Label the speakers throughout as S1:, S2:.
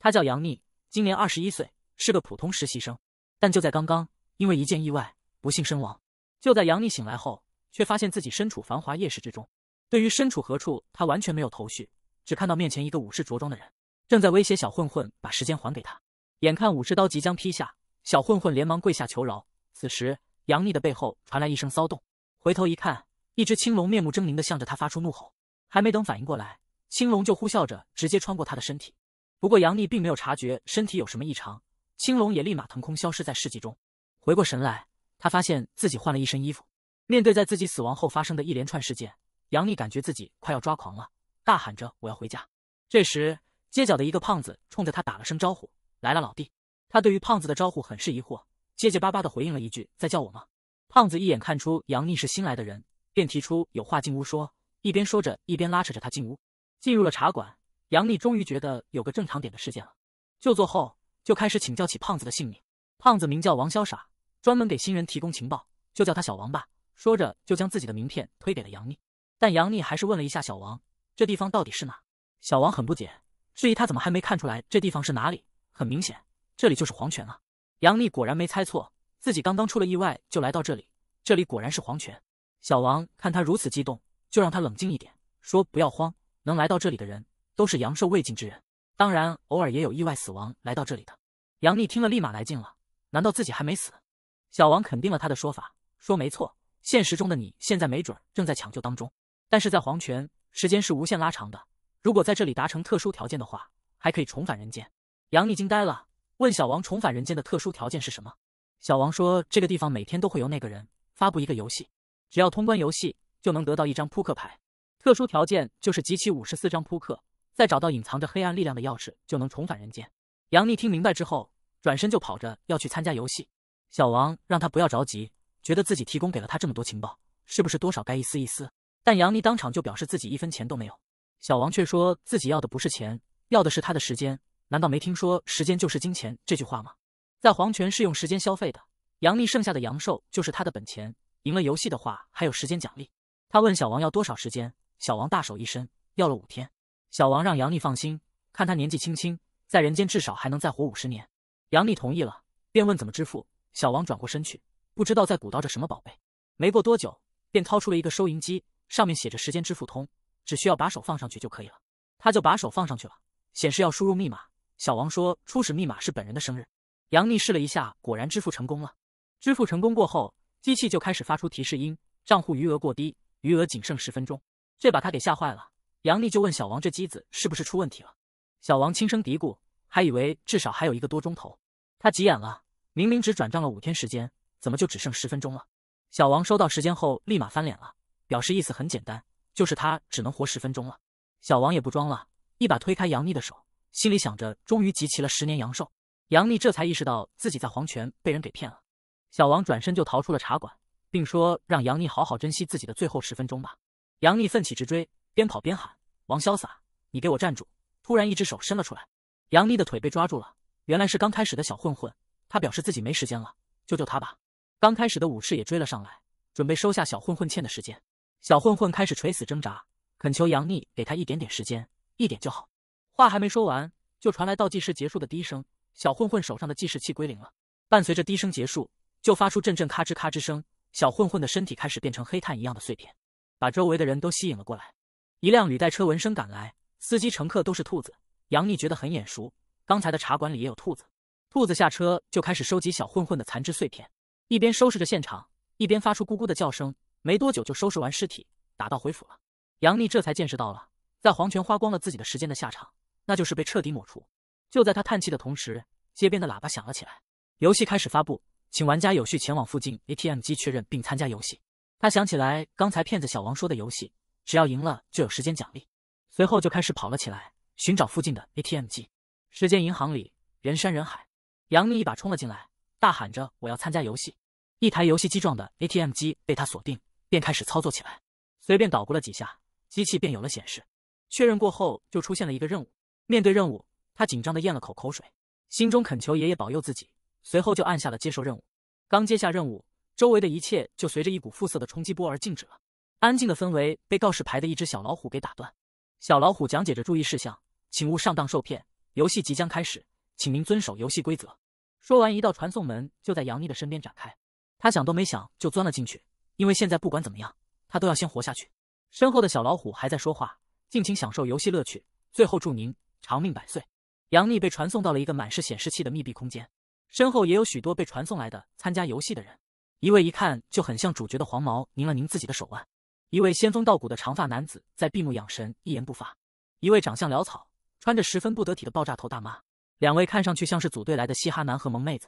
S1: 他叫杨幂，今年二十一岁，是个普通实习生。但就在刚刚，因为一件意外，不幸身亡。就在杨幂醒来后，却发现自己身处繁华夜市之中。对于身处何处，他完全没有头绪，只看到面前一个武士着装的人，正在威胁小混混把时间还给他。眼看武士刀即将劈下，小混混连忙跪下求饶。此时，杨幂的背后传来一声骚动，回头一看，一只青龙面目狰狞的向着他发出怒吼。还没等反应过来，青龙就呼啸着直接穿过他的身体。不过杨幂并没有察觉身体有什么异常，青龙也立马腾空消失在世界中。回过神来，他发现自己换了一身衣服。面对在自己死亡后发生的一连串事件，杨幂感觉自己快要抓狂了，大喊着：“我要回家！”这时，街角的一个胖子冲着他打了声招呼。来了，老弟。他对于胖子的招呼很是疑惑，结结巴巴的回应了一句：“在叫我吗？”胖子一眼看出杨幂是新来的人，便提出有话进屋说，一边说着，一边拉扯着他进屋。进入了茶馆，杨丽终于觉得有个正常点的事件了。就坐后，就开始请教起胖子的姓名。胖子名叫王潇洒，专门给新人提供情报，就叫他小王吧。说着，就将自己的名片推给了杨丽。但杨丽还是问了一下小王：“这地方到底是哪？”小王很不解，质疑他怎么还没看出来这地方是哪里。很明显，这里就是黄泉啊！杨丽果然没猜错，自己刚刚出了意外就来到这里，这里果然是黄泉。小王看他如此激动，就让他冷静一点，说：“不要慌，能来到这里的人都是阳寿未尽之人，当然偶尔也有意外死亡来到这里的。”杨幂听了立马来劲了，难道自己还没死？小王肯定了他的说法，说：“没错，现实中的你现在没准正在抢救当中，但是在黄泉，时间是无限拉长的。如果在这里达成特殊条件的话，还可以重返人间。”杨幂惊呆了，问小王：“重返人间的特殊条件是什么？”小王说：“这个地方每天都会由那个人发布一个游戏，只要通关游戏，就能得到一张扑克牌。特殊条件就是集齐五十四张扑克，再找到隐藏着黑暗力量的钥匙，就能重返人间。”杨幂听明白之后，转身就跑着要去参加游戏。小王让他不要着急，觉得自己提供给了他这么多情报，是不是多少该一丝一丝？但杨幂当场就表示自己一分钱都没有。小王却说自己要的不是钱，要的是他的时间。难道没听说“时间就是金钱”这句话吗？在黄泉是用时间消费的，杨幂剩下的阳寿就是他的本钱。赢了游戏的话，还有时间奖励。他问小王要多少时间，小王大手一伸，要了五天。小王让杨丽放心，看他年纪轻轻，在人间至少还能再活五十年。杨丽同意了，便问怎么支付。小王转过身去，不知道在鼓捣着什么宝贝。没过多久，便掏出了一个收银机，上面写着“时间支付通”，只需要把手放上去就可以了。他就把手放上去了，显示要输入密码。小王说：“初始密码是本人的生日。”杨幂试了一下，果然支付成功了。支付成功过后，机器就开始发出提示音：“账户余额过低，余额仅剩十分钟。”这把他给吓坏了。杨丽就问小王：“这机子是不是出问题了？”小王轻声嘀咕：“还以为至少还有一个多钟头。”他急眼了：“明明只转账了五天时间，怎么就只剩十分钟了？”小王收到时间后立马翻脸了，表示意思很简单，就是他只能活十分钟了。小王也不装了，一把推开杨丽的手。心里想着，终于集齐了十年阳寿，杨丽这才意识到自己在黄泉被人给骗了。小王转身就逃出了茶馆，并说让杨丽好好珍惜自己的最后十分钟吧。杨丽奋起直追，边跑边喊：“王潇洒，你给我站住！”突然，一只手伸了出来，杨丽的腿被抓住了。原来是刚开始的小混混，他表示自己没时间了，救救他吧！刚开始的武士也追了上来，准备收下小混混欠的时间。小混混开始垂死挣扎，恳求杨丽给他一点点时间，一点就好。话还没说完，就传来倒计时结束的低声，小混混手上的计时器归零了。伴随着低声结束，就发出阵阵咔吱咔吱声，小混混的身体开始变成黑炭一样的碎片，把周围的人都吸引了过来。一辆履带车闻声赶来，司机乘客都是兔子。杨幂觉得很眼熟，刚才的茶馆里也有兔子。兔子下车就开始收集小混混的残肢碎片，一边收拾着现场，一边发出咕咕的叫声。没多久就收拾完尸体，打道回府了。杨幂这才见识到了在黄泉花光了自己的时间的下场。那就是被彻底抹除。就在他叹气的同时，街边的喇叭响了起来，游戏开始发布，请玩家有序前往附近 ATM 机确认并参加游戏。他想起来刚才骗子小王说的游戏，只要赢了就有时间奖励。随后就开始跑了起来，寻找附近的 ATM 机。时间银行里人山人海，杨幂一把冲了进来，大喊着我要参加游戏。一台游戏机状的 ATM 机被他锁定，便开始操作起来。随便捣鼓了几下，机器便有了显示。确认过后，就出现了一个任务。面对任务，他紧张的咽了口口水，心中恳求爷爷保佑自己。随后就按下了接受任务。刚接下任务，周围的一切就随着一股复色的冲击波而静止了。安静的氛围被告示牌的一只小老虎给打断。小老虎讲解着注意事项，请勿上当受骗，游戏即将开始，请您遵守游戏规则。说完，一道传送门就在杨妮的身边展开。他想都没想就钻了进去，因为现在不管怎么样，他都要先活下去。身后的小老虎还在说话：“尽情享受游戏乐趣，最后祝您长命百岁。”杨妮被传送到了一个满是显示器的密闭空间，身后也有许多被传送来的参加游戏的人。一位一看就很像主角的黄毛拧了拧自己的手腕，一位仙风道骨的长发男子在闭目养神，一言不发；一位长相潦草、穿着十分不得体的爆炸头大妈。两位看上去像是组队来的嘻哈男和萌妹子，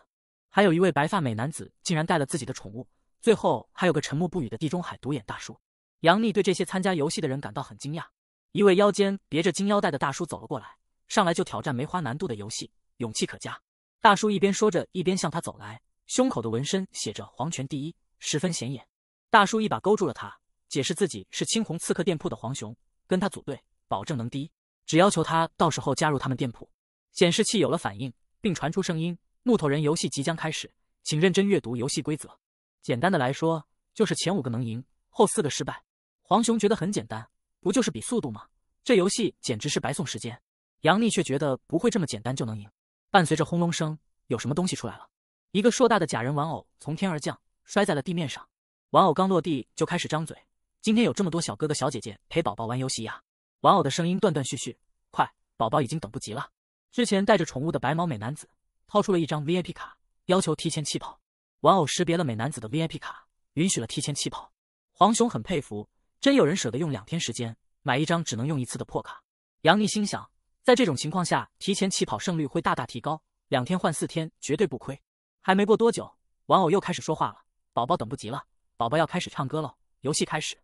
S1: 还有一位白发美男子竟然带了自己的宠物，最后还有个沉默不语的地中海独眼大叔。杨幂对这些参加游戏的人感到很惊讶。一位腰间别着金腰带的大叔走了过来，上来就挑战梅花难度的游戏，勇气可嘉。大叔一边说着，一边向他走来，胸口的纹身写着“黄泉第一”，十分显眼。大叔一把勾住了他，解释自己是青红刺客店铺的黄熊，跟他组队，保证能第一，只要求他到时候加入他们店铺。显示器有了反应，并传出声音：“木头人游戏即将开始，请认真阅读游戏规则。简单的来说，就是前五个能赢，后四个失败。”黄熊觉得很简单，不就是比速度吗？这游戏简直是白送时间。杨幂却觉得不会这么简单就能赢。伴随着轰隆声，有什么东西出来了？一个硕大的假人玩偶从天而降，摔在了地面上。玩偶刚落地就开始张嘴：“今天有这么多小哥哥小姐姐陪宝宝玩游戏呀！”玩偶的声音断断续续：“快，宝宝已经等不及了。”之前带着宠物的白毛美男子掏出了一张 VIP 卡，要求提前气跑。玩偶识别了美男子的 VIP 卡，允许了提前气跑。黄雄很佩服，真有人舍得用两天时间买一张只能用一次的破卡。杨幂心想，在这种情况下，提前气跑胜率会大大提高，两天换四天绝对不亏。还没过多久，玩偶又开始说话了：“宝宝等不及了，宝宝要开始唱歌了。”游戏开始。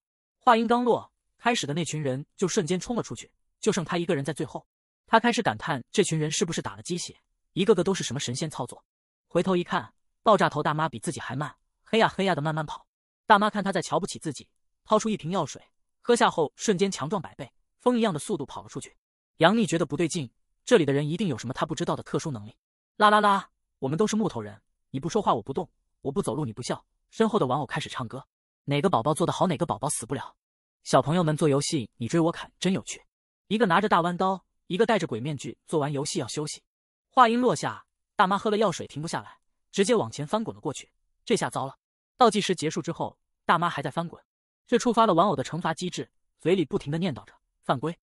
S1: 话音刚落，开始的那群人就瞬间冲了出去，就剩他一个人在最后。他开始感叹，这群人是不是打了鸡血？一个个都是什么神仙操作？回头一看，爆炸头大妈比自己还慢，嘿呀嘿呀的慢慢跑。大妈看他在瞧不起自己，掏出一瓶药水，喝下后瞬间强壮百倍，风一样的速度跑了出去。杨幂觉得不对劲，这里的人一定有什么她不知道的特殊能力。啦啦啦，我们都是木头人，你不说话我不动，我不走路你不笑。身后的玩偶开始唱歌，哪个宝宝做得好，哪个宝宝死不了。小朋友们做游戏，你追我砍，真有趣。一个拿着大弯刀。一个戴着鬼面具，做完游戏要休息。话音落下，大妈喝了药水停不下来，直接往前翻滚了过去。这下糟了！倒计时结束之后，大妈还在翻滚，这触发了玩偶的惩罚机制，嘴里不停的念叨着犯规，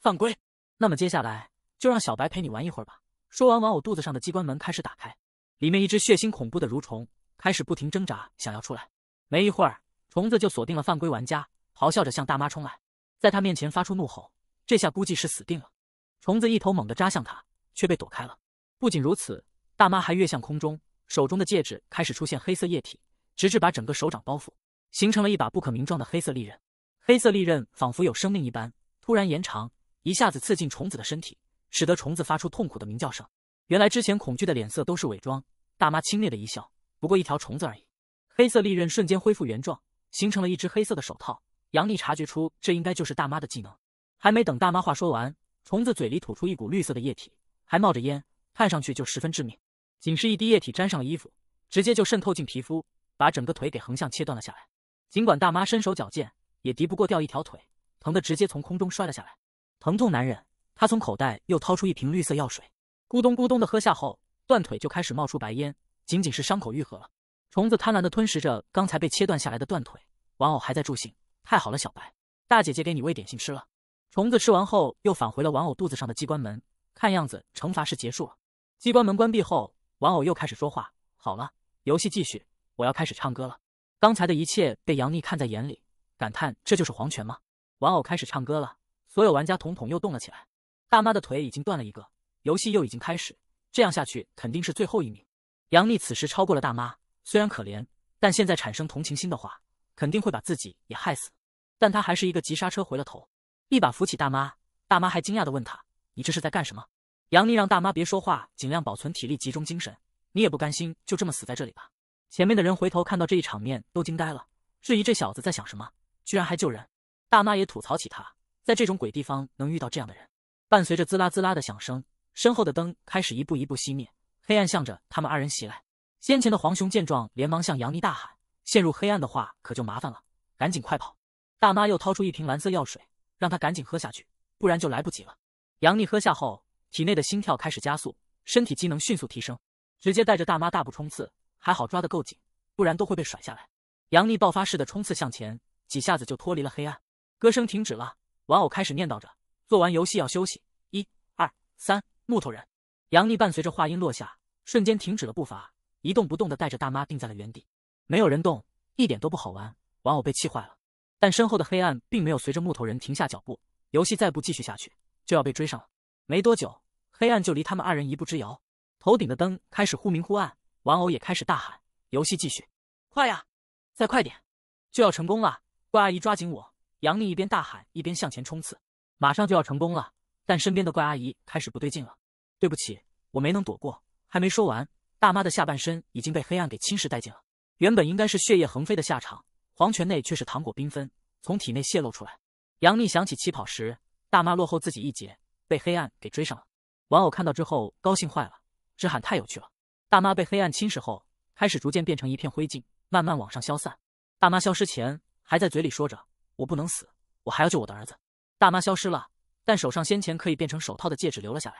S1: 犯规。那么接下来就让小白陪你玩一会儿吧。说完，玩偶肚子上的机关门开始打开，里面一只血腥恐怖的蠕虫开始不停挣扎，想要出来。没一会儿，虫子就锁定了犯规玩家，咆哮着向大妈冲来，在他面前发出怒吼。这下估计是死定了。虫子一头猛地扎向他，却被躲开了。不仅如此，大妈还跃向空中，手中的戒指开始出现黑色液体，直至把整个手掌包覆，形成了一把不可名状的黑色利刃。黑色利刃仿佛有生命一般，突然延长，一下子刺进虫子的身体，使得虫子发出痛苦的鸣叫声。原来之前恐惧的脸色都是伪装。大妈轻蔑的一笑：“不过一条虫子而已。”黑色利刃瞬间恢复原状，形成了一只黑色的手套。杨丽察觉出这应该就是大妈的技能，还没等大妈话说完。虫子嘴里吐出一股绿色的液体，还冒着烟，看上去就十分致命。仅是一滴液体沾上了衣服，直接就渗透进皮肤，把整个腿给横向切断了下来。尽管大妈身手矫健，也敌不过掉一条腿，疼得直接从空中摔了下来。疼痛难忍，她从口袋又掏出一瓶绿色药水，咕咚咕咚的喝下后，断腿就开始冒出白烟，仅仅是伤口愈合了。虫子贪婪的吞食着刚才被切断下来的断腿，玩偶还在助兴。太好了，小白，大姐姐给你喂点心吃了。虫子吃完后，又返回了玩偶肚子上的机关门。看样子惩罚是结束了。机关门关闭后，玩偶又开始说话：“好了，游戏继续，我要开始唱歌了。”刚才的一切被杨幂看在眼里，感叹：“这就是黄泉吗？”玩偶开始唱歌了，所有玩家统统又动了起来。大妈的腿已经断了一个，游戏又已经开始，这样下去肯定是最后一名。杨幂此时超过了大妈，虽然可怜，但现在产生同情心的话，肯定会把自己也害死。但他还是一个急刹车回了头。一把扶起大妈，大妈还惊讶的问他：“你这是在干什么？”杨幂让大妈别说话，尽量保存体力，集中精神。你也不甘心就这么死在这里吧？前面的人回头看到这一场面，都惊呆了，质疑这小子在想什么，居然还救人。大妈也吐槽起他，在这种鬼地方能遇到这样的人。伴随着滋啦滋啦的响声，身后的灯开始一步一步熄灭，黑暗向着他们二人袭来。先前的黄熊见状，连忙向杨妮大喊：“陷入黑暗的话，可就麻烦了，赶紧快跑！”大妈又掏出一瓶蓝色药水。让他赶紧喝下去，不然就来不及了。杨妮喝下后，体内的心跳开始加速，身体机能迅速提升，直接带着大妈大步冲刺，还好抓得够紧，不然都会被甩下来。杨幂爆发式的冲刺向前，几下子就脱离了黑暗。歌声停止了，玩偶开始念叨着：“做完游戏要休息。”一、二、三，木头人。杨幂伴随着话音落下，瞬间停止了步伐，一动不动的带着大妈定在了原地。没有人动，一点都不好玩。玩偶被气坏了，但身后的黑暗并没有随着木头人停下脚步。游戏再不继续下去，就要被追上了。没多久，黑暗就离他们二人一步之遥。头顶的灯开始忽明忽暗，玩偶也开始大喊：“游戏继续，快呀！”再快点，就要成功了！怪阿姨抓紧我！杨幂一边大喊，一边向前冲刺。马上就要成功了，但身边的怪阿姨开始不对劲了。对不起，我没能躲过。还没说完，大妈的下半身已经被黑暗给侵蚀殆尽了。原本应该是血液横飞的下场，黄泉内却是糖果缤纷，从体内泄露出来。杨幂想起起跑时，大妈落后自己一截，被黑暗给追上了。玩偶看到之后高兴坏了，直喊太有趣了。大妈被黑暗侵蚀后，开始逐渐变成一片灰烬。慢慢往上消散，大妈消失前还在嘴里说着：“我不能死，我还要救我的儿子。”大妈消失了，但手上先前可以变成手套的戒指留了下来。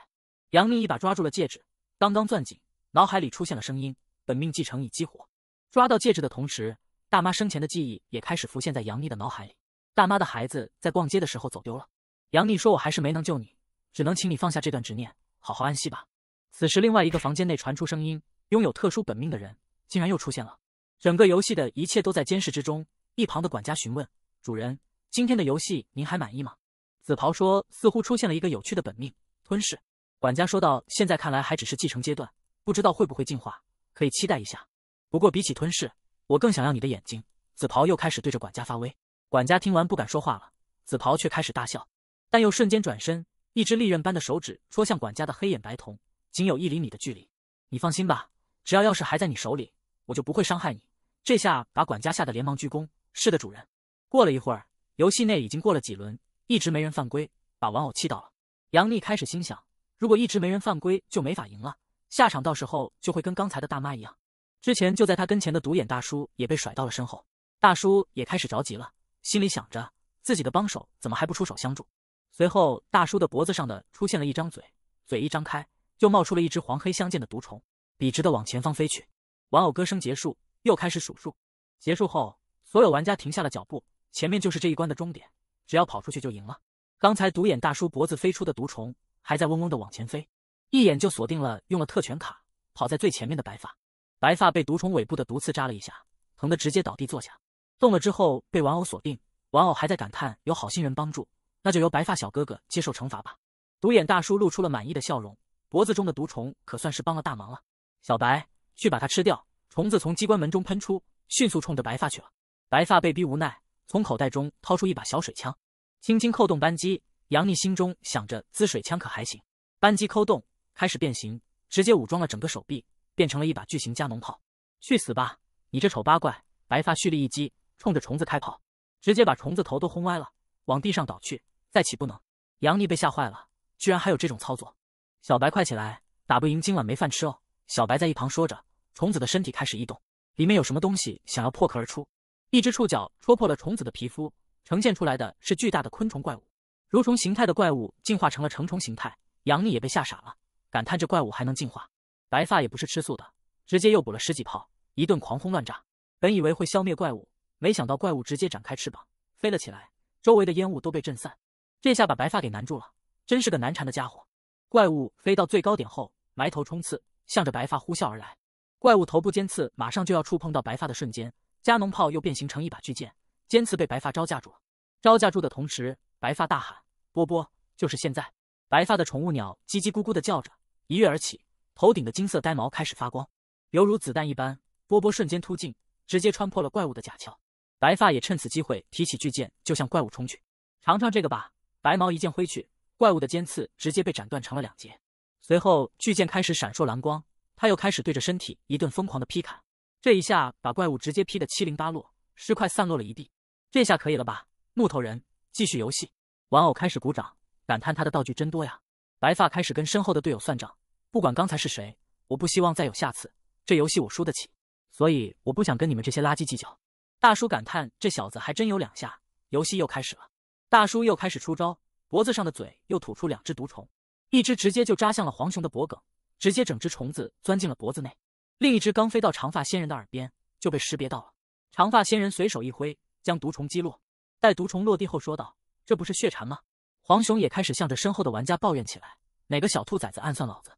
S1: 杨幂一把抓住了戒指，刚刚攥紧，脑海里出现了声音：“本命继承已激活。”抓到戒指的同时，大妈生前的记忆也开始浮现在杨幂的脑海里。大妈的孩子在逛街的时候走丢了，杨幂说：“我还是没能救你，只能请你放下这段执念，好好安息吧。”此时，另外一个房间内传出声音：“拥有特殊本命的人竟然又出现了。”整个游戏的一切都在监视之中。一旁的管家询问主人：“今天的游戏您还满意吗？”紫袍说：“似乎出现了一个有趣的本命吞噬。”管家说道：“现在看来还只是继承阶段，不知道会不会进化，可以期待一下。不过比起吞噬，我更想要你的眼睛。”紫袍又开始对着管家发威。管家听完不敢说话了，紫袍却开始大笑，但又瞬间转身，一只利刃般的手指戳向管家的黑眼白瞳，仅有一厘米的距离。你放心吧，只要钥匙还在你手里，我就不会伤害你。这下把管家吓得连忙鞠躬：“是的，主人。”过了一会儿，游戏内已经过了几轮，一直没人犯规，把玩偶气到了。杨丽开始心想：如果一直没人犯规，就没法赢了，下场到时候就会跟刚才的大妈一样。之前就在他跟前的独眼大叔也被甩到了身后，大叔也开始着急了，心里想着自己的帮手怎么还不出手相助。随后，大叔的脖子上的出现了一张嘴，嘴一张开，就冒出了一只黄黑相间的毒虫，笔直的往前方飞去。玩偶歌声结束。又开始数数，结束后，所有玩家停下了脚步。前面就是这一关的终点，只要跑出去就赢了。刚才独眼大叔脖子飞出的毒虫还在嗡嗡的往前飞，一眼就锁定了用了特权卡跑在最前面的白发。白发被毒虫尾部的毒刺扎了一下，疼得直接倒地坐下。动了之后被玩偶锁定，玩偶还在感叹有好心人帮助，那就由白发小哥哥接受惩罚吧。独眼大叔露出了满意的笑容，脖子中的毒虫可算是帮了大忙了。小白，去把它吃掉。虫子从机关门中喷出，迅速冲着白发去了。白发被逼无奈，从口袋中掏出一把小水枪，轻轻扣动扳机。杨幂心中想着，滋水枪可还行。扳机扣动，开始变形，直接武装了整个手臂，变成了一把巨型加农炮。去死吧，你这丑八怪！白发蓄力一击，冲着虫子开炮，直接把虫子头都轰歪了，往地上倒去，再起不能。杨幂被吓坏了，居然还有这种操作！小白，快起来，打不赢今晚没饭吃哦。小白在一旁说着。虫子的身体开始移动，里面有什么东西想要破壳而出。一只触角戳破了虫子的皮肤，呈现出来的是巨大的昆虫怪物。蠕虫形态的怪物进化成了成虫形态，杨幂也被吓傻了，感叹这怪物还能进化。白发也不是吃素的，直接又补了十几炮，一顿狂轰乱炸。本以为会消灭怪物，没想到怪物直接展开翅膀飞了起来，周围的烟雾都被震散。这下把白发给难住了，真是个难缠的家伙。怪物飞到最高点后，埋头冲刺，向着白发呼啸而来。怪物头部尖刺马上就要触碰到白发的瞬间，加农炮又变形成一把巨剑，尖刺被白发招架住了。招架住的同时，白发大喊：“波波，就是现在！”白发的宠物鸟叽叽咕咕的叫着，一跃而起，头顶的金色呆毛开始发光，犹如子弹一般。波波瞬间突进，直接穿破了怪物的甲壳。白发也趁此机会提起巨剑，就向怪物冲去。尝尝这个吧！白毛一剑挥去，怪物的尖刺直接被斩断成了两截。随后，巨剑开始闪烁蓝光。他又开始对着身体一顿疯狂的劈砍，这一下把怪物直接劈得七零八落，尸块散落了一地。这下可以了吧？木头人，继续游戏。玩偶开始鼓掌，感叹他的道具真多呀。白发开始跟身后的队友算账，不管刚才是谁，我不希望再有下次。这游戏我输得起，所以我不想跟你们这些垃圾计较。大叔感叹这小子还真有两下。游戏又开始了，大叔又开始出招，脖子上的嘴又吐出两只毒虫，一只直接就扎向了黄熊的脖颈，直接整只虫子钻进了脖子内。另一只刚飞到长发仙人的耳边，就被识别到了。长发仙人随手一挥，将毒虫击落。待毒虫落地后，说道：“这不是血蝉吗？”黄熊也开始向着身后的玩家抱怨起来：“哪个小兔崽子暗算老子？”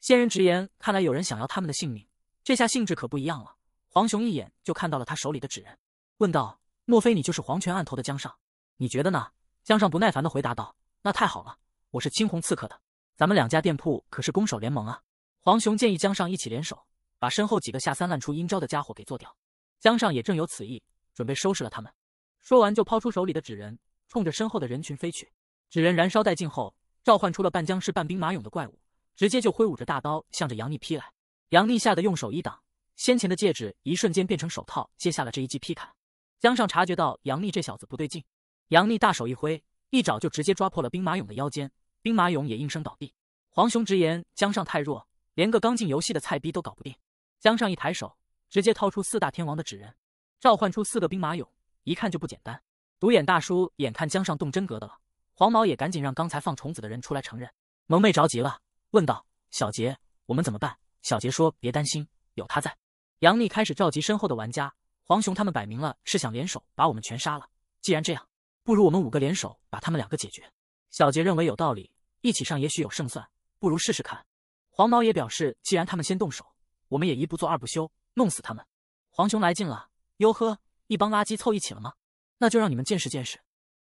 S1: 仙人直言：“看来有人想要他们的性命。”这下性质可不一样了。黄雄一眼就看到了他手里的纸人，问道：“莫非你就是黄泉案头的江上？你觉得呢？”江上不耐烦的回答道：“那太好了，我是青红刺客的，咱们两家店铺可是攻守联盟啊！”黄雄建议江上一起联手。把身后几个下三滥出阴招的家伙给做掉。江上也正有此意，准备收拾了他们。说完，就抛出手里的纸人，冲着身后的人群飞去。纸人燃烧殆尽后，召唤出了半僵尸半兵马俑的怪物，直接就挥舞着大刀向着杨幂劈来。杨幂吓得用手一挡，先前的戒指一瞬间变成手套，接下了这一击劈砍。江上察觉到杨幂这小子不对劲，杨幂大手一挥，一爪就直接抓破了兵马俑的腰间，兵马俑也应声倒地。黄雄直言江上太弱，连个刚进游戏的菜逼都搞不定。江上一抬手，直接掏出四大天王的纸人，召唤出四个兵马俑，一看就不简单。独眼大叔眼看江上动真格的了，黄毛也赶紧让刚才放虫子的人出来承认。萌妹着急了，问道：“小杰，我们怎么办？”小杰说：“别担心，有他在。”杨幂开始召集身后的玩家，黄雄他们摆明了是想联手把我们全杀了。既然这样，不如我们五个联手把他们两个解决。小杰认为有道理，一起上也许有胜算，不如试试看。黄毛也表示，既然他们先动手。我们也一不做二不休，弄死他们。黄雄来劲了，哟呵，一帮垃圾凑一起了吗？那就让你们见识见识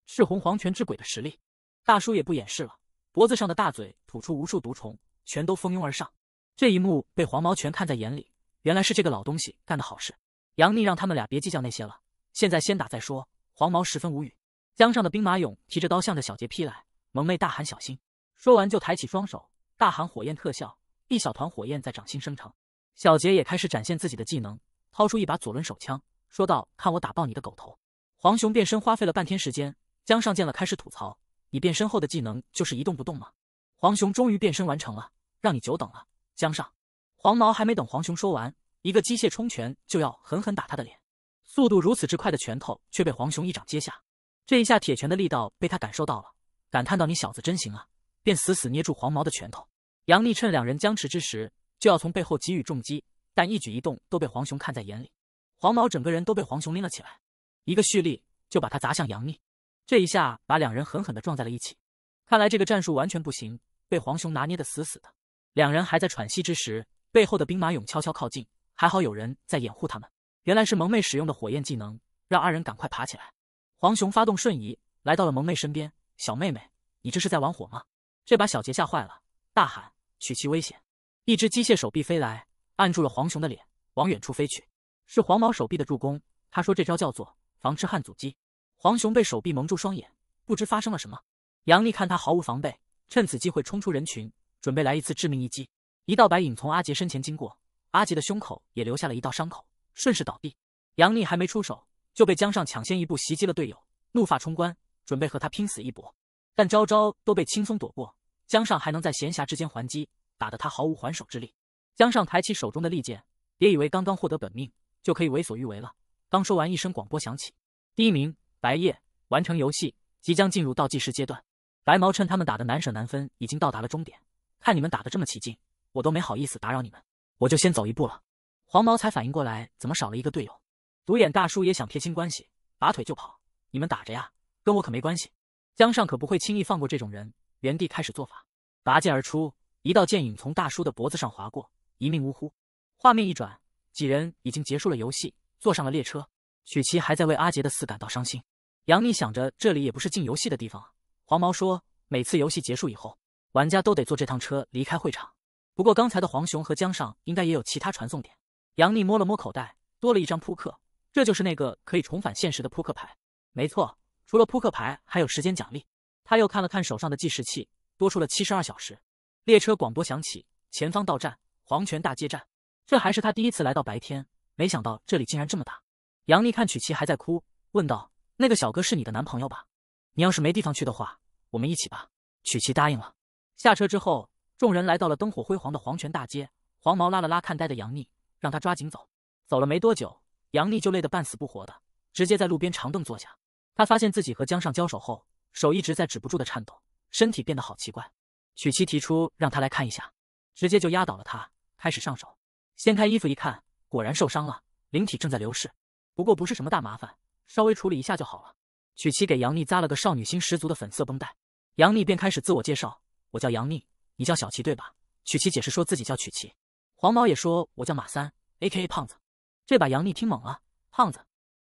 S1: 赤红黄泉之鬼的实力。大叔也不掩饰了，脖子上的大嘴吐出无数毒虫，全都蜂拥而上。这一幕被黄毛全看在眼里，原来是这个老东西干的好事。杨幂让他们俩别计较那些了，现在先打再说。黄毛十分无语。江上的兵马俑提着刀向着小杰劈来，萌妹大喊小心，说完就抬起双手，大喊火焰特效，一小团火焰在掌心生成。小杰也开始展现自己的技能，掏出一把左轮手枪，说道：“看我打爆你的狗头！”黄熊变身花费了半天时间，江上见了开始吐槽：“你变身后的技能就是一动不动吗？”黄熊终于变身完成了，让你久等了，江上。黄毛还没等黄熊说完，一个机械冲拳就要狠狠打他的脸，速度如此之快的拳头却被黄熊一掌接下。这一下铁拳的力道被他感受到了，感叹道：“你小子真行啊！”便死死捏住黄毛的拳头。杨幂趁两人僵持之时。就要从背后给予重击，但一举一动都被黄熊看在眼里。黄毛整个人都被黄熊拎了起来，一个蓄力就把他砸向杨幂。这一下把两人狠狠地撞在了一起。看来这个战术完全不行，被黄熊拿捏的死死的。两人还在喘息之时，背后的兵马俑悄悄靠近，还好有人在掩护他们。原来是萌妹使用的火焰技能，让二人赶快爬起来。黄熊发动瞬移，来到了萌妹身边。小妹妹，你这是在玩火吗？这把小杰吓坏了，大喊：“取其危险！”一只机械手臂飞来，按住了黄熊的脸，往远处飞去。是黄毛手臂的助攻。他说这招叫做防痴汉阻击。黄雄被手臂蒙住双眼，不知发生了什么。杨丽看他毫无防备，趁此机会冲出人群，准备来一次致命一击。一道白影从阿杰身前经过，阿杰的胸口也留下了一道伤口，顺势倒地。杨丽还没出手，就被江上抢先一步袭击了队友，怒发冲冠，准备和他拼死一搏。但招招都被轻松躲过，江上还能在闲暇之间还击。打得他毫无还手之力。江上抬起手中的利剑，别以为刚刚获得本命就可以为所欲为了。刚说完，一声广播响起：“第一名白夜完成游戏，即将进入倒计时阶段。”白毛趁他们打的难舍难分，已经到达了终点。看你们打的这么起劲，我都没好意思打扰你们，我就先走一步了。黄毛才反应过来，怎么少了一个队友？独眼大叔也想撇清关系，拔腿就跑。你们打着呀，跟我可没关系。江上可不会轻易放过这种人，原地开始做法，拔剑而出。一道剑影从大叔的脖子上划过，一命呜呼。画面一转，几人已经结束了游戏，坐上了列车。曲奇还在为阿杰的死感到伤心。杨幂想着，这里也不是进游戏的地方。黄毛说，每次游戏结束以后，玩家都得坐这趟车离开会场。不过刚才的黄熊和江上应该也有其他传送点。杨幂摸了摸口袋，多了一张扑克，这就是那个可以重返现实的扑克牌。没错，除了扑克牌，还有时间奖励。他又看了看手上的计时器，多出了七十二小时。列车广播响起，前方到站，黄泉大街站。这还是他第一次来到白天，没想到这里竟然这么大。杨丽看曲奇还在哭，问道：“那个小哥是你的男朋友吧？你要是没地方去的话，我们一起吧。”曲奇答应了。下车之后，众人来到了灯火辉煌的黄泉大街。黄毛拉了拉看呆的杨幂，让他抓紧走。走了没多久，杨幂就累得半死不活的，直接在路边长凳坐下。他发现自己和江上交手后，手一直在止不住的颤抖，身体变得好奇怪。曲奇提出让他来看一下，直接就压倒了他，开始上手。掀开衣服一看，果然受伤了，灵体正在流逝。不过不是什么大麻烦，稍微处理一下就好了。曲奇给杨幂扎了个少女心十足的粉色绷带，杨幂便开始自我介绍：“我叫杨幂，你叫小琪对吧？”曲奇解释说自己叫曲奇。黄毛也说：“我叫马三，A.K.A 胖子。”这把杨幂听懵了，胖子。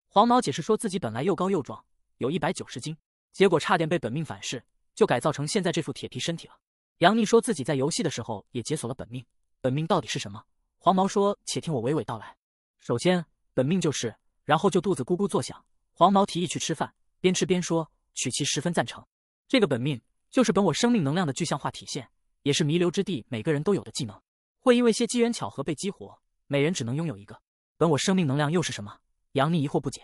S1: 黄毛解释说自己本来又高又壮，有一百九十斤，结果差点被本命反噬，就改造成现在这副铁皮身体了。杨幂说自己在游戏的时候也解锁了本命，本命到底是什么？黄毛说：“且听我娓娓道来。首先，本命就是……然后就肚子咕咕作响。黄毛提议去吃饭，边吃边说：曲奇十分赞成。这个本命就是本我生命能量的具象化体现，也是弥留之地每个人都有的技能，会因为些机缘巧合被激活，每人只能拥有一个。本我生命能量又是什么？”杨幂疑惑不解。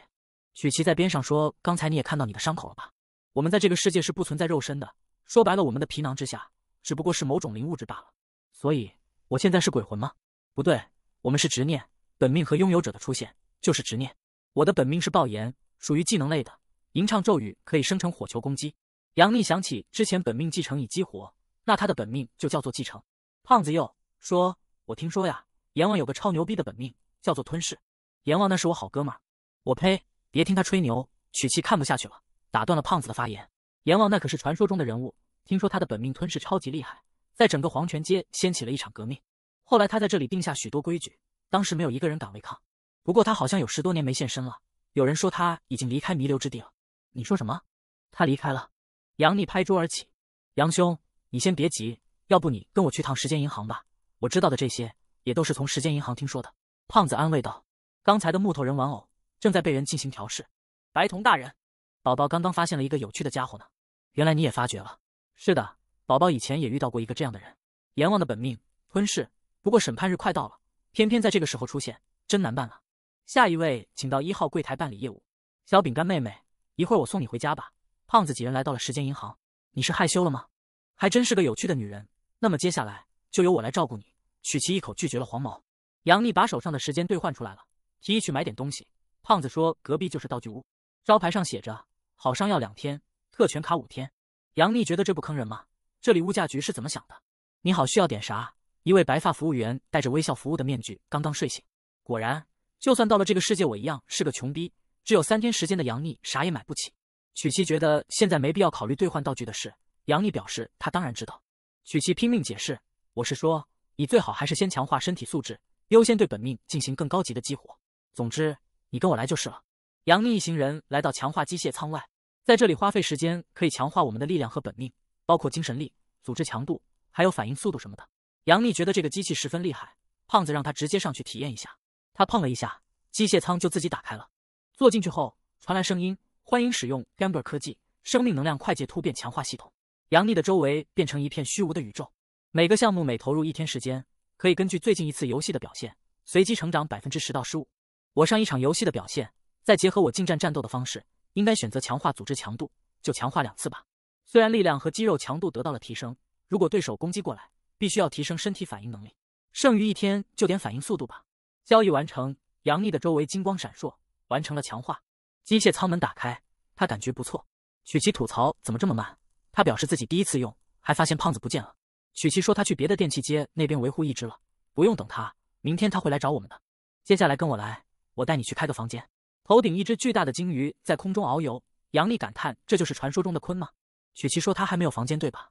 S1: 曲奇在边上说：“刚才你也看到你的伤口了吧？我们在这个世界是不存在肉身的，说白了，我们的皮囊之下只不过是某种灵物质罢了。所以，我现在是鬼魂吗？不对，我们是执念。本命和拥有者的出现就是执念。”我的本命是爆炎，属于技能类的，吟唱咒语可以生成火球攻击。杨幂想起之前本命继承已激活，那他的本命就叫做继承。胖子又说：“我听说呀，阎王有个超牛逼的本命，叫做吞噬。阎王那是我好哥们儿。”我呸！别听他吹牛。曲奇看不下去了，打断了胖子的发言。阎王那可是传说中的人物，听说他的本命吞噬超级厉害，在整个黄泉街掀起了一场革命。后来他在这里定下许多规矩，当时没有一个人敢违抗。不过他好像有十多年没现身了，有人说他已经离开弥留之地了。你说什么？他离开了？杨幂拍桌而起：“杨兄，你先别急，要不你跟我去趟时间银行吧？我知道的这些也都是从时间银行听说的。”胖子安慰道：“刚才的木头人玩偶正在被人进行调试。”白瞳大人，宝宝刚刚发现了一个有趣的家伙呢。原来你也发觉了？是的，宝宝以前也遇到过一个这样的人。阎王的本命吞噬，不过审判日快到了，偏偏在这个时候出现，真难办了。下一位，请到一号柜台办理业务。小饼干妹妹，一会儿我送你回家吧。胖子几人来到了时间银行。你是害羞了吗？还真是个有趣的女人。那么接下来就由我来照顾你。曲奇一口拒绝了黄毛。杨幂把手上的时间兑换出来了，提议去买点东西。胖子说隔壁就是道具屋，招牌上写着好商要两天，特权卡五天。杨幂觉得这不坑人吗？这里物价局是怎么想的？你好，需要点啥？一位白发服务员戴着微笑服务的面具，刚刚睡醒。果然。就算到了这个世界，我一样是个穷逼。只有三天时间的杨幂啥也买不起。曲奇觉得现在没必要考虑兑换道具的事。杨幂表示她当然知道。曲奇拼命解释：“我是说，你最好还是先强化身体素质，优先对本命进行更高级的激活。总之，你跟我来就是了。”杨幂一行人来到强化机械舱外，在这里花费时间可以强化我们的力量和本命，包括精神力、组织强度，还有反应速度什么的。杨幂觉得这个机器十分厉害，胖子让她直接上去体验一下。他碰了一下，机械舱就自己打开了。坐进去后，传来声音：“欢迎使用 Gamber 科技生命能量快捷突变强化系统。”杨幂的周围变成一片虚无的宇宙。每个项目每投入一天时间，可以根据最近一次游戏的表现，随机成长百分之十到十五。我上一场游戏的表现，再结合我近战战斗的方式，应该选择强化组织强度，就强化两次吧。虽然力量和肌肉强度得到了提升，如果对手攻击过来，必须要提升身体反应能力。剩余一天就点反应速度吧。交易完成，杨丽的周围金光闪烁，完成了强化。机械舱门打开，他感觉不错。曲奇吐槽怎么这么慢？他表示自己第一次用，还发现胖子不见了。曲奇说他去别的电器街那边维护一只了，不用等他，明天他会来找我们的。接下来跟我来，我带你去开个房间。头顶一只巨大的鲸鱼在空中遨游，杨丽感叹这就是传说中的鲲吗？曲奇说他还没有房间对吧？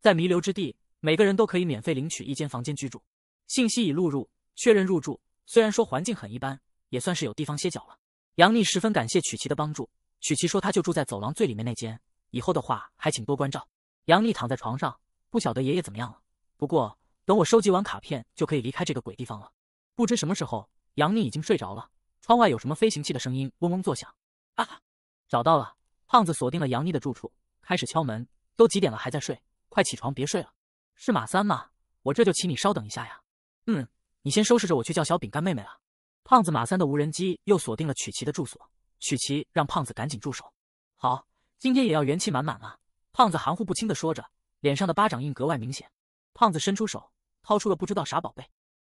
S1: 在弥留之地，每个人都可以免费领取一间房间居住，信息已录入，确认入住。虽然说环境很一般，也算是有地方歇脚了。杨幂十分感谢曲奇的帮助。曲奇说他就住在走廊最里面那间，以后的话还请多关照。杨幂躺在床上，不晓得爷爷怎么样了。不过等我收集完卡片，就可以离开这个鬼地方了。不知什么时候，杨幂已经睡着了。窗外有什么飞行器的声音嗡嗡作响。啊，找到了！胖子锁定了杨幂的住处，开始敲门。都几点了还在睡？快起床，别睡了。是马三吗？我这就请，你稍等一下呀。嗯。你先收拾着，我去叫小饼干妹妹了。胖子马三的无人机又锁定了曲奇的住所，曲奇让胖子赶紧住手。好，今天也要元气满满啊！胖子含糊不清的说着，脸上的巴掌印格外明显。胖子伸出手，掏出了不知道啥宝贝，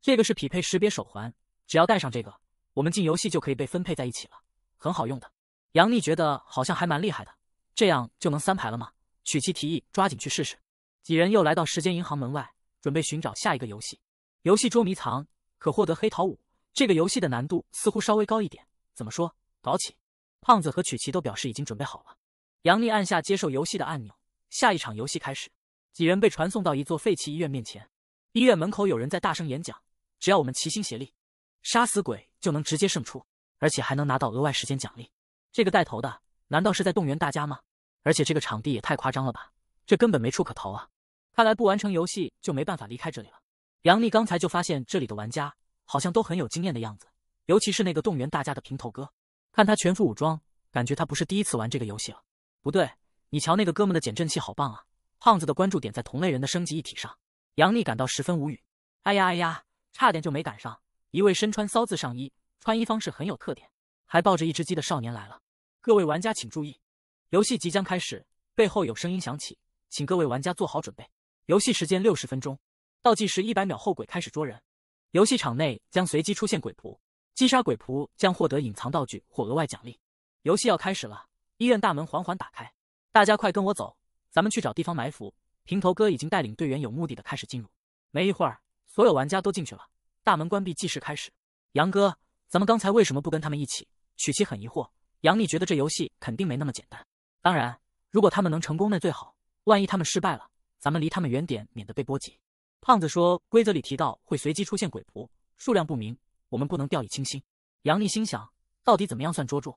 S1: 这个是匹配识别手环，只要戴上这个，我们进游戏就可以被分配在一起了，很好用的。杨幂觉得好像还蛮厉害的，这样就能三排了吗？曲奇提议抓紧去试试。几人又来到时间银行门外，准备寻找下一个游戏。游戏捉迷藏，可获得黑桃五。这个游戏的难度似乎稍微高一点。怎么说？搞起！胖子和曲奇都表示已经准备好了。杨丽按下接受游戏的按钮，下一场游戏开始。几人被传送到一座废弃医院面前，医院门口有人在大声演讲：“只要我们齐心协力，杀死鬼就能直接胜出，而且还能拿到额外时间奖励。”这个带头的难道是在动员大家吗？而且这个场地也太夸张了吧！这根本没处可逃啊！看来不完成游戏就没办法离开这里了。杨幂刚才就发现这里的玩家好像都很有经验的样子，尤其是那个动员大家的平头哥，看他全副武装，感觉他不是第一次玩这个游戏了。不对，你瞧那个哥们的减震器好棒啊！胖子的关注点在同类人的升级一体上，杨幂感到十分无语。哎呀哎呀，差点就没赶上！一位身穿骚字上衣、穿衣方式很有特点，还抱着一只鸡的少年来了。各位玩家请注意，游戏即将开始，背后有声音响起，请各位玩家做好准备。游戏时间六十分钟，倒计时一百秒后，鬼开始捉人。游戏场内将随机出现鬼仆，击杀鬼仆将获得隐藏道具或额外奖励。游戏要开始了。医院大门缓缓打开，大家快跟我走，咱们去找地方埋伏。平头哥已经带领队员有目的的开始进入。没一会儿，所有玩家都进去了，大门关闭，计时开始。杨哥，咱们刚才为什么不跟他们一起？曲奇很疑惑。杨幂觉得这游戏肯定没那么简单。当然，如果他们能成功那最好，万一他们失败了，咱们离他们远点，免得被波及。胖子说，规则里提到会随机出现鬼仆，数量不明，我们不能掉以轻心。杨丽心想，到底怎么样算捉住？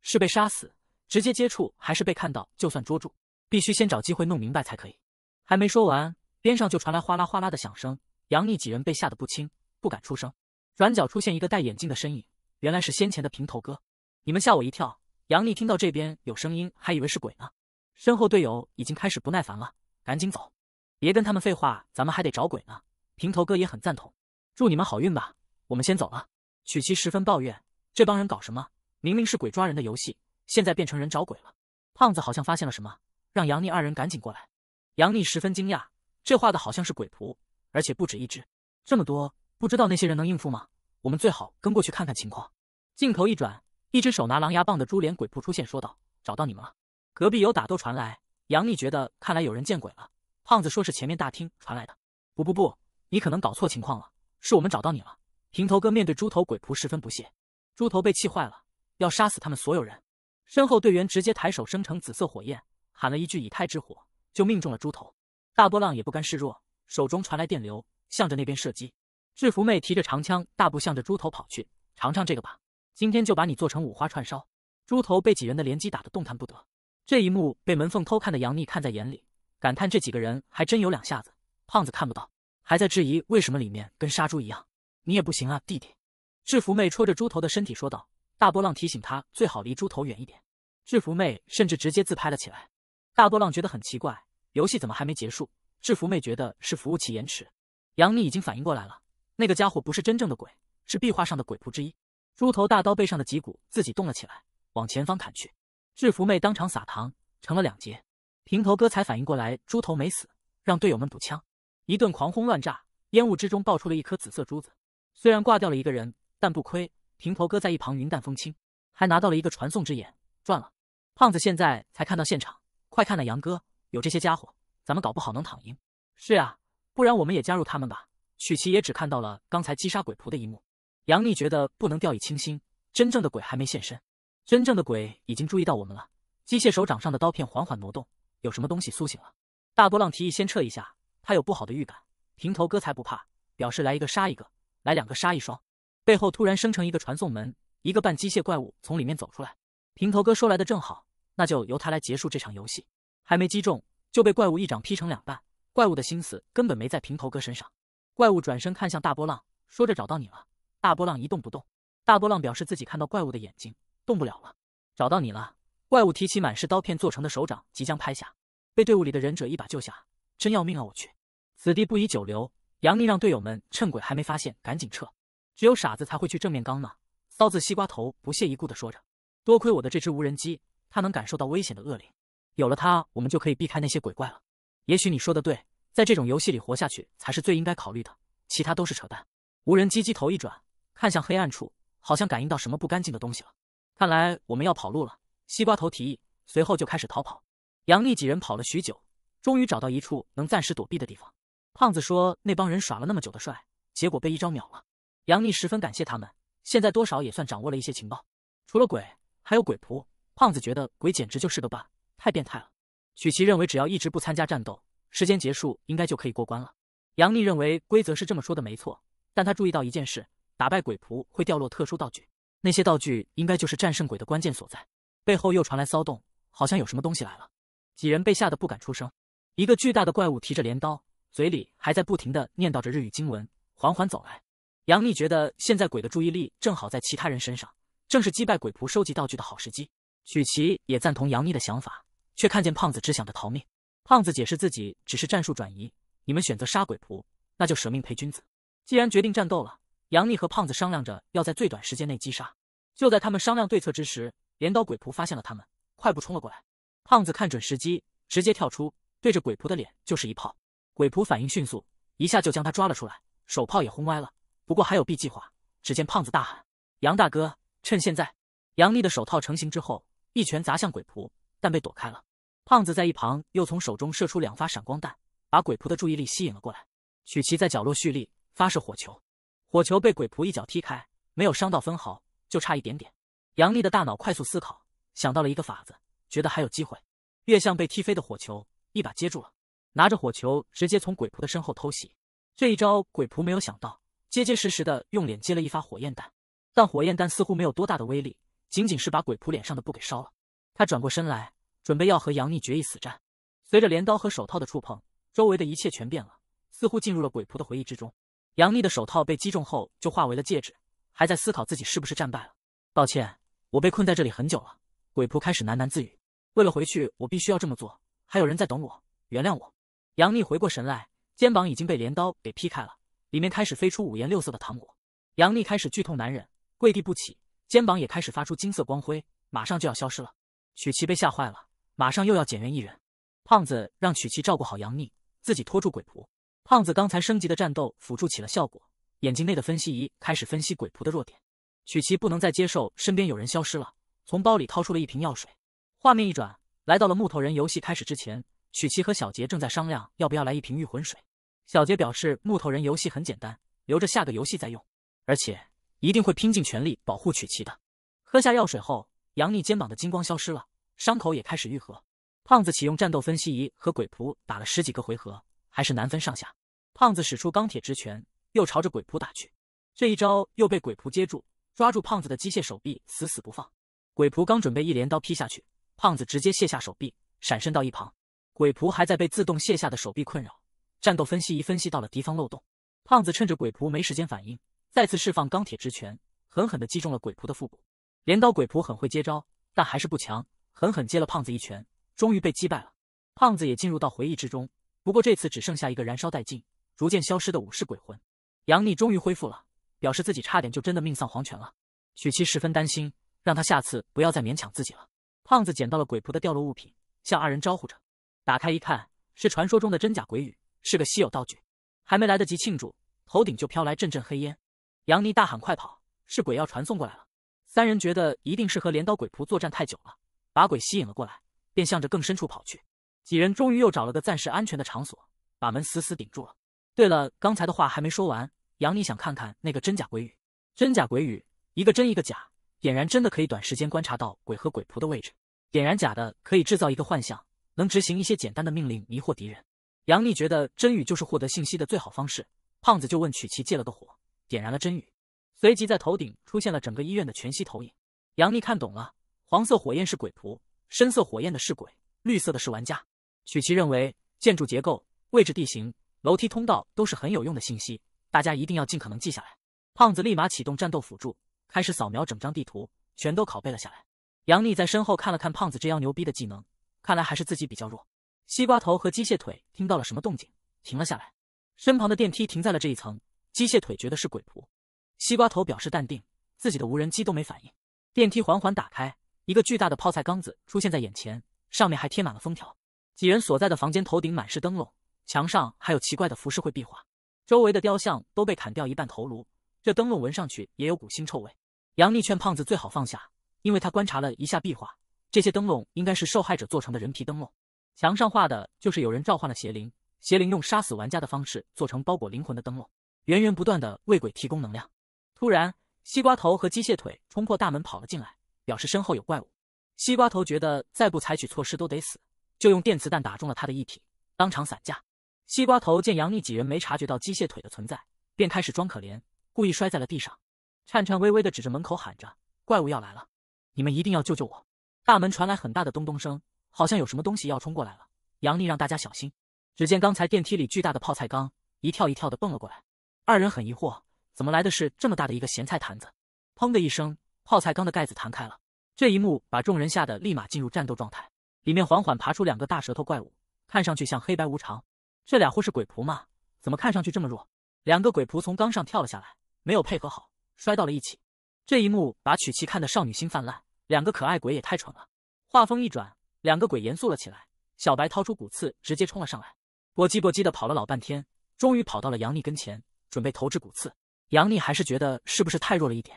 S1: 是被杀死？直接接触还是被看到，就算捉住，必须先找机会弄明白才可以。还没说完，边上就传来哗啦哗啦的响声，杨丽几人被吓得不轻，不敢出声。转角出现一个戴眼镜的身影，原来是先前的平头哥。你们吓我一跳！杨丽听到这边有声音，还以为是鬼呢。身后队友已经开始不耐烦了，赶紧走，别跟他们废话，咱们还得找鬼呢。平头哥也很赞同，祝你们好运吧，我们先走了。曲奇十分抱怨，这帮人搞什么？明明是鬼抓人的游戏。现在变成人找鬼了，胖子好像发现了什么，让杨幂二人赶紧过来。杨幂十分惊讶，这画的好像是鬼仆，而且不止一只，这么多，不知道那些人能应付吗？我们最好跟过去看看情况。镜头一转，一只手拿狼牙棒的猪脸鬼仆出现，说道：“找到你们了。”隔壁有打斗传来，杨幂觉得看来有人见鬼了。胖子说是前面大厅传来的。不不不，你可能搞错情况了，是我们找到你了。平头哥面对猪头鬼仆十分不屑，猪头被气坏了，要杀死他们所有人。身后队员直接抬手生成紫色火焰，喊了一句“以太之火”，就命中了猪头。大波浪也不甘示弱，手中传来电流，向着那边射击。制服妹提着长枪，大步向着猪头跑去。尝尝这个吧，今天就把你做成五花串烧。猪头被几人的连击打得动弹不得。这一幕被门缝偷看的杨幂看在眼里，感叹这几个人还真有两下子。胖子看不到，还在质疑为什么里面跟杀猪一样。你也不行啊，弟弟。制服妹戳着猪头的身体说道。大波浪提醒他最好离猪头远一点。制服妹甚至直接自拍了起来。大波浪觉得很奇怪，游戏怎么还没结束？制服妹觉得是服务器延迟。杨幂已经反应过来了，那个家伙不是真正的鬼，是壁画上的鬼仆之一。猪头大刀背上的脊骨自己动了起来，往前方砍去。制服妹当场撒糖，成了两截。平头哥才反应过来，猪头没死，让队友们补枪。一顿狂轰乱炸，烟雾之中爆出了一颗紫色珠子。虽然挂掉了一个人，但不亏。平头哥在一旁云淡风轻，还拿到了一个传送之眼，赚了。胖子现在才看到现场，快看呐，杨哥，有这些家伙，咱们搞不好能躺赢。是啊，不然我们也加入他们吧。曲奇也只看到了刚才击杀鬼仆的一幕。杨幂觉得不能掉以轻心，真正的鬼还没现身，真正的鬼已经注意到我们了。机械手掌上的刀片缓缓挪动，有什么东西苏醒了。大波浪提议先撤一下，他有不好的预感。平头哥才不怕，表示来一个杀一个，来两个杀一双。背后突然生成一个传送门，一个半机械怪物从里面走出来。平头哥说来的正好，那就由他来结束这场游戏。还没击中，就被怪物一掌劈成两半。怪物的心思根本没在平头哥身上。怪物转身看向大波浪，说着找到你了。大波浪一动不动。大波浪表示自己看到怪物的眼睛，动不了了。找到你了。怪物提起满是刀片做成的手掌，即将拍下，被队伍里的忍者一把救下。真要命啊！我去，此地不宜久留。杨幂让队友们趁鬼还没发现，赶紧撤。只有傻子才会去正面刚呢。骚子西瓜头不屑一顾的说着：“多亏我的这只无人机，它能感受到危险的恶灵，有了它，我们就可以避开那些鬼怪了。”也许你说的对，在这种游戏里活下去才是最应该考虑的，其他都是扯淡。无人机机头一转，看向黑暗处，好像感应到什么不干净的东西了。看来我们要跑路了。西瓜头提议，随后就开始逃跑。杨丽几人跑了许久，终于找到一处能暂时躲避的地方。胖子说：“那帮人耍了那么久的帅，结果被一招秒了。”杨幂十分感谢他们，现在多少也算掌握了一些情报。除了鬼，还有鬼仆。胖子觉得鬼简直就是个 bug，太变态了。曲奇认为只要一直不参加战斗，时间结束应该就可以过关了。杨幂认为规则是这么说的没错，但他注意到一件事：打败鬼仆会掉落特殊道具，那些道具应该就是战胜鬼的关键所在。背后又传来骚动，好像有什么东西来了。几人被吓得不敢出声。一个巨大的怪物提着镰刀，嘴里还在不停的念叨着日语经文，缓缓走来。杨幂觉得现在鬼的注意力正好在其他人身上，正是击败鬼仆、收集道具的好时机。曲奇也赞同杨幂的想法，却看见胖子只想着逃命。胖子解释自己只是战术转移，你们选择杀鬼仆，那就舍命陪君子。既然决定战斗了，杨幂和胖子商量着要在最短时间内击杀。就在他们商量对策之时，镰刀鬼仆发现了他们，快步冲了过来。胖子看准时机，直接跳出。对着鬼仆的脸就是一炮，鬼仆反应迅速，一下就将他抓了出来，手炮也轰歪了。不过还有 B 计划。只见胖子大喊：“杨大哥，趁现在！”杨丽的手套成型之后，一拳砸向鬼仆，但被躲开了。胖子在一旁又从手中射出两发闪光弹，把鬼仆的注意力吸引了过来。曲奇在角落蓄力发射火球，火球被鬼仆一脚踢开，没有伤到分毫，就差一点点。杨丽的大脑快速思考，想到了一个法子，觉得还有机会，越向被踢飞的火球。一把接住了，拿着火球直接从鬼仆的身后偷袭。这一招鬼仆没有想到，结结实实的用脸接了一发火焰弹，但火焰弹似乎没有多大的威力，仅仅是把鬼仆脸上的布给烧了。他转过身来，准备要和杨幂决一死战。随着镰刀和手套的触碰，周围的一切全变了，似乎进入了鬼仆的回忆之中。杨幂的手套被击中后就化为了戒指，还在思考自己是不是战败了。抱歉，我被困在这里很久了。鬼仆开始喃喃自语：“为了回去，我必须要这么做。”还有人在等我，原谅我。杨幂回过神来，肩膀已经被镰刀给劈开了，里面开始飞出五颜六色的糖果。杨幂开始剧痛难忍，跪地不起，肩膀也开始发出金色光辉，马上就要消失了。曲奇被吓坏了，马上又要减员一人。胖子让曲奇照顾好杨幂，自己拖住鬼仆。胖子刚才升级的战斗辅助起了效果，眼睛内的分析仪开始分析鬼仆的弱点。曲奇不能再接受身边有人消失了，从包里掏出了一瓶药水。画面一转。来到了木头人游戏开始之前，曲奇和小杰正在商量要不要来一瓶御魂水。小杰表示木头人游戏很简单，留着下个游戏再用，而且一定会拼尽全力保护曲奇的。喝下药水后，杨幂肩膀的金光消失了，伤口也开始愈合。胖子启用战斗分析仪和鬼仆打了十几个回合，还是难分上下。胖子使出钢铁直拳，又朝着鬼仆打去，这一招又被鬼仆接住，抓住胖子的机械手臂死死不放。鬼仆刚准备一镰刀劈下去。胖子直接卸下手臂，闪身到一旁。鬼仆还在被自动卸下的手臂困扰。战斗分析仪分析到了敌方漏洞。胖子趁着鬼仆没时间反应，再次释放钢铁直拳，狠狠地击中了鬼仆的腹部。镰刀鬼仆很会接招，但还是不强，狠狠接了胖子一拳，终于被击败了。胖子也进入到回忆之中，不过这次只剩下一个燃烧殆尽、逐渐消失的武士鬼魂。杨幂终于恢复了，表示自己差点就真的命丧黄泉了。许七十分担心，让他下次不要再勉强自己了。胖子捡到了鬼仆的掉落物品，向二人招呼着。打开一看，是传说中的真假鬼语，是个稀有道具。还没来得及庆祝，头顶就飘来阵阵黑烟。杨幂大喊：“快跑！是鬼要传送过来了！”三人觉得一定是和镰刀鬼仆作战太久了，把鬼吸引了过来，便向着更深处跑去。几人终于又找了个暂时安全的场所，把门死死顶住了。对了，刚才的话还没说完。杨幂想看看那个真假鬼语。真假鬼语，一个真一个假。点燃真的可以短时间观察到鬼和鬼仆的位置，点燃假的可以制造一个幻象，能执行一些简单的命令迷惑敌人。杨幂觉得真宇就是获得信息的最好方式，胖子就问曲奇借了个火，点燃了真宇，随即在头顶出现了整个医院的全息投影。杨幂看懂了，黄色火焰是鬼仆，深色火焰的是鬼，绿色的是玩家。曲奇认为建筑结构、位置、地形、楼梯、通道都是很有用的信息，大家一定要尽可能记下来。胖子立马启动战斗辅助。开始扫描整张地图，全都拷贝了下来。杨幂在身后看了看胖子这样牛逼的技能，看来还是自己比较弱。西瓜头和机械腿听到了什么动静，停了下来。身旁的电梯停在了这一层。机械腿觉得是鬼仆，西瓜头表示淡定，自己的无人机都没反应。电梯缓缓打开，一个巨大的泡菜缸子出现在眼前，上面还贴满了封条。几人所在的房间头顶满是灯笼，墙上还有奇怪的浮世绘壁画，周围的雕像都被砍掉一半头颅。这灯笼闻上去也有股腥臭味，杨幂劝胖子最好放下，因为他观察了一下壁画，这些灯笼应该是受害者做成的人皮灯笼。墙上画的就是有人召唤了邪灵，邪灵用杀死玩家的方式做成包裹灵魂的灯笼，源源不断的为鬼提供能量。突然，西瓜头和机械腿冲破大门跑了进来，表示身后有怪物。西瓜头觉得再不采取措施都得死，就用电磁弹打中了他的一体，当场散架。西瓜头见杨幂几人没察觉到机械腿的存在，便开始装可怜，故意摔在了地上，颤颤巍巍的指着门口喊着：“怪物要来了，你们一定要救救我！”大门传来很大的咚咚声，好像有什么东西要冲过来了。杨丽让大家小心。只见刚才电梯里巨大的泡菜缸一跳一跳的蹦了过来，二人很疑惑，怎么来的是这么大的一个咸菜坛子？砰的一声，泡菜缸的盖子弹开了。这一幕把众人吓得立马进入战斗状态，里面缓缓爬出两个大舌头怪物，看上去像黑白无常。这俩货是鬼仆吗？怎么看上去这么弱？两个鬼仆从缸上跳了下来，没有配合好，摔到了一起。这一幕把曲奇看得少女心泛滥。两个可爱鬼也太蠢了。话锋一转，两个鬼严肃了起来。小白掏出骨刺，直接冲了上来，簸叽簸叽的跑了老半天，终于跑到了杨幂跟前，准备投掷骨刺。杨幂还是觉得是不是太弱了一点，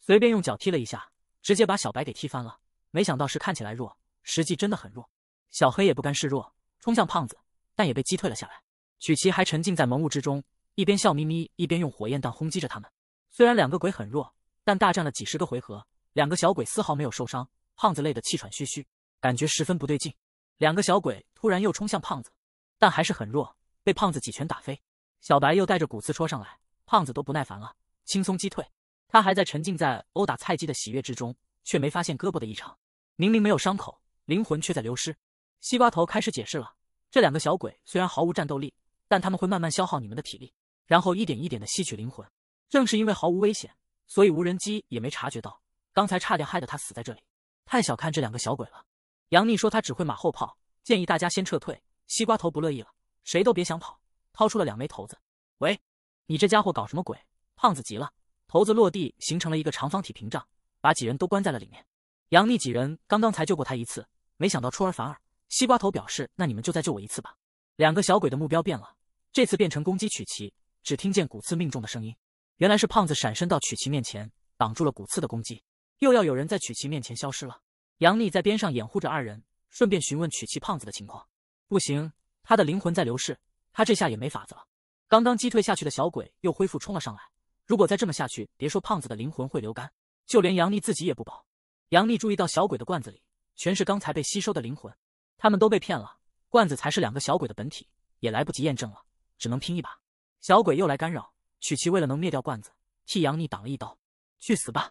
S1: 随便用脚踢了一下，直接把小白给踢翻了。没想到是看起来弱，实际真的很弱。小黑也不甘示弱，冲向胖子。但也被击退了下来。曲奇还沉浸在萌物之中，一边笑眯眯，一边用火焰弹轰击着他们。虽然两个鬼很弱，但大战了几十个回合，两个小鬼丝毫没有受伤。胖子累得气喘吁吁，感觉十分不对劲。两个小鬼突然又冲向胖子，但还是很弱，被胖子几拳打飞。小白又带着骨刺戳上来，胖子都不耐烦了，轻松击退。他还在沉浸在殴打菜鸡的喜悦之中，却没发现胳膊的异常。明明没有伤口，灵魂却在流失。西瓜头开始解释了。这两个小鬼虽然毫无战斗力，但他们会慢慢消耗你们的体力，然后一点一点的吸取灵魂。正是因为毫无危险，所以无人机也没察觉到，刚才差点害得他死在这里。太小看这两个小鬼了。杨幂说他只会马后炮，建议大家先撤退。西瓜头不乐意了，谁都别想跑，掏出了两枚骰子。喂，你这家伙搞什么鬼？胖子急了，骰子落地形成了一个长方体屏障，把几人都关在了里面。杨幂几人刚刚才救过他一次，没想到出尔反尔。西瓜头表示：“那你们就再救我一次吧。”两个小鬼的目标变了，这次变成攻击曲奇。只听见骨刺命中的声音，原来是胖子闪身到曲奇面前，挡住了骨刺的攻击。又要有人在曲奇面前消失了。杨丽在边上掩护着二人，顺便询问曲奇胖子的情况。不行，他的灵魂在流逝，他这下也没法子了。刚刚击退下去的小鬼又恢复冲了上来。如果再这么下去，别说胖子的灵魂会流干，就连杨丽自己也不保。杨丽注意到小鬼的罐子里全是刚才被吸收的灵魂。他们都被骗了，罐子才是两个小鬼的本体，也来不及验证了，只能拼一把。小鬼又来干扰，曲奇为了能灭掉罐子，替杨幂挡了一刀。去死吧！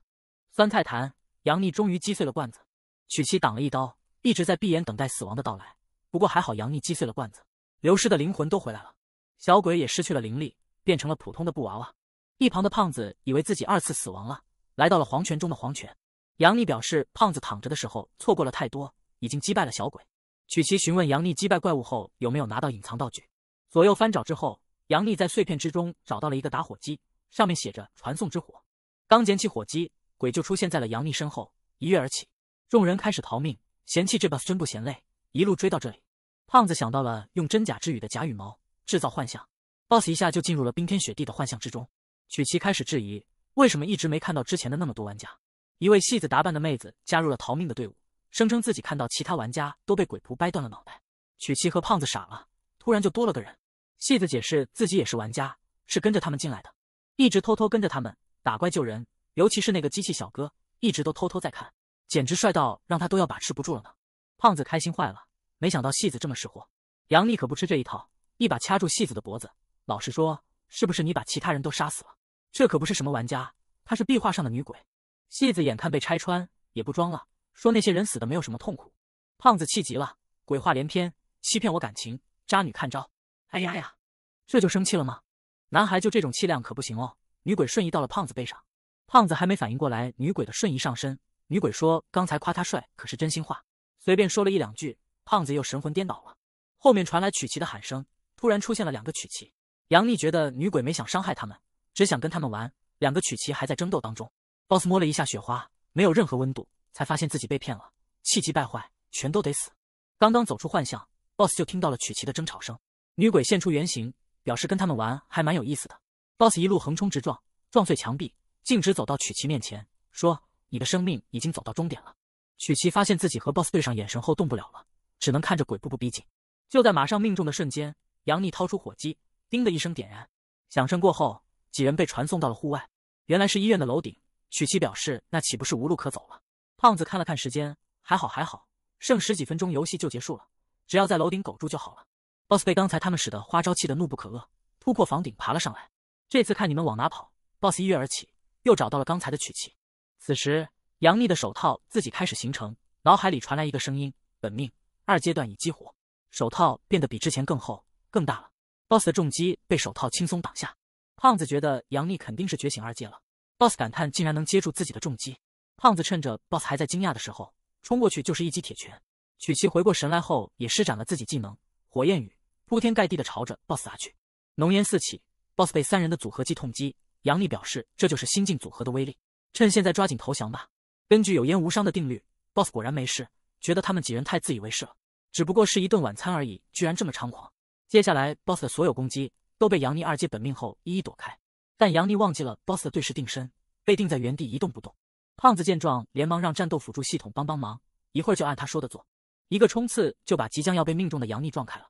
S1: 酸菜坛，杨幂终于击碎了罐子，曲奇挡了一刀，一直在闭眼等待死亡的到来。不过还好，杨幂击碎了罐子，流失的灵魂都回来了，小鬼也失去了灵力，变成了普通的布娃娃。一旁的胖子以为自己二次死亡了，来到了黄泉中的黄泉。杨幂表示，胖子躺着的时候错过了太多，已经击败了小鬼。曲奇询问杨幂击败怪物后有没有拿到隐藏道具，左右翻找之后，杨幂在碎片之中找到了一个打火机，上面写着“传送之火”。刚捡起火机，鬼就出现在了杨幂身后，一跃而起。众人开始逃命，嫌弃这 boss 真不嫌累，一路追到这里。胖子想到了用真假之语的假羽毛制造幻象，boss 一下就进入了冰天雪地的幻象之中。曲奇开始质疑，为什么一直没看到之前的那么多玩家？一位戏子打扮的妹子加入了逃命的队伍。声称自己看到其他玩家都被鬼仆掰断了脑袋，曲奇和胖子傻了，突然就多了个人。戏子解释自己也是玩家，是跟着他们进来的，一直偷偷跟着他们打怪救人，尤其是那个机器小哥，一直都偷偷在看，简直帅到让他都要把持不住了呢。胖子开心坏了，没想到戏子这么识货。杨幂可不吃这一套，一把掐住戏子的脖子，老实说，是不是你把其他人都杀死了？这可不是什么玩家，她是壁画上的女鬼。戏子眼看被拆穿，也不装了。说那些人死的没有什么痛苦，胖子气急了，鬼话连篇，欺骗我感情，渣女看招！哎呀呀，这就生气了吗？男孩就这种气量可不行哦！女鬼瞬移到了胖子背上，胖子还没反应过来，女鬼的瞬移上身。女鬼说刚才夸他帅可是真心话，随便说了一两句，胖子又神魂颠倒了。后面传来曲奇的喊声，突然出现了两个曲奇。杨幂觉得女鬼没想伤害他们，只想跟他们玩。两个曲奇还在争斗当中，boss 摸了一下雪花，没有任何温度。才发现自己被骗了，气急败坏，全都得死。刚刚走出幻象，BOSS 就听到了曲奇的争吵声。女鬼现出原形，表示跟他们玩还蛮有意思的。BOSS 一路横冲直撞，撞碎墙壁，径直走到曲奇面前，说：“你的生命已经走到终点了。”曲奇发现自己和 BOSS 对上眼神后动不了了，只能看着鬼步步逼近。就在马上命中的瞬间，杨幂掏出火机，叮的一声点燃，响声过后，几人被传送到了户外。原来是医院的楼顶。曲奇表示，那岂不是无路可走了？胖子看了看时间，还好还好，剩十几分钟游戏就结束了，只要在楼顶苟住就好了。Boss 被刚才他们使的花招气得怒不可遏，突破房顶爬了上来。这次看你们往哪跑！boss 一跃而起，又找到了刚才的曲奇。此时，杨幂的手套自己开始形成，脑海里传来一个声音：本命二阶段已激活，手套变得比之前更厚、更大了。boss 的重击被手套轻松挡下。胖子觉得杨幂肯定是觉醒二阶了。boss 感叹竟然能接住自己的重击。胖子趁着 boss 还在惊讶的时候，冲过去就是一击铁拳。曲奇回过神来后，也施展了自己技能火焰雨，铺天盖地的朝着 boss 砸去，浓烟四起。boss 被三人的组合技痛击。杨幂表示这就是新晋组合的威力，趁现在抓紧投降吧。根据有烟无伤的定律，boss 果然没事，觉得他们几人太自以为是了，只不过是一顿晚餐而已，居然这么猖狂。接下来 boss 的所有攻击。都被杨幂二阶本命后一一躲开，但杨幂忘记了 BOSS 的对视定身，被定在原地一动不动。胖子见状，连忙让战斗辅助系统帮帮忙，一会儿就按他说的做，一个冲刺就把即将要被命中的杨幂撞开了。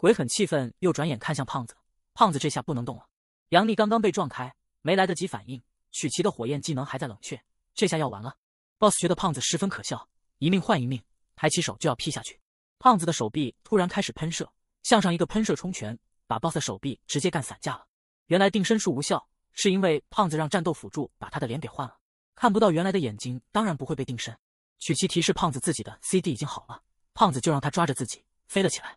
S1: 鬼很气愤，又转眼看向胖子，胖子这下不能动了。杨幂刚刚被撞开，没来得及反应，曲奇的火焰技能还在冷却，这下要完了。BOSS 觉得胖子十分可笑，一命换一命，抬起手就要劈下去。胖子的手臂突然开始喷射，向上一个喷射冲拳。把 BOSS 手臂直接干散架了。原来定身术无效，是因为胖子让战斗辅助把他的脸给换了，看不到原来的眼睛，当然不会被定身。曲奇提示胖子自己的 CD 已经好了，胖子就让他抓着自己飞了起来。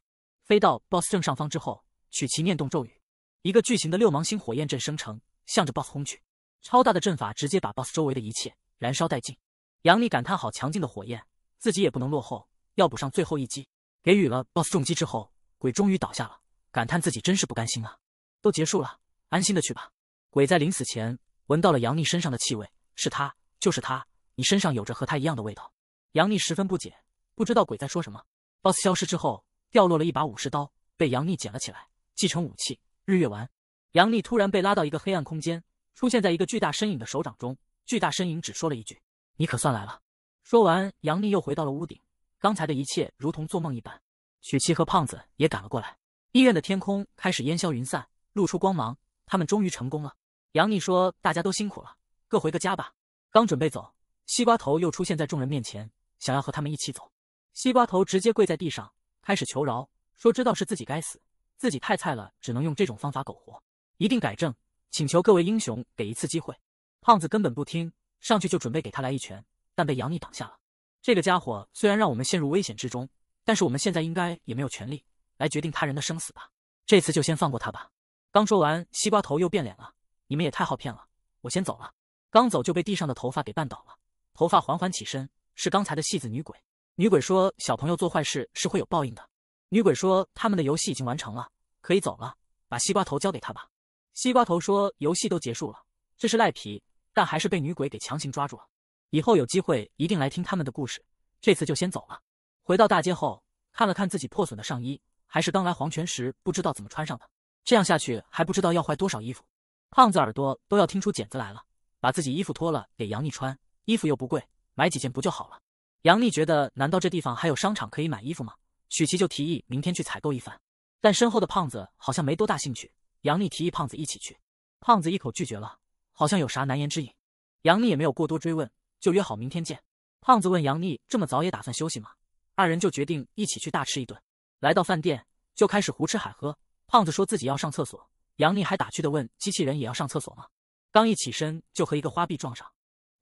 S1: 飞到 BOSS 正上方之后，曲奇念动咒语，一个巨型的六芒星火焰阵生成，向着 BOSS 轰去。超大的阵法直接把 BOSS 周围的一切燃烧殆尽。杨丽感叹：好强劲的火焰，自己也不能落后，要补上最后一击。给予了 BOSS 重击之后，鬼终于倒下了。感叹自己真是不甘心啊！都结束了，安心的去吧。鬼在临死前闻到了杨丽身上的气味，是他，就是他，你身上有着和他一样的味道。杨丽十分不解，不知道鬼在说什么。boss 消失之后，掉落了一把武士刀，被杨幂捡了起来，继承武器。日月丸。杨幂突然被拉到一个黑暗空间，出现在一个巨大身影的手掌中。巨大身影只说了一句：“你可算来了。”说完，杨幂又回到了屋顶。刚才的一切如同做梦一般。许七和胖子也赶了过来。医院的天空开始烟消云散，露出光芒。他们终于成功了。杨幂说：“大家都辛苦了，各回个家吧。”刚准备走，西瓜头又出现在众人面前，想要和他们一起走。西瓜头直接跪在地上，开始求饶，说：“知道是自己该死，自己太菜了，只能用这种方法苟活，一定改正，请求各位英雄给一次机会。”胖子根本不听，上去就准备给他来一拳，但被杨毅挡下了。这个家伙虽然让我们陷入危险之中，但是我们现在应该也没有权利。来决定他人的生死吧，这次就先放过他吧。刚说完，西瓜头又变脸了。你们也太好骗了，我先走了。刚走就被地上的头发给绊倒了，头发缓缓起身，是刚才的戏子女鬼。女鬼说：“小朋友做坏事是会有报应的。”女鬼说：“他们的游戏已经完成了，可以走了，把西瓜头交给他吧。”西瓜头说：“游戏都结束了，这是赖皮，但还是被女鬼给强行抓住了。以后有机会一定来听他们的故事，这次就先走了。”回到大街后，看了看自己破损的上衣。还是刚来黄泉时不知道怎么穿上的，这样下去还不知道要坏多少衣服。胖子耳朵都要听出茧子来了，把自己衣服脱了给杨幂穿，衣服又不贵，买几件不就好了？杨丽觉得，难道这地方还有商场可以买衣服吗？许琪就提议明天去采购一番，但身后的胖子好像没多大兴趣。杨丽提议胖子一起去，胖子一口拒绝了，好像有啥难言之隐。杨丽也没有过多追问，就约好明天见。胖子问杨丽这么早也打算休息吗？二人就决定一起去大吃一顿。来到饭店，就开始胡吃海喝。胖子说自己要上厕所，杨丽还打趣的问：“机器人也要上厕所吗？”刚一起身，就和一个花臂撞上。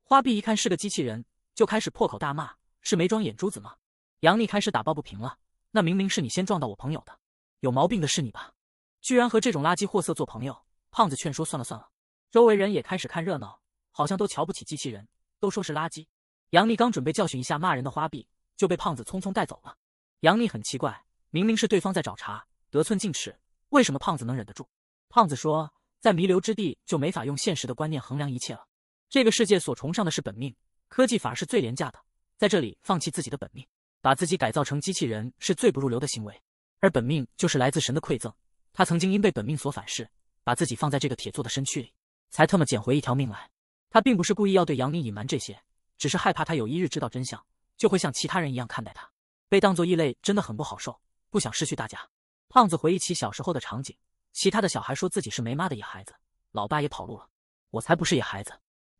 S1: 花臂一看是个机器人，就开始破口大骂：“是没装眼珠子吗？”杨幂开始打抱不平了：“那明明是你先撞到我朋友的，有毛病的是你吧？居然和这种垃圾货色做朋友！”胖子劝说：“算了算了。”周围人也开始看热闹，好像都瞧不起机器人，都说是垃圾。杨幂刚准备教训一下骂人的花臂，就被胖子匆匆带走了。杨幂很奇怪。明明是对方在找茬，得寸进尺，为什么胖子能忍得住？胖子说，在弥留之地就没法用现实的观念衡量一切了。这个世界所崇尚的是本命，科技反而是最廉价的。在这里放弃自己的本命，把自己改造成机器人，是最不入流的行为。而本命就是来自神的馈赠，他曾经因被本命所反噬，把自己放在这个铁做的身躯里，才特么捡回一条命来。他并不是故意要对杨幂隐瞒这些，只是害怕他有一日知道真相，就会像其他人一样看待他。被当作异类真的很不好受，不想失去大家。胖子回忆起小时候的场景，其他的小孩说自己是没妈的野孩子，老爸也跑路了，我才不是野孩子。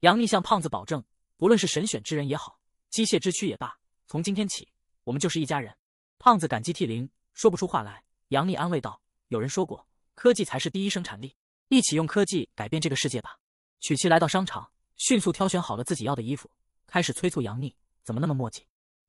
S1: 杨幂向胖子保证，不论是神选之人也好，机械之躯也罢，从今天起，我们就是一家人。胖子感激涕零，说不出话来。杨幂安慰道：“有人说过，科技才是第一生产力，一起用科技改变这个世界吧。”曲奇来到商场，迅速挑选好了自己要的衣服，开始催促杨幂：“怎么那么磨叽？”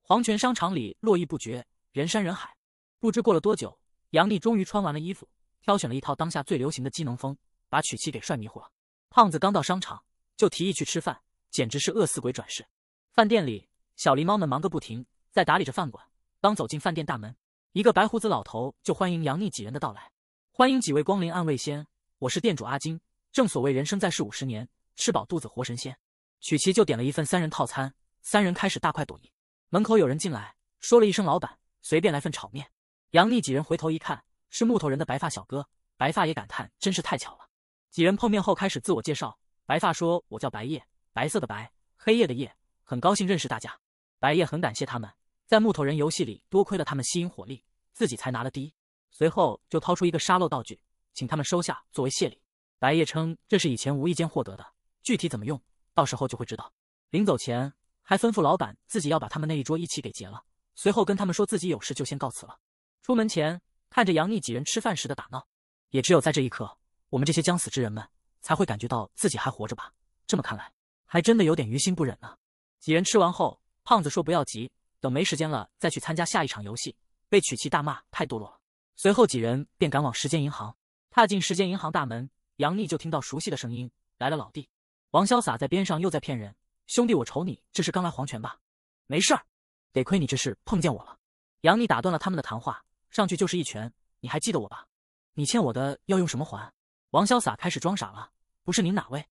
S1: 黄泉商场里络绎不绝，人山人海。不知过了多久，杨幂终于穿完了衣服，挑选了一套当下最流行的机能风，把曲奇给帅迷糊了。胖子刚到商场。就提议去吃饭，简直是饿死鬼转世。饭店里，小狸猫们忙个不停，在打理着饭馆。刚走进饭店大门，一个白胡子老头就欢迎杨幂几人的到来。欢迎几位光临，暗味仙，我是店主阿金。正所谓人生在世五十年，吃饱肚子活神仙。曲奇就点了一份三人套餐，三人开始大快朵颐。门口有人进来，说了一声“老板，随便来份炒面”。杨幂几人回头一看，是木头人的白发小哥。白发也感叹，真是太巧了。几人碰面后开始自我介绍。白发说：“我叫白夜，白色的白，黑夜的夜，很高兴认识大家。”白夜很感谢他们，在木头人游戏里多亏了他们吸引火力，自己才拿了第一。随后就掏出一个沙漏道具，请他们收下作为谢礼。白夜称这是以前无意间获得的，具体怎么用，到时候就会知道。临走前还吩咐老板自己要把他们那一桌一起给结了，随后跟他们说自己有事就先告辞了。出门前看着杨幂几人吃饭时的打闹，也只有在这一刻，我们这些将死之人们。才会感觉到自己还活着吧？这么看来，还真的有点于心不忍呢。几人吃完后，胖子说不要急，等没时间了再去参加下一场游戏。被曲奇大骂太堕落了。随后几人便赶往时间银行。踏进时间银行大门，杨幂就听到熟悉的声音：“来了，老弟。”王潇洒在边上又在骗人：“兄弟，我瞅你这是刚来黄泉吧？没事儿，得亏你这是碰见我了。”杨幂打断了他们的谈话，上去就是一拳：“你还记得我吧？你欠我的要用什么还？”王潇洒开始装傻了，不是您哪位？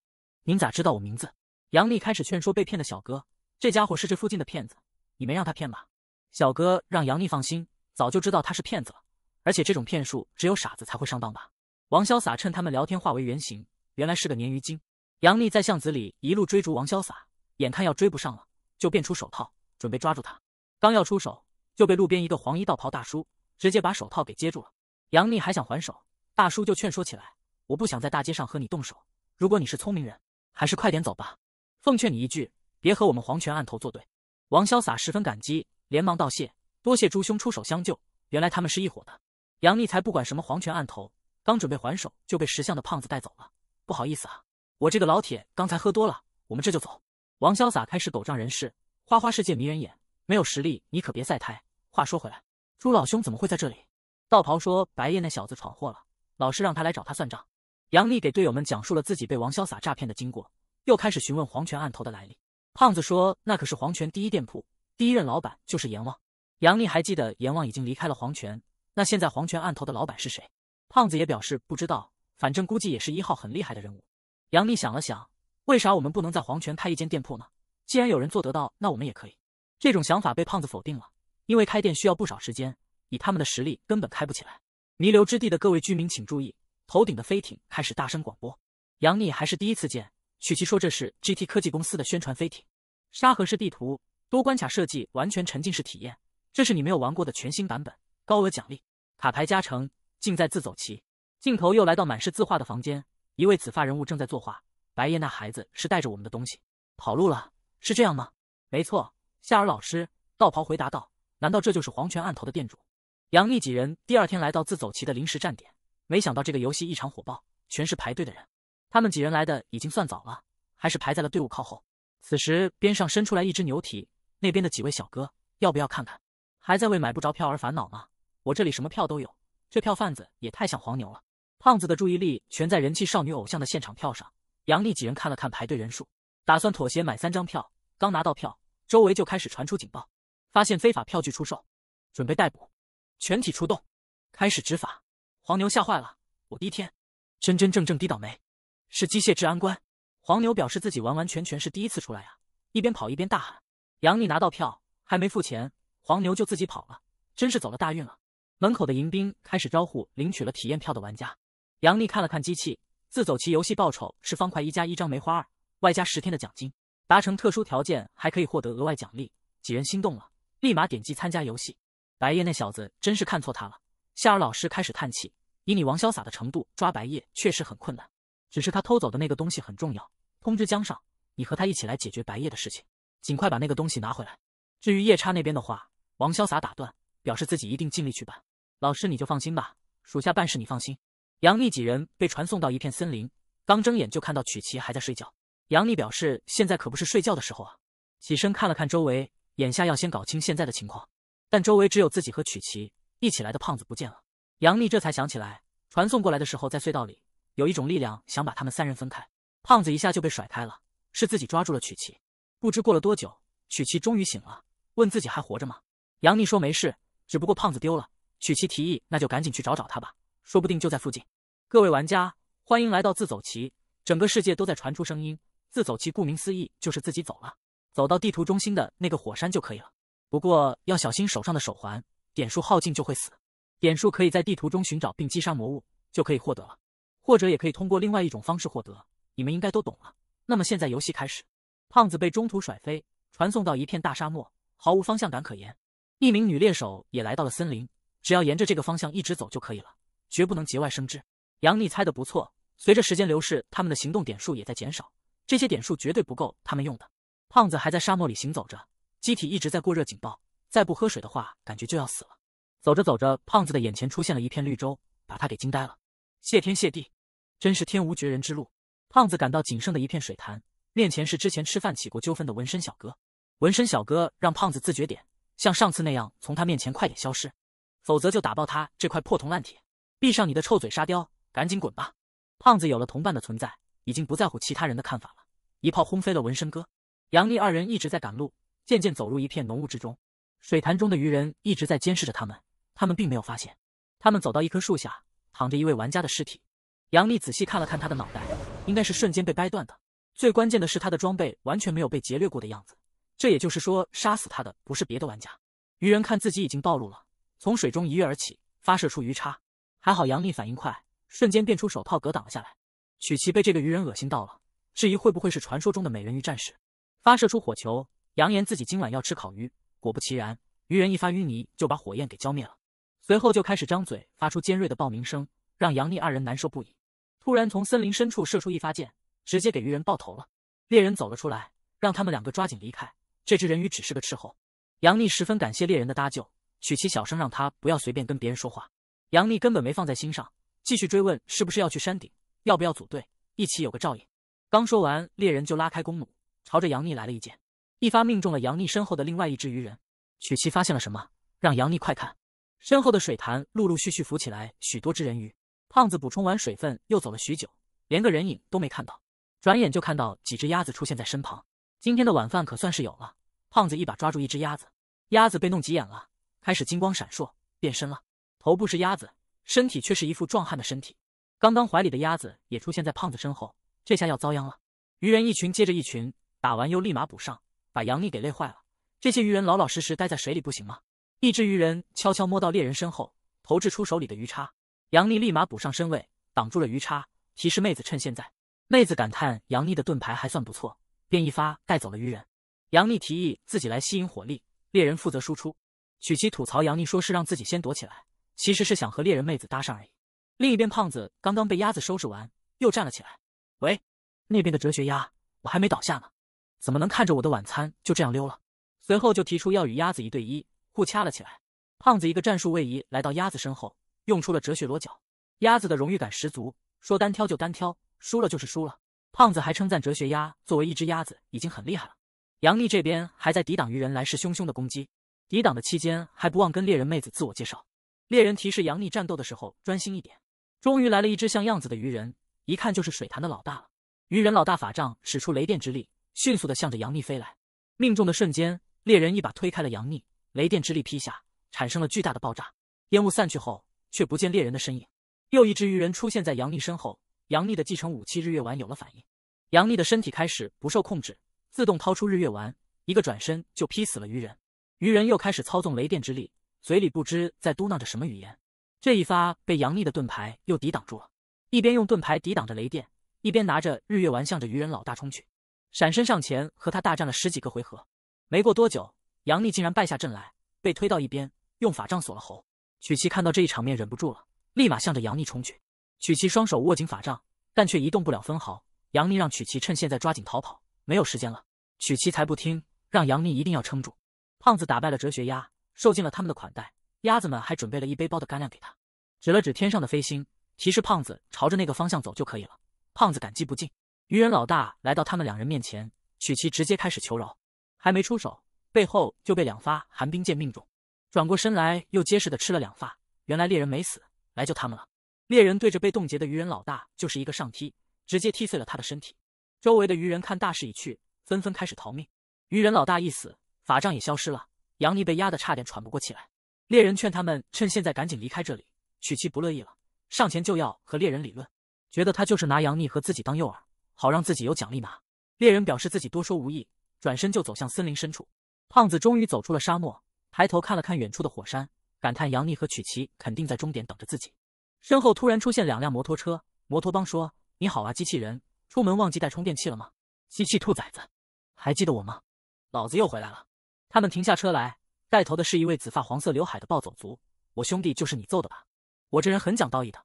S1: 您咋知道我名字？杨幂开始劝说被骗的小哥，这家伙是这附近的骗子，你没让他骗吧？小哥让杨幂放心，早就知道他是骗子了，而且这种骗术只有傻子才会上当吧？王潇洒趁他们聊天化为原形，原来是个鲶鱼精。杨幂在巷子里一路追逐王潇洒，眼看要追不上了，就变出手套准备抓住他，刚要出手，就被路边一个黄衣道袍大叔直接把手套给接住了。杨幂还想还手，大叔就劝说起来。我不想在大街上和你动手。如果你是聪明人，还是快点走吧。奉劝你一句，别和我们黄泉案头作对。王潇洒十分感激，连忙道谢，多谢朱兄出手相救。原来他们是一伙的。杨幂才不管什么黄泉案头，刚准备还手，就被识相的胖子带走了。不好意思啊，我这个老铁刚才喝多了，我们这就走。王潇洒开始狗仗人势，花花世界迷人眼，没有实力你可别再胎。话说回来，朱老兄怎么会在这里？道袍说白夜那小子闯祸了，老师让他来找他算账。杨幂给队友们讲述了自己被王潇洒诈骗的经过，又开始询问黄泉案头的来历。胖子说：“那可是黄泉第一店铺，第一任老板就是阎王。”杨丽还记得阎王已经离开了黄泉，那现在黄泉案头的老板是谁？胖子也表示不知道，反正估计也是一号很厉害的人物。杨幂想了想，为啥我们不能在黄泉开一间店铺呢？既然有人做得到，那我们也可以。这种想法被胖子否定了，因为开店需要不少时间，以他们的实力根本开不起来。弥留之地的各位居民请注意。头顶的飞艇开始大声广播，杨幂还是第一次见。曲奇说这是 GT 科技公司的宣传飞艇，沙盒式地图，多关卡设计，完全沉浸式体验。这是你没有玩过的全新版本，高额奖励，卡牌加成，尽在自走棋。镜头又来到满是字画的房间，一位紫发人物正在作画。白夜那孩子是带着我们的东西跑路了，是这样吗？没错，夏尔老师，道袍回答道。难道这就是黄泉案头的店主？杨幂几人第二天来到自走棋的临时站点。没想到这个游戏异常火爆，全是排队的人。他们几人来的已经算早了，还是排在了队伍靠后。此时边上伸出来一只牛蹄，那边的几位小哥要不要看看？还在为买不着票而烦恼吗？我这里什么票都有，这票贩子也太像黄牛了。胖子的注意力全在人气少女偶像的现场票上。杨丽几人看了看排队人数，打算妥协买三张票。刚拿到票，周围就开始传出警报，发现非法票据出售，准备逮捕，全体出动，开始执法。黄牛吓坏了，我第一天，真真正正低倒霉，是机械治安官。黄牛表示自己完完全全是第一次出来啊，一边跑一边大喊。杨丽拿到票还没付钱，黄牛就自己跑了，真是走了大运了。门口的迎宾开始招呼领取了体验票的玩家。杨丽看了看机器，自走棋游戏报酬是方块一加一张梅花二，外加十天的奖金，达成特殊条件还可以获得额外奖励。几人心动了，立马点击参加游戏。白夜那小子真是看错他了。夏尔老师开始叹气，以你王潇洒的程度，抓白夜确实很困难。只是他偷走的那个东西很重要，通知江上，你和他一起来解决白夜的事情，尽快把那个东西拿回来。至于夜叉那边的话，王潇洒打断，表示自己一定尽力去办。老师你就放心吧，属下办事你放心。杨幂几人被传送到一片森林，刚睁眼就看到曲奇还在睡觉。杨幂表示现在可不是睡觉的时候啊，起身看了看周围，眼下要先搞清现在的情况。但周围只有自己和曲奇一起来的胖子不见了。杨幂这才想起来，传送过来的时候在隧道里。有一种力量想把他们三人分开，胖子一下就被甩开了，是自己抓住了曲奇。不知过了多久，曲奇终于醒了，问自己还活着吗？杨幂说没事，只不过胖子丢了。曲奇提议，那就赶紧去找找他吧，说不定就在附近。各位玩家，欢迎来到自走棋，整个世界都在传出声音。自走棋顾名思义就是自己走了，走到地图中心的那个火山就可以了。不过要小心手上的手环，点数耗尽就会死。点数可以在地图中寻找并击杀魔物，就可以获得了。或者也可以通过另外一种方式获得，你们应该都懂了。那么现在游戏开始，胖子被中途甩飞，传送到一片大沙漠，毫无方向感可言。一名女猎手也来到了森林，只要沿着这个方向一直走就可以了，绝不能节外生枝。杨幂猜的不错，随着时间流逝，他们的行动点数也在减少，这些点数绝对不够他们用的。胖子还在沙漠里行走着，机体一直在过热警报，再不喝水的话，感觉就要死了。走着走着，胖子的眼前出现了一片绿洲，把他给惊呆了。谢天谢地，真是天无绝人之路。胖子赶到仅剩的一片水潭，面前是之前吃饭起过纠纷的纹身小哥。纹身小哥让胖子自觉点，像上次那样从他面前快点消失，否则就打爆他这块破铜烂铁。闭上你的臭嘴沙雕，赶紧滚吧！胖子有了同伴的存在，已经不在乎其他人的看法了，一炮轰飞了纹身哥。杨丽二人一直在赶路，渐渐走入一片浓雾之中。水潭中的鱼人一直在监视着他们，他们并没有发现。他们走到一棵树下。躺着一位玩家的尸体，杨幂仔细看了看他的脑袋，应该是瞬间被掰断的。最关键的是，他的装备完全没有被劫掠过的样子。这也就是说，杀死他的不是别的玩家。鱼人看自己已经暴露了，从水中一跃而起，发射出鱼叉。还好杨幂反应快，瞬间变出手套格挡了下来。曲奇被这个鱼人恶心到了，质疑会不会是传说中的美人鱼战士，发射出火球，扬言自己今晚要吃烤鱼。果不其然，鱼人一发淤泥就把火焰给浇灭了。随后就开始张嘴发出尖锐的爆鸣声，让杨幂二人难受不已。突然从森林深处射出一发箭，直接给鱼人爆头了。猎人走了出来，让他们两个抓紧离开。这只人鱼只是个斥候。杨幂十分感谢猎人的搭救，曲奇小声让他不要随便跟别人说话。杨幂根本没放在心上，继续追问是不是要去山顶，要不要组队一起有个照应。刚说完，猎人就拉开弓弩，朝着杨幂来了一箭，一发命中了杨幂身后的另外一只鱼人。曲奇发现了什么，让杨幂快看。身后的水潭陆陆续续浮起来许多只人鱼，胖子补充完水分，又走了许久，连个人影都没看到。转眼就看到几只鸭子出现在身旁，今天的晚饭可算是有了。胖子一把抓住一只鸭子，鸭子被弄急眼了，开始金光闪烁，变身了。头部是鸭子，身体却是一副壮汉的身体。刚刚怀里的鸭子也出现在胖子身后，这下要遭殃了。鱼人一群接着一群，打完又立马补上，把杨幂给累坏了。这些鱼人老老实实待在水里不行吗？一只鱼人悄悄摸到猎人身后，投掷出手里的鱼叉。杨幂立马补上身位，挡住了鱼叉，提示妹子趁现在。妹子感叹杨幂的盾牌还算不错，便一发带走了鱼人。杨幂提议自己来吸引火力，猎人负责输出。曲奇吐槽杨幂说是让自己先躲起来，其实是想和猎人妹子搭上而已。另一边，胖子刚刚被鸭子收拾完，又站了起来。喂，那边的哲学鸭，我还没倒下呢，怎么能看着我的晚餐就这样溜了？随后就提出要与鸭子一对一。互掐了起来，胖子一个战术位移来到鸭子身后，用出了哲学裸脚。鸭子的荣誉感十足，说单挑就单挑，输了就是输了。胖子还称赞哲学鸭作为一只鸭子已经很厉害了。杨幂这边还在抵挡鱼人来势汹汹的攻击，抵挡的期间还不忘跟猎人妹子自我介绍。猎人提示杨幂战斗的时候专心一点。终于来了一只像样子的鱼人，一看就是水潭的老大了。鱼人老大法杖使出雷电之力，迅速的向着杨幂飞来，命中的瞬间，猎人一把推开了杨幂。雷电之力劈下，产生了巨大的爆炸。烟雾散去后，却不见猎人的身影。又一只鱼人出现在杨幂身后，杨幂的继承武器日月丸有了反应。杨幂的身体开始不受控制，自动掏出日月丸，一个转身就劈死了鱼人。鱼人又开始操纵雷电之力，嘴里不知在嘟囔着什么语言。这一发被杨幂的盾牌又抵挡住了，一边用盾牌抵挡着雷电，一边拿着日月丸向着鱼人老大冲去，闪身上前和他大战了十几个回合。没过多久。杨幂竟然败下阵来，被推到一边，用法杖锁了喉。曲奇看到这一场面，忍不住了，立马向着杨幂冲去。曲奇双手握紧法杖，但却移动不了分毫。杨幂让曲奇趁现在抓紧逃跑，没有时间了。曲奇才不听，让杨幂一定要撑住。胖子打败了哲学鸭，受尽了他们的款待，鸭子们还准备了一背包的干粮给他，指了指天上的飞星，提示胖子朝着那个方向走就可以了。胖子感激不尽。愚人老大来到他们两人面前，曲奇直接开始求饶，还没出手，背后就被两发寒冰剑命中。转过身来，又结实的吃了两发。原来猎人没死，来救他们了。猎人对着被冻结的鱼人老大就是一个上踢，直接踢碎了他的身体。周围的鱼人看大势已去，纷纷开始逃命。鱼人老大一死，法杖也消失了。杨妮被压得差点喘不过气来。猎人劝他们趁现在赶紧离开这里。曲奇不乐意了，上前就要和猎人理论，觉得他就是拿杨幂和自己当诱饵。好让自己有奖励拿。猎人表示自己多说无益，转身就走向森林深处。胖子终于走出了沙漠，抬头看了看远处的火山，感叹杨幂和曲奇肯定在终点等着自己。身后突然出现两辆摩托车，摩托帮说：“你好啊，机器人，出门忘记带充电器了吗？”机器兔崽子，还记得我吗？老子又回来了。他们停下车来，带头的是一位紫发黄色刘海的暴走族。我兄弟就是你揍的吧？我这人很讲道义的，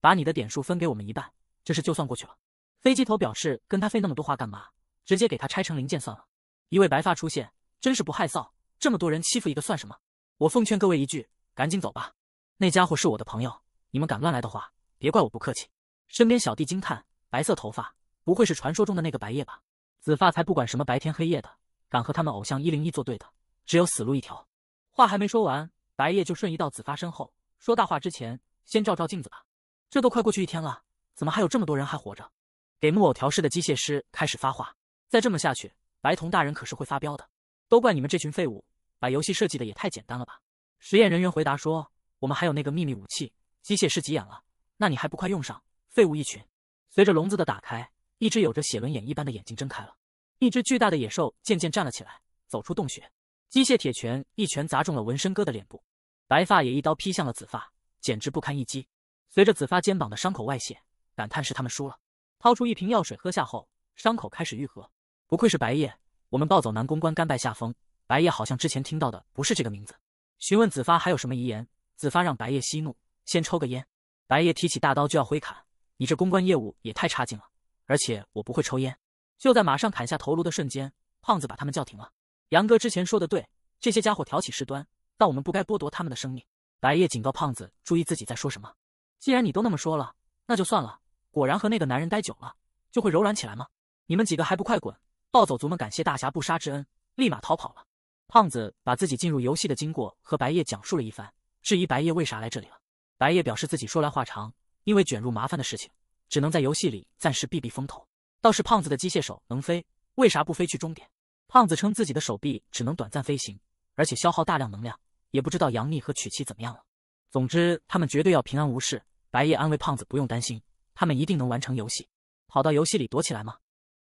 S1: 把你的点数分给我们一半，这事就算过去了。飞机头表示跟他费那么多话干嘛？直接给他拆成零件算了。一位白发出现，真是不害臊，这么多人欺负一个算什么？我奉劝各位一句，赶紧走吧。那家伙是我的朋友，你们敢乱来的话，别怪我不客气。身边小弟惊叹：白色头发，不会是传说中的那个白夜吧？紫发才不管什么白天黑夜的，敢和他们偶像一零一作对的，只有死路一条。话还没说完，白夜就瞬移到紫发身后，说大话之前先照照镜子吧。这都快过去一天了，怎么还有这么多人还活着？给木偶调试的机械师开始发话：“再这么下去，白瞳大人可是会发飙的。都怪你们这群废物，把游戏设计的也太简单了吧？”实验人员回答说：“我们还有那个秘密武器。”机械师急眼了：“那你还不快用上？废物一群！”随着笼子的打开，一只有着写轮眼一般的眼睛睁开了，一只巨大的野兽渐渐站了起来，走出洞穴。机械铁拳一拳砸中了纹身哥的脸部，白发也一刀劈向了紫发，简直不堪一击。随着紫发肩膀的伤口外泄，感叹是他们输了。掏出一瓶药水喝下后，伤口开始愈合。不愧是白夜，我们暴走男公关甘拜下风。白夜好像之前听到的不是这个名字。询问子发还有什么遗言，子发让白夜息怒，先抽个烟。白夜提起大刀就要挥砍，你这公关业务也太差劲了，而且我不会抽烟。就在马上砍下头颅的瞬间，胖子把他们叫停了。杨哥之前说的对，这些家伙挑起事端，但我们不该剥夺他们的生命。白夜警告胖子注意自己在说什么。既然你都那么说了，那就算了。果然和那个男人待久了就会柔软起来吗？你们几个还不快滚！暴走族们感谢大侠不杀之恩，立马逃跑了。胖子把自己进入游戏的经过和白夜讲述了一番，质疑白夜为啥来这里了。白夜表示自己说来话长，因为卷入麻烦的事情，只能在游戏里暂时避避风头。倒是胖子的机械手能飞，为啥不飞去终点？胖子称自己的手臂只能短暂飞行，而且消耗大量能量，也不知道杨幂和曲奇怎么样了。总之，他们绝对要平安无事。白夜安慰胖子不用担心。他们一定能完成游戏，跑到游戏里躲起来吗？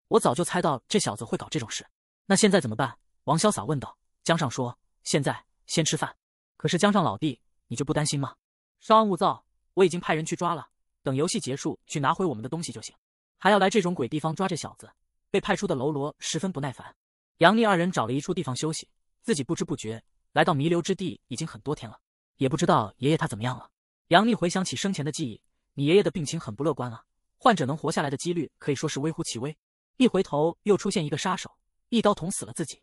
S1: 我早就猜到这小子会搞这种事。那现在怎么办？王潇洒问道。江上说：“现在先吃饭。”可是江上老弟，你就不担心吗？稍安勿躁，我已经派人去抓了，等游戏结束去拿回我们的东西就行。还要来这种鬼地方抓这小子？被派出的喽啰十分不耐烦。杨幂二人找了一处地方休息，自己不知不觉来到弥留之地已经很多天了，也不知道爷爷他怎么样了。杨幂回想起生前的记忆。你爷爷的病情很不乐观啊，患者能活下来的几率可以说是微乎其微。一回头，又出现一个杀手，一刀捅死了自己。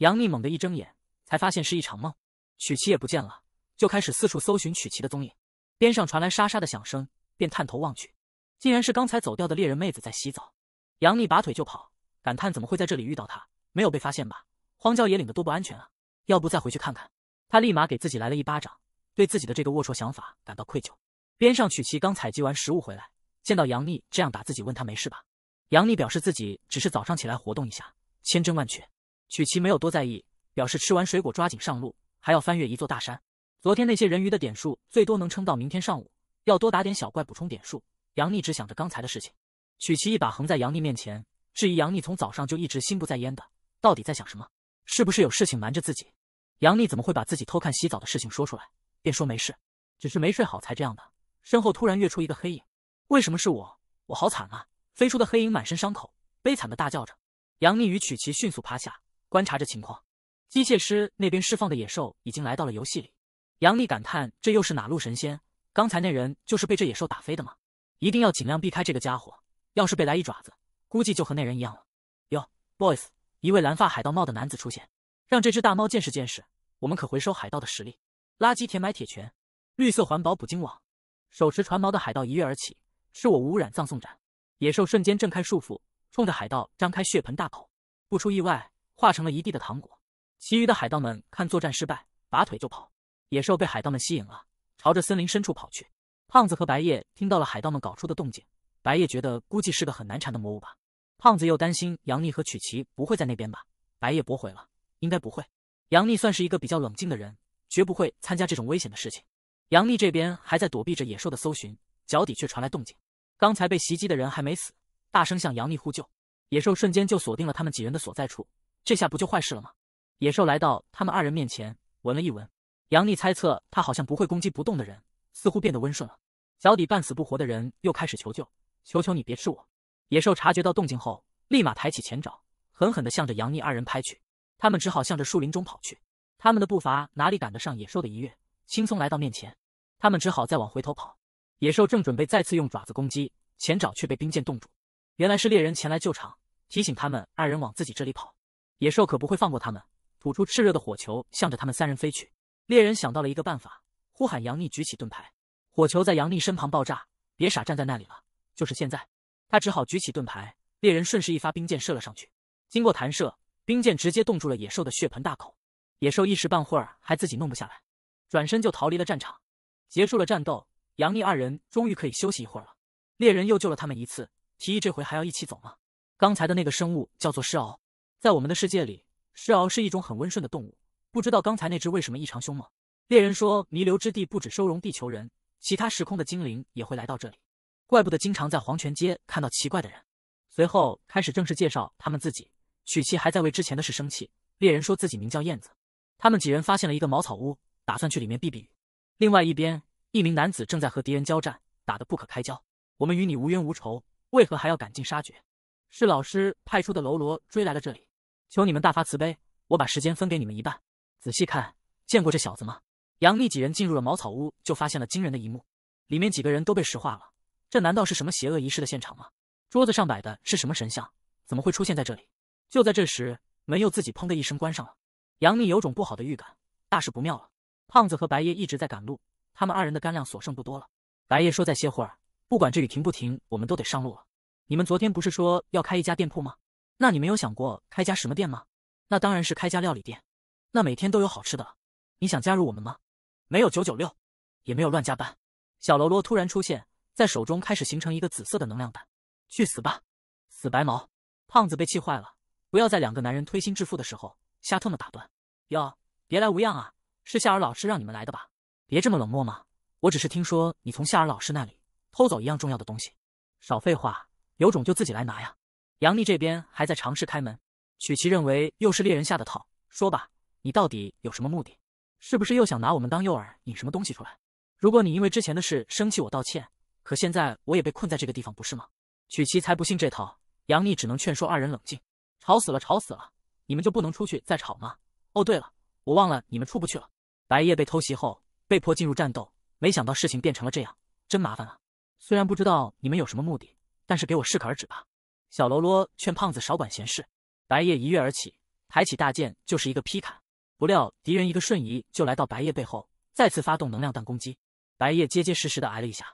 S1: 杨幂猛地一睁眼，才发现是一场梦。曲奇也不见了，就开始四处搜寻曲奇的踪影。边上传来沙沙的响声，便探头望去，竟然是刚才走掉的猎人妹子在洗澡。杨幂拔腿就跑，感叹怎么会在这里遇到她？没有被发现吧？荒郊野岭的多不安全啊！要不再回去看看？他立马给自己来了一巴掌，对自己的这个龌龊想法感到愧疚。边上曲奇刚采集完食物回来，见到杨幂这样打自己，问他没事吧？杨幂表示自己只是早上起来活动一下，千真万确。曲奇没有多在意，表示吃完水果抓紧上路，还要翻越一座大山。昨天那些人鱼的点数最多能撑到明天上午，要多打点小怪补充点数。杨幂只想着刚才的事情。曲奇一把横在杨幂面前，质疑杨幂从早上就一直心不在焉的，到底在想什么？是不是有事情瞒着自己？杨幂怎么会把自己偷看洗澡的事情说出来？便说没事，只是没睡好才这样的。身后突然跃出一个黑影，为什么是我？我好惨啊！飞出的黑影满身伤口，悲惨的大叫着。杨幂与曲奇迅速趴下，观察着情况。机械师那边释放的野兽已经来到了游戏里，杨丽感叹：“这又是哪路神仙？刚才那人就是被这野兽打飞的吗？一定要尽量避开这个家伙，要是被来一爪子，估计就和那人一样了。”哟，boys，一位蓝发海盗帽的男子出现，让这只大猫见识见识，我们可回收海盗的实力。垃圾填埋铁拳，绿色环保捕鲸网，手持船锚的海盗一跃而起，是我无污染葬送斩。野兽瞬间挣开束缚，冲着海盗张开血盆大口，不出意外，化成了一地的糖果。其余的海盗们看作战失败，拔腿就跑。野兽被海盗们吸引了，朝着森林深处跑去。胖子和白夜听到了海盗们搞出的动静，白夜觉得估计是个很难缠的魔物吧。胖子又担心杨丽和曲奇不会在那边吧。白夜驳回了，应该不会。杨丽算是一个比较冷静的人，绝不会参加这种危险的事情。杨丽这边还在躲避着野兽的搜寻，脚底却传来动静。刚才被袭击的人还没死，大声向杨丽呼救。野兽瞬间就锁定了他们几人的所在处，这下不就坏事了吗？野兽来到他们二人面前，闻了一闻。杨幂猜测他好像不会攻击不动的人，似乎变得温顺了。脚底半死不活的人又开始求救：“求求你别吃我！”野兽察觉到动静后，立马抬起前爪，狠狠地向着杨幂二人拍去。他们只好向着树林中跑去。他们的步伐哪里赶得上野兽的一跃？轻松来到面前，他们只好再往回头跑。野兽正准备再次用爪子攻击，前爪却被冰剑冻住。原来是猎人前来救场，提醒他们二人往自己这里跑。野兽可不会放过他们，吐出炽热的火球，向着他们三人飞去。猎人想到了一个办法，呼喊杨幂举起盾牌，火球在杨幂身旁爆炸。别傻站在那里了，就是现在！他只好举起盾牌。猎人顺势一发冰箭射了上去，经过弹射，冰箭直接冻住了野兽的血盆大口。野兽一时半会儿还自己弄不下来，转身就逃离了战场。结束了战斗。杨幂二人终于可以休息一会儿了。猎人又救了他们一次，提议这回还要一起走吗？刚才的那个生物叫做狮鳌，在我们的世界里，狮獒是一种很温顺的动物。不知道刚才那只为什么异常凶猛？猎人说，弥留之地不止收容地球人，其他时空的精灵也会来到这里。怪不得经常在黄泉街看到奇怪的人。随后开始正式介绍他们自己。曲奇还在为之前的事生气。猎人说自己名叫燕子。他们几人发现了一个茅草屋，打算去里面避避雨。另外一边。一名男子正在和敌人交战，打得不可开交。我们与你无冤无仇，为何还要赶尽杀绝？是老师派出的喽啰追来了这里，求你们大发慈悲，我把时间分给你们一半。仔细看，见过这小子吗？杨幂几人进入了茅草屋，就发现了惊人的一幕：里面几个人都被石化了。这难道是什么邪恶仪式的现场吗？桌子上摆的是什么神像？怎么会出现在这里？就在这时，门又自己砰的一声关上了。杨幂有种不好的预感，大事不妙了。胖子和白夜一直在赶路。他们二人的干粮所剩不多了。白夜说：“再歇会儿，不管这雨停不停，我们都得上路了。你们昨天不是说要开一家店铺吗？那你没有想过开家什么店吗？那当然是开家料理店。那每天都有好吃的了。你想加入我们吗？没有九九六，也没有乱加班。”小喽啰突然出现在手中，开始形成一个紫色的能量弹。去死吧，死白毛！胖子被气坏了。不要在两个男人推心置腹的时候瞎特么打断。哟，别来无恙啊，是夏尔老师让你们来的吧？别这么冷漠嘛！我只是听说你从夏尔老师那里偷走一样重要的东西。少废话，有种就自己来拿呀！杨丽这边还在尝试开门，曲奇认为又是猎人下的套。说吧，你到底有什么目的？是不是又想拿我们当诱饵，引什么东西出来？如果你因为之前的事生气，我道歉。可现在我也被困在这个地方，不是吗？曲奇才不信这套。杨丽只能劝说二人冷静。吵死了，吵死了！你们就不能出去再吵吗？哦，对了，我忘了你们出不去了。白夜被偷袭后。被迫进入战斗，没想到事情变成了这样，真麻烦啊！虽然不知道你们有什么目的，但是给我适可而止吧。小喽啰劝胖子少管闲事。白夜一跃而起，抬起大剑就是一个劈砍，不料敌人一个瞬移就来到白夜背后，再次发动能量弹攻击。白夜结结实实的挨了一下。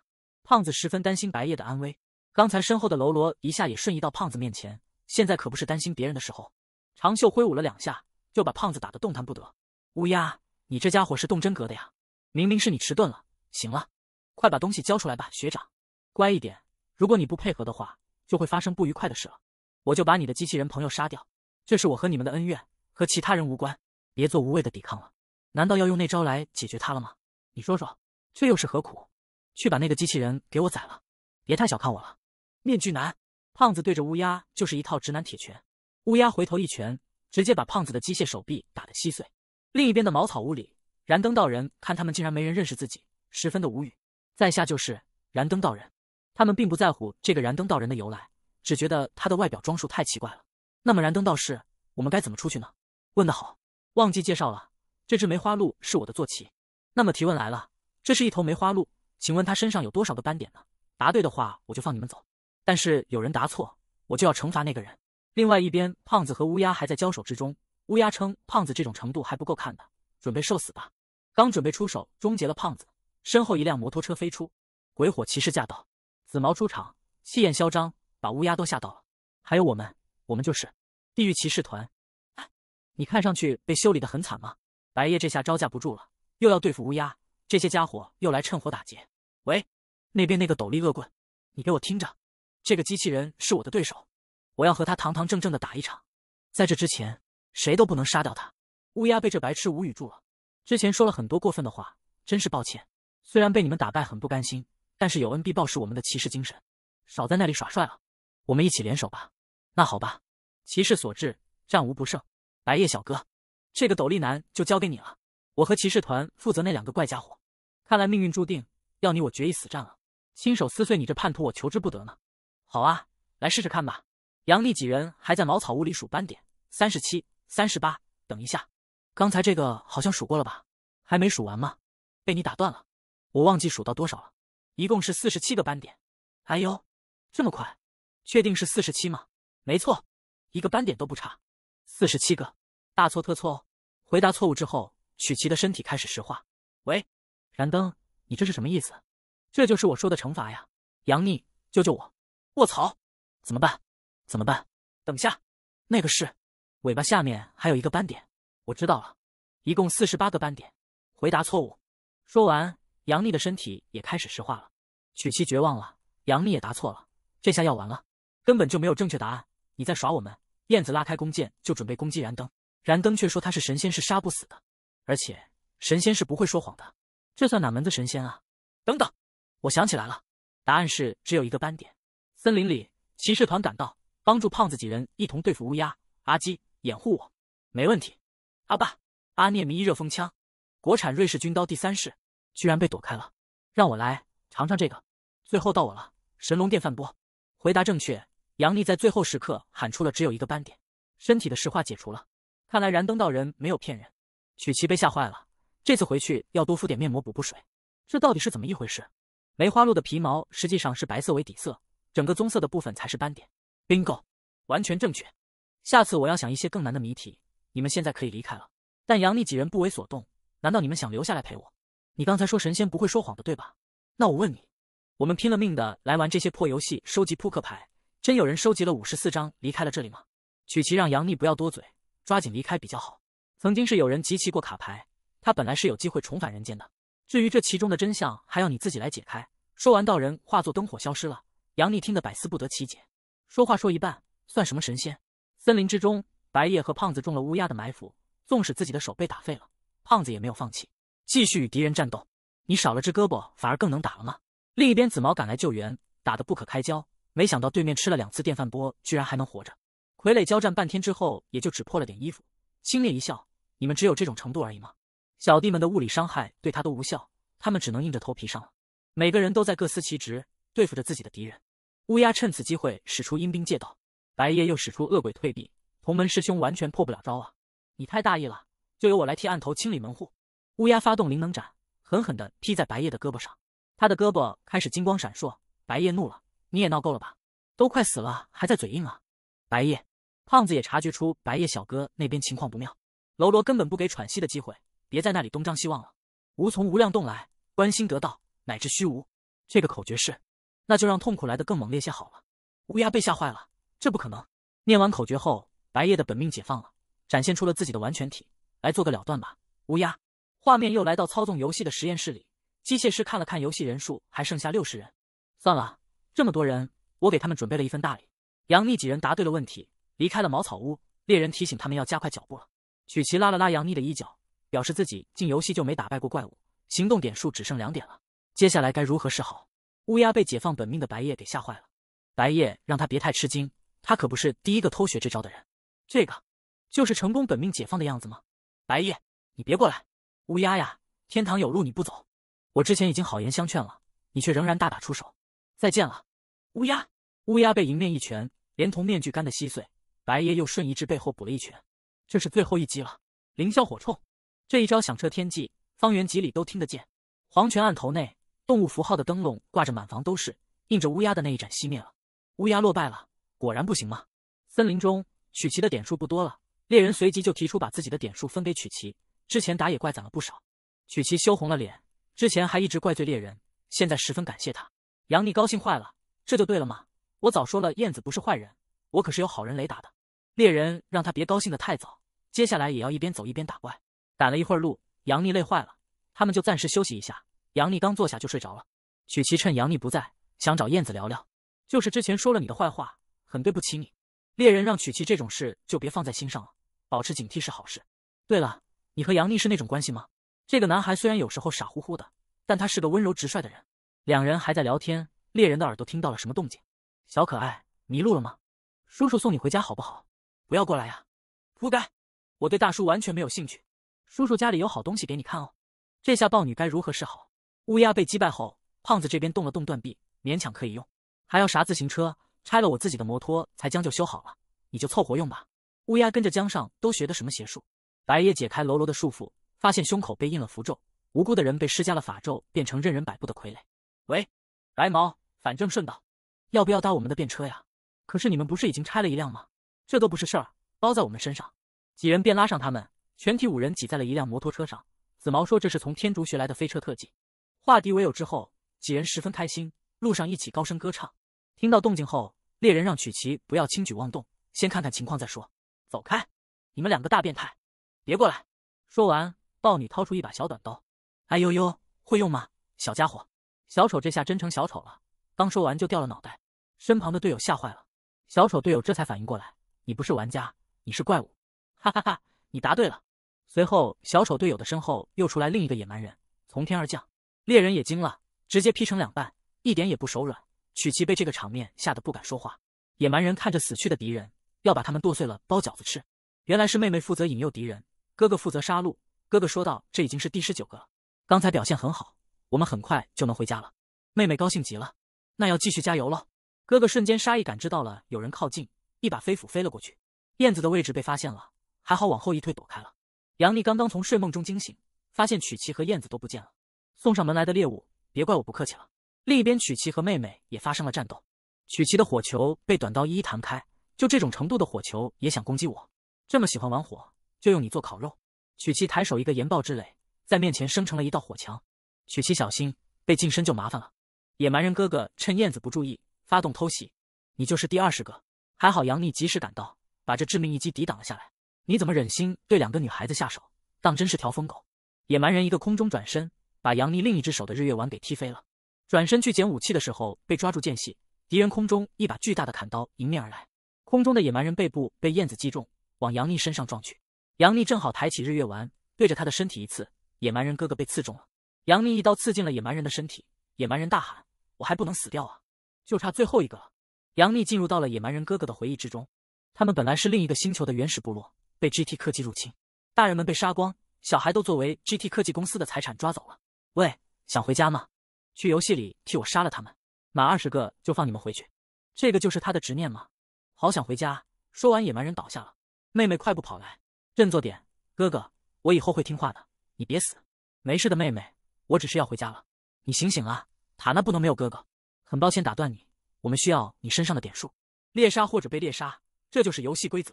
S1: 胖子十分担心白夜的安危，刚才身后的喽啰一下也瞬移到胖子面前，现在可不是担心别人的时候。长袖挥舞了两下，就把胖子打得动弹不得。乌鸦，你这家伙是动真格的呀！明明是你迟钝了，行了，快把东西交出来吧，学长，乖一点。如果你不配合的话，就会发生不愉快的事了。我就把你的机器人朋友杀掉，这是我和你们的恩怨，和其他人无关。别做无谓的抵抗了。难道要用那招来解决他了吗？你说说，这又是何苦？去把那个机器人给我宰了！别太小看我了。面具男，胖子对着乌鸦就是一套直男铁拳。乌鸦回头一拳，直接把胖子的机械手臂打得稀碎。另一边的茅草屋里。燃灯道人看他们竟然没人认识自己，十分的无语。在下就是燃灯道人，他们并不在乎这个燃灯道人的由来，只觉得他的外表装束太奇怪了。那么燃灯道士，我们该怎么出去呢？问得好，忘记介绍了，这只梅花鹿是我的坐骑。那么提问来了，这是一头梅花鹿，请问它身上有多少个斑点呢？答对的话，我就放你们走；但是有人答错，我就要惩罚那个人。另外一边，胖子和乌鸦还在交手之中。乌鸦称：“胖子这种程度还不够看的，准备受死吧！”刚准备出手终结了胖子，身后一辆摩托车飞出，鬼火骑士驾到，紫毛出场，气焰嚣张，把乌鸦都吓到了。还有我们，我们就是地狱骑士团。你看上去被修理的很惨吗？白夜这下招架不住了，又要对付乌鸦，这些家伙又来趁火打劫。喂，那边那个斗笠恶棍，你给我听着，这个机器人是我的对手。我要和他堂堂正正的打一场，在这之前，谁都不能杀掉他。乌鸦被这白痴无语住了，之前说了很多过分的话，真是抱歉。虽然被你们打败很不甘心，但是有恩必报是我们的骑士精神，少在那里耍帅了。我们一起联手吧。那好吧，骑士所至，战无不胜。白夜小哥，这个斗笠男就交给你了。我和骑士团负责那两个怪家伙。看来命运注定要你我决一死战了，亲手撕碎你这叛徒，我求之不得呢。好啊，来试试看吧。杨丽几人还在茅草屋里数斑点，三十七、三十八。等一下，刚才这个好像数过了吧？还没数完吗？被你打断了，我忘记数到多少了。一共是四十七个斑点。哎呦，这么快？确定是四十七吗？没错，一个斑点都不差。四十七个，大错特错哦！回答错误之后，曲奇的身体开始石化。喂，燃灯，你这是什么意思？这就是我说的惩罚呀！杨逆，救救我！卧槽，怎么办？怎么办？等下，那个是尾巴下面还有一个斑点。我知道了，一共四十八个斑点。回答错误。说完，杨幂的身体也开始石化了。曲奇绝望了，杨幂也答错了，这下要完了，根本就没有正确答案。你在耍我们？燕子拉开弓箭就准备攻击燃灯，燃灯却说他是神仙，是杀不死的，而且神仙是不会说谎的。这算哪门子神仙啊？等等，我想起来了，答案是只有一个斑点。森林里，骑士团赶到。帮助胖子几人一同对付乌鸦。阿基掩护我，没问题。阿爸，阿涅弥热风枪，国产瑞士军刀第三式，居然被躲开了。让我来尝尝这个。最后到我了，神龙电饭钵。回答正确，杨丽在最后时刻喊出了只有一个斑点，身体的石化解除了。看来燃灯道人没有骗人。曲奇被吓坏了，这次回去要多敷点面膜补补水。这到底是怎么一回事？梅花鹿的皮毛实际上是白色为底色，整个棕色的部分才是斑点。bingo，完全正确。下次我要想一些更难的谜题。你们现在可以离开了。但杨幂几人不为所动。难道你们想留下来陪我？你刚才说神仙不会说谎的，对吧？那我问你，我们拼了命的来玩这些破游戏，收集扑克牌，真有人收集了五十四张离开了这里吗？曲奇让杨幂不要多嘴，抓紧离开比较好。曾经是有人集齐过卡牌，他本来是有机会重返人间的。至于这其中的真相，还要你自己来解开。说完，道人化作灯火消失了。杨幂听得百思不得其解。说话说一半，算什么神仙？森林之中，白夜和胖子中了乌鸦的埋伏，纵使自己的手被打废了，胖子也没有放弃，继续与敌人战斗。你少了只胳膊，反而更能打了吗？另一边，紫毛赶来救援，打得不可开交，没想到对面吃了两次电饭锅，居然还能活着。傀儡交战半天之后，也就只破了点衣服，轻蔑一笑：“你们只有这种程度而已吗？”小弟们的物理伤害对他都无效，他们只能硬着头皮上了。每个人都在各司其职，对付着自己的敌人。乌鸦趁此机会使出阴兵借道，白夜又使出恶鬼退避，同门师兄完全破不了招啊！你太大意了，就由我来替案头清理门户。乌鸦发动灵能斩，狠狠地劈在白夜的胳膊上，他的胳膊开始金光闪烁。白夜怒了，你也闹够了吧？都快死了，还在嘴硬啊！白夜，胖子也察觉出白夜小哥那边情况不妙，喽啰根本不给喘息的机会，别在那里东张西望了。无从无量动来，关心得道，乃至虚无。这个口诀是。那就让痛苦来得更猛烈些好了。乌鸦被吓坏了，这不可能！念完口诀后，白夜的本命解放了，展现出了自己的完全体。来做个了断吧，乌鸦。画面又来到操纵游戏的实验室里，机械师看了看游戏人数，还剩下六十人。算了，这么多人，我给他们准备了一份大礼。杨幂几人答对了问题，离开了茅草屋。猎人提醒他们要加快脚步了。曲奇拉了拉杨幂的衣角，表示自己进游戏就没打败过怪物，行动点数只剩两点了。接下来该如何是好？乌鸦被解放本命的白夜给吓坏了，白夜让他别太吃惊，他可不是第一个偷学这招的人。这个就是成功本命解放的样子吗？白夜，你别过来！乌鸦呀，天堂有路你不走，我之前已经好言相劝了，你却仍然大打出手。再见了，乌鸦！乌鸦被迎面一拳，连同面具干得稀碎。白夜又瞬移至背后补了一拳，这是最后一击了。凌霄火冲，这一招响彻天际，方圆几里都听得见。黄泉案头内，动物符号的灯笼挂着，满房都是，映着乌鸦的那一盏熄灭了。乌鸦落败了，果然不行吗？森林中，曲奇的点数不多了，猎人随即就提出把自己的点数分给曲奇。之前打野怪攒了不少，曲奇羞红了脸，之前还一直怪罪猎人，现在十分感谢他。杨幂高兴坏了，这就对了嘛！我早说了，燕子不是坏人，我可是有好人雷打的。猎人让他别高兴的太早，接下来也要一边走一边打怪。赶了一会儿路，杨幂累坏了，他们就暂时休息一下。杨幂刚坐下就睡着了。曲奇趁杨幂不在，想找燕子聊聊，就是之前说了你的坏话，很对不起你。猎人让曲奇这种事就别放在心上了，保持警惕是好事。对了，你和杨幂是那种关系吗？这个男孩虽然有时候傻乎乎的，但他是个温柔直率的人。两人还在聊天，猎人的耳朵听到了什么动静。小可爱，迷路了吗？叔叔送你回家好不好？不要过来呀！不该，我对大叔完全没有兴趣。叔叔家里有好东西给你看哦。这下豹女该如何是好？乌鸦被击败后，胖子这边动了动断臂，勉强可以用。还要啥自行车？拆了我自己的摩托才将就修好了，你就凑合用吧。乌鸦跟着江上都学的什么邪术？白夜解开喽喽的束缚，发现胸口被印了符咒，无辜的人被施加了法咒，变成任人摆布的傀儡。喂，白毛，反正顺道，要不要搭我们的便车呀？可是你们不是已经拆了一辆吗？这都不是事儿，包在我们身上。几人便拉上他们，全体五人挤在了一辆摩托车上。紫毛说这是从天竺学来的飞车特技。化敌为友之后，几人十分开心，路上一起高声歌唱。听到动静后，猎人让曲奇不要轻举妄动，先看看情况再说。走开，你们两个大变态，别过来！说完，豹女掏出一把小短刀。哎呦呦，会用吗，小家伙？小丑这下真成小丑了，刚说完就掉了脑袋，身旁的队友吓坏了。小丑队友这才反应过来，你不是玩家，你是怪物！哈哈哈，你答对了。随后，小丑队友的身后又出来另一个野蛮人，从天而降。猎人也惊了，直接劈成两半，一点也不手软。曲奇被这个场面吓得不敢说话。野蛮人看着死去的敌人，要把他们剁碎了包饺子吃。原来是妹妹负责引诱敌人，哥哥负责杀戮。哥哥说道：“这已经是第十九个了，刚才表现很好。”我们很快就能回家了，妹妹高兴极了。那要继续加油了。哥哥瞬间杀意感知到了有人靠近，一把飞斧飞了过去。燕子的位置被发现了，还好往后一退躲开了。杨丽刚刚从睡梦中惊醒，发现曲奇和燕子都不见了。送上门来的猎物，别怪我不客气了。另一边，曲奇和妹妹也发生了战斗。曲奇的火球被短刀一一弹开，就这种程度的火球也想攻击我？这么喜欢玩火，就用你做烤肉。曲奇抬手一个岩爆之垒，在面前生成了一道火墙。曲奇小心，被近身就麻烦了。野蛮人哥哥趁燕子不注意发动偷袭，你就是第二十个。还好杨幂及时赶到，把这致命一击抵挡了下来。你怎么忍心对两个女孩子下手？当真是条疯狗！野蛮人一个空中转身，把杨幂另一只手的日月丸给踢飞了。转身去捡武器的时候，被抓住间隙，敌人空中一把巨大的砍刀迎面而来，空中的野蛮人背部被燕子击中，往杨幂身上撞去。杨幂正好抬起日月丸，对着他的身体一刺，野蛮人哥哥被刺中了。杨幂一刀刺进了野蛮人的身体，野蛮人大喊：“我还不能死掉啊！就差最后一个了。”杨幂进入到了野蛮人哥哥的回忆之中。他们本来是另一个星球的原始部落，被 GT 科技入侵，大人们被杀光，小孩都作为 GT 科技公司的财产抓走了。喂，想回家吗？去游戏里替我杀了他们，满二十个就放你们回去。这个就是他的执念吗？好想回家。说完，野蛮人倒下了。妹妹快步跑来，振作点，哥哥，我以后会听话的，你别死。没事的，妹妹。我只是要回家了，你醒醒啊！塔娜不能没有哥哥。很抱歉打断你，我们需要你身上的点数。猎杀或者被猎杀，这就是游戏规则。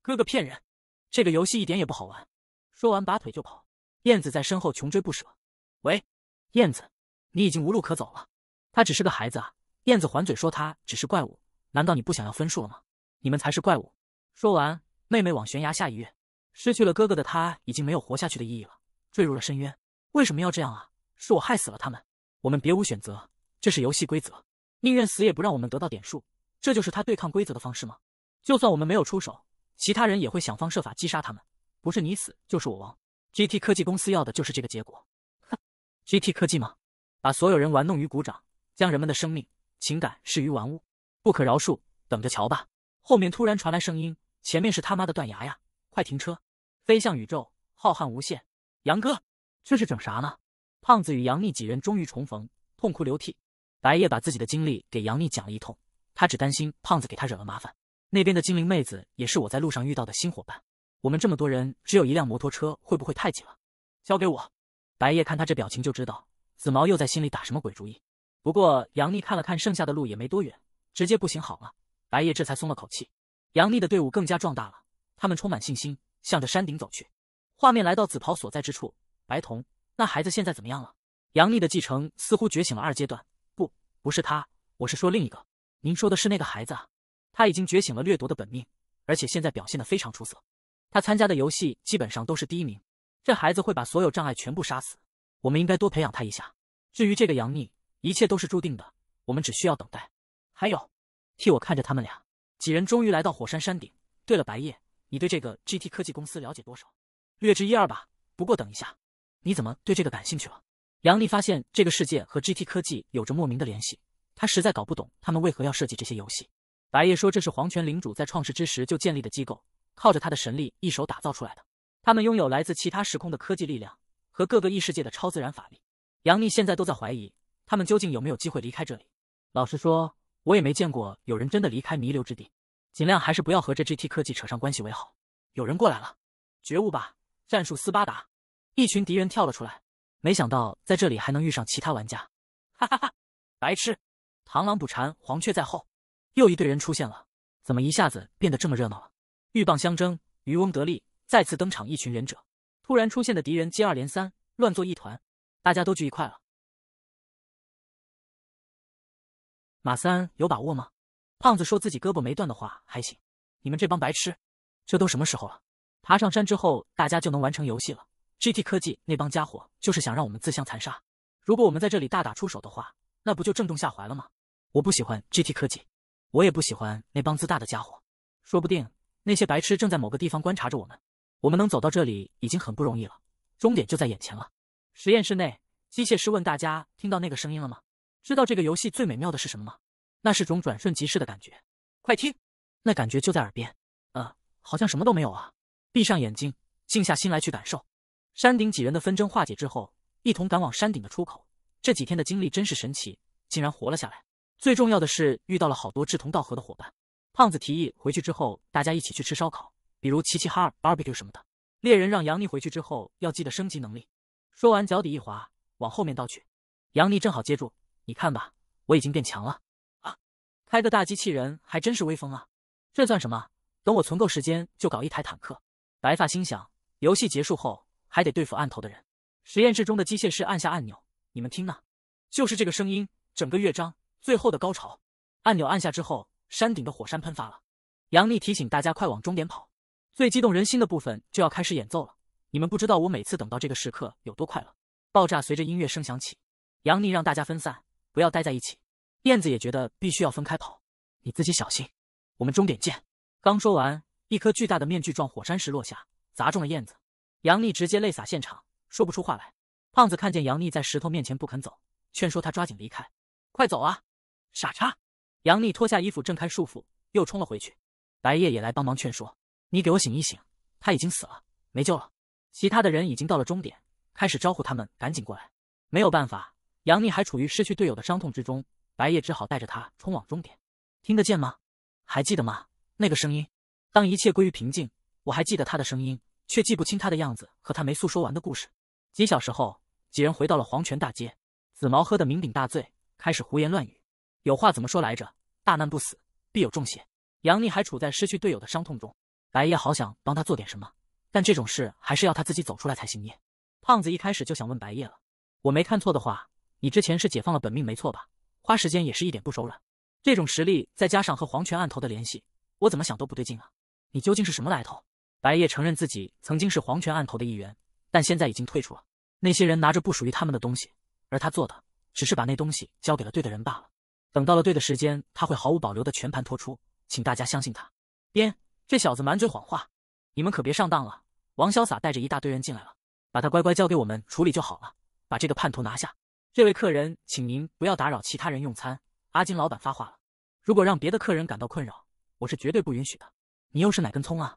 S1: 哥哥骗人，这个游戏一点也不好玩。说完拔腿就跑。燕子在身后穷追不舍。喂，燕子，你已经无路可走了。他只是个孩子啊。燕子还嘴说他只是怪物。难道你不想要分数了吗？你们才是怪物。说完，妹妹往悬崖下一跃。失去了哥哥的他已经没有活下去的意义了，坠入了深渊。为什么要这样啊？是我害死了他们，我们别无选择，这是游戏规则，宁愿死也不让我们得到点数，这就是他对抗规则的方式吗？就算我们没有出手，其他人也会想方设法击杀他们，不是你死就是我亡。GT 科技公司要的就是这个结果。哼，GT 科技吗？把所有人玩弄于股掌，将人们的生命、情感视于玩物，不可饶恕，等着瞧吧！后面突然传来声音，前面是他妈的断崖呀！快停车！飞向宇宙，浩瀚无限。杨哥，这是整啥呢？胖子与杨幂几人终于重逢，痛哭流涕。白夜把自己的经历给杨幂讲了一通，他只担心胖子给他惹了麻烦。那边的精灵妹子也是我在路上遇到的新伙伴。我们这么多人，只有一辆摩托车，会不会太挤了？交给我。白夜看他这表情就知道，紫毛又在心里打什么鬼主意。不过杨幂看了看剩下的路也没多远，直接步行好了。白夜这才松了口气。杨幂的队伍更加壮大了，他们充满信心，向着山顶走去。画面来到紫袍所在之处，白瞳，那孩子现在怎么样了？杨幂的继承似乎觉醒了二阶段，不，不是他，我是说另一个。您说的是那个孩子啊？他已经觉醒了掠夺的本命，而且现在表现的非常出色。他参加的游戏基本上都是第一名。这孩子会把所有障碍全部杀死，我们应该多培养他一下。至于这个杨幂，一切都是注定的，我们只需要等待。还有，替我看着他们俩。几人终于来到火山山顶。对了，白夜，你对这个 GT 科技公司了解多少？略知一二吧。不过等一下，你怎么对这个感兴趣了？杨丽发现这个世界和 GT 科技有着莫名的联系，她实在搞不懂他们为何要设计这些游戏。白夜说：“这是皇权领主在创世之时就建立的机构，靠着他的神力一手打造出来的。他们拥有来自其他时空的科技力量和各个异世界的超自然法力。”杨幂现在都在怀疑，他们究竟有没有机会离开这里。老实说，我也没见过有人真的离开弥留之地。尽量还是不要和这 GT 科技扯上关系为好。有人过来了，觉悟吧，战术斯巴达！一群敌人跳了出来，没想到在这里还能遇上其他玩家，哈哈哈！白痴！螳螂捕蝉，黄雀在后。又一队人出现了，怎么一下子变得这么热闹了？鹬蚌相争，渔翁得利。再次登场，一群忍者。突然出现的敌人接二连三，乱作一团，大家都聚一块了。马三有把握吗？胖子说自己胳膊没断的话还行。你们这帮白痴，这都什么时候了？爬上山之后，大家就能完成游戏了。GT 科技那帮家伙就是想让我们自相残杀。如果我们在这里大打出手的话，那不就正中下怀了吗？我不喜欢 GT 科技。我也不喜欢那帮自大的家伙，说不定那些白痴正在某个地方观察着我们。我们能走到这里已经很不容易了，终点就在眼前了。实验室内，机械师问大家：“听到那个声音了吗？知道这个游戏最美妙的是什么吗？那是种转瞬即逝的感觉。快听，那感觉就在耳边。呃，好像什么都没有啊。闭上眼睛，静下心来去感受。山顶几人的纷争化解之后，一同赶往山顶的出口。这几天的经历真是神奇，竟然活了下来。最重要的是遇到了好多志同道合的伙伴。胖子提议回去之后大家一起去吃烧烤，比如齐齐哈尔 barbecue 什么的。猎人让杨妮回去之后要记得升级能力。说完脚底一滑，往后面倒去。杨妮正好接住，你看吧，我已经变强了！开个大机器人还真是威风啊！这算什么？等我存够时间就搞一台坦克。白发心想，游戏结束后还得对付案头的人。实验室中的机械师按下按钮，你们听呢，就是这个声音，整个乐章。最后的高潮，按钮按下之后，山顶的火山喷发了。杨幂提醒大家快往终点跑，最激动人心的部分就要开始演奏了。你们不知道我每次等到这个时刻有多快乐。爆炸随着音乐声响起，杨幂让大家分散，不要待在一起。燕子也觉得必须要分开跑，你自己小心。我们终点见。刚说完，一颗巨大的面具状火山石落下，砸中了燕子。杨丽直接泪洒现场，说不出话来。胖子看见杨丽在石头面前不肯走，劝说她抓紧离开，快走啊！傻叉！杨丽脱下衣服，挣开束缚，又冲了回去。白夜也来帮忙劝说：“你给我醒一醒，他已经死了，没救了。”其他的人已经到了终点，开始招呼他们赶紧过来。没有办法，杨丽还处于失去队友的伤痛之中，白夜只好带着他冲往终点。听得见吗？还记得吗？那个声音。当一切归于平静，我还记得他的声音，却记不清他的样子和他没诉说完的故事。几小时后，几人回到了黄泉大街。紫毛喝得酩酊大醉，开始胡言乱语。有话怎么说来着？大难不死，必有重谢。杨幂还处在失去队友的伤痛中，白夜好想帮他做点什么，但这种事还是要他自己走出来才行。耶。胖子一开始就想问白夜了，我没看错的话，你之前是解放了本命没错吧？花时间也是一点不手软。这种实力再加上和黄泉案头的联系，我怎么想都不对劲啊！你究竟是什么来头？白夜承认自己曾经是黄泉案头的一员，但现在已经退出了。那些人拿着不属于他们的东西，而他做的只是把那东西交给了对的人罢了。等到了对的时间，他会毫无保留的全盘托出，请大家相信他。编，这小子满嘴谎话，你们可别上当了。王潇洒带着一大堆人进来了，把他乖乖交给我们处理就好了。把这个叛徒拿下。这位客人，请您不要打扰其他人用餐。阿金老板发话了，如果让别的客人感到困扰，我是绝对不允许的。你又是哪根葱啊？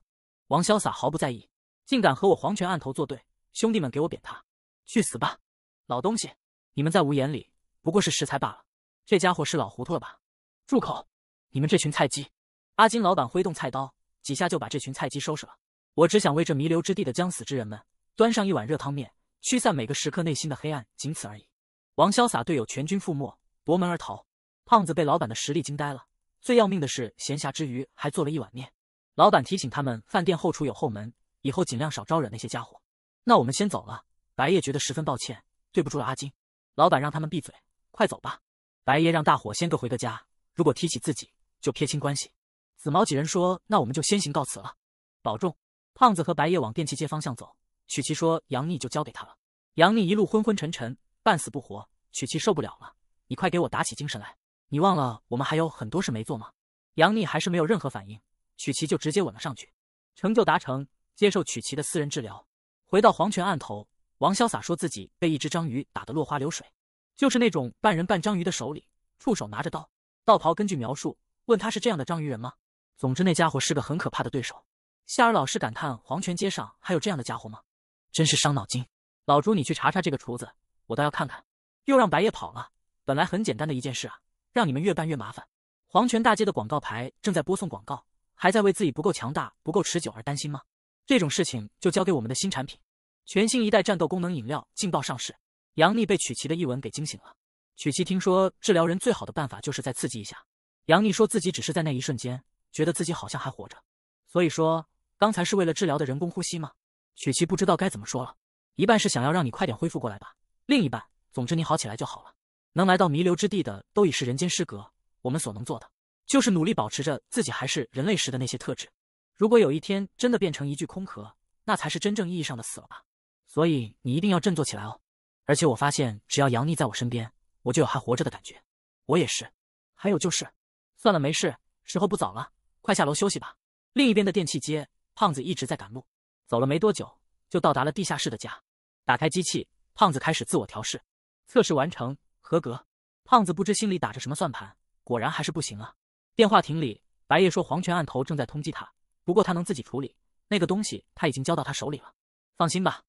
S1: 王潇洒毫不在意，竟敢和我黄泉案头作对，兄弟们给我扁他，去死吧！老东西，你们在吾眼里不过是食材罢了。这家伙是老糊涂了吧？住口！你们这群菜鸡！阿金老板挥动菜刀，几下就把这群菜鸡收拾了。我只想为这弥留之地的将死之人们端上一碗热汤面，驱散每个食客内心的黑暗，仅此而已。王潇洒队友全军覆没，夺门而逃。胖子被老板的实力惊呆了。最要命的是，闲暇之余还做了一碗面。老板提醒他们，饭店后厨有后门，以后尽量少招惹那些家伙。那我们先走了。白夜觉得十分抱歉，对不住了阿金。老板让他们闭嘴，快走吧。白夜让大伙先各回个家，如果提起自己，就撇清关系。紫毛几人说：“那我们就先行告辞了，保重。”胖子和白夜往电器街方向走。曲奇说：“杨幂就交给他了。”杨幂一路昏昏沉沉，半死不活。曲奇受不了了：“你快给我打起精神来！你忘了我们还有很多事没做吗？”杨幂还是没有任何反应，曲奇就直接吻了上去。成就达成，接受曲奇的私人治疗。回到黄泉案头，王潇洒说自己被一只章鱼打得落花流水，就是那种半人半章鱼的手里，触手拿着刀。道袍根据描述问他是这样的章鱼人吗？总之那家伙是个很可怕的对手。夏尔老师感叹：黄泉街上还有这样的家伙吗？真是伤脑筋。老朱，你去查查这个厨子，我倒要看看。又让白夜跑了。本来很简单的一件事啊，让你们越办越麻烦。黄泉大街的广告牌正在播送广告，还在为自己不够强大、不够持久而担心吗？这种事情就交给我们的新产品——全新一代战斗功能饮料劲爆上市。杨幂被曲奇的一吻给惊醒了。曲奇听说治疗人最好的办法就是再刺激一下。杨幂说自己只是在那一瞬间觉得自己好像还活着，所以说。刚才是为了治疗的人工呼吸吗？曲奇不知道该怎么说了，一半是想要让你快点恢复过来吧，另一半，总之你好起来就好了。能来到弥留之地的都已是人间失格，我们所能做的就是努力保持着自己还是人类时的那些特质。如果有一天真的变成一具空壳，那才是真正意义上的死了吧。所以你一定要振作起来哦。而且我发现，只要杨幂在我身边，我就有还活着的感觉。我也是。还有就是，算了，没事，时候不早了，快下楼休息吧。另一边的电器街。胖子一直在赶路，走了没多久就到达了地下室的家。打开机器，胖子开始自我调试，测试完成，合格。胖子不知心里打着什么算盘，果然还是不行啊。电话亭里，白夜说黄泉案头正在通缉他，不过他能自己处理，那个东西他已经交到他手里了。放心吧，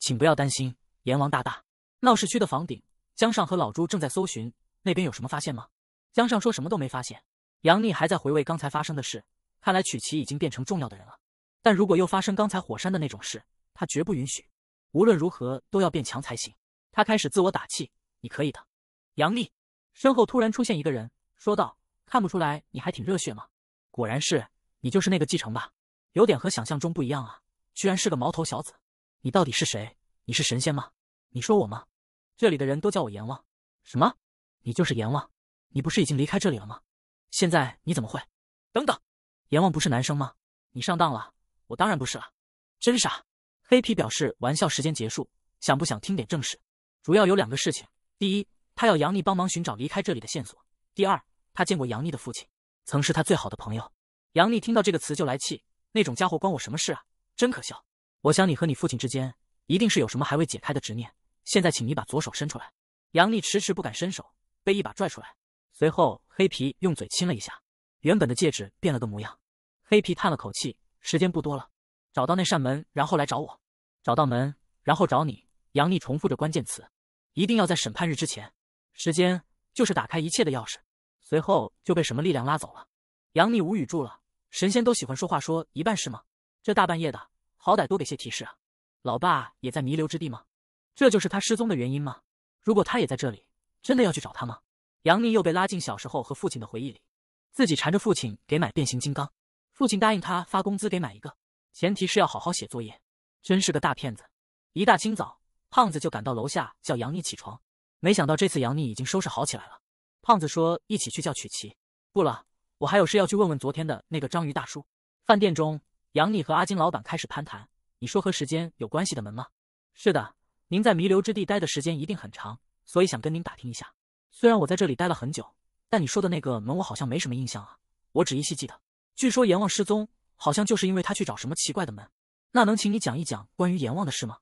S1: 请不要担心。阎王大大，闹市区的房顶，江上和老朱正在搜寻，那边有什么发现吗？江上说什么都没发现。杨幂还在回味刚才发生的事，看来曲奇已经变成重要的人了。但如果又发生刚才火山的那种事，他绝不允许。无论如何都要变强才行。他开始自我打气：“你可以的。”杨丽身后突然出现一个人，说道：“看不出来你还挺热血吗？果然是你，就是那个继承吧？有点和想象中不一样啊，居然是个毛头小子。你到底是谁？你是神仙吗？你说我吗？这里的人都叫我阎王。什么？你就是阎王？你不是已经离开这里了吗？现在你怎么会？等等，阎王不是男生吗？你上当了。”我当然不是了，真傻。黑皮表示玩笑时间结束，想不想听点正事？主要有两个事情：第一，他要杨幂帮忙寻找离开这里的线索；第二，他见过杨幂的父亲，曾是他最好的朋友。杨幂听到这个词就来气，那种家伙关我什么事啊？真可笑！我想你和你父亲之间一定是有什么还未解开的执念。现在，请你把左手伸出来。杨幂迟迟不敢伸手，被一把拽出来。随后，黑皮用嘴亲了一下，原本的戒指变了个模样。黑皮叹了口气。时间不多了，找到那扇门，然后来找我。找到门，然后找你。杨幂重复着关键词，一定要在审判日之前。时间就是打开一切的钥匙。随后就被什么力量拉走了。杨幂无语住了。神仙都喜欢说话说一半是吗？这大半夜的，好歹多给些提示啊！老爸也在弥留之地吗？这就是他失踪的原因吗？如果他也在这里，真的要去找他吗？杨幂又被拉进小时候和父亲的回忆里，自己缠着父亲给买变形金刚。父亲答应他发工资给买一个，前提是要好好写作业。真是个大骗子！一大清早，胖子就赶到楼下叫杨幂起床。没想到这次杨幂已经收拾好起来了。胖子说：“一起去叫曲奇。”不了，我还有事要去问问昨天的那个章鱼大叔。饭店中，杨幂和阿金老板开始攀谈。你说和时间有关系的门吗？是的，您在弥留之地待的时间一定很长，所以想跟您打听一下。虽然我在这里待了很久，但你说的那个门我好像没什么印象啊。我只依稀记得。据说阎王失踪，好像就是因为他去找什么奇怪的门。那能请你讲一讲关于阎王的事吗？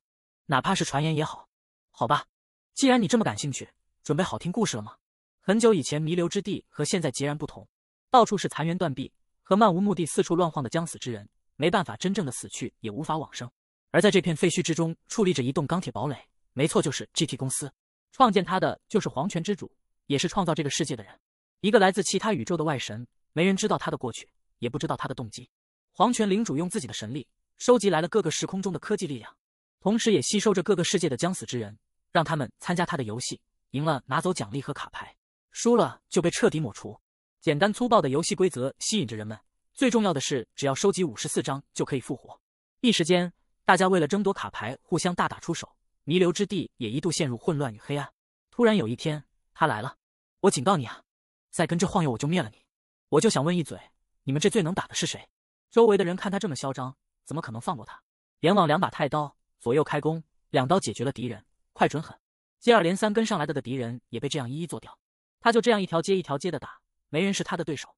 S1: 哪怕是传言也好。好吧，既然你这么感兴趣，准备好听故事了吗？很久以前，弥留之地和现在截然不同，到处是残垣断壁和漫无目的四处乱晃的将死之人，没办法真正的死去，也无法往生。而在这片废墟之中，矗立着一栋钢铁堡垒，没错，就是 GT 公司。创建它的就是黄泉之主，也是创造这个世界的人，一个来自其他宇宙的外神。没人知道他的过去。也不知道他的动机。黄泉领主用自己的神力收集来了各个时空中的科技力量，同时也吸收着各个世界的将死之人，让他们参加他的游戏，赢了拿走奖励和卡牌，输了就被彻底抹除。简单粗暴的游戏规则吸引着人们，最重要的是，只要收集五十四张就可以复活。一时间，大家为了争夺卡牌，互相大打出手，弥留之地也一度陷入混乱与黑暗。突然有一天，他来了，我警告你啊，再跟这晃悠我就灭了你！我就想问一嘴，你们这最能打的是谁？周围的人看他这么嚣张，怎么可能放过他？阎王两把太刀左右开弓，两刀解决了敌人，快准狠。接二连三跟上来的的敌人也被这样一一做掉。他就这样一条街一条街的打。没人是他的对手，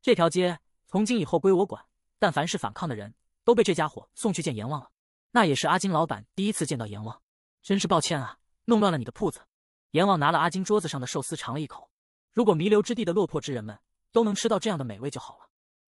S1: 这条街从今以后归我管。但凡是反抗的人，都被这家伙送去见阎王了。那也是阿金老板第一次见到阎王，真是抱歉啊，弄乱了你的铺子。阎王拿了阿金桌子上的寿司尝了一口，如果弥留之地的落魄之人们都能吃到这样的美味就好了。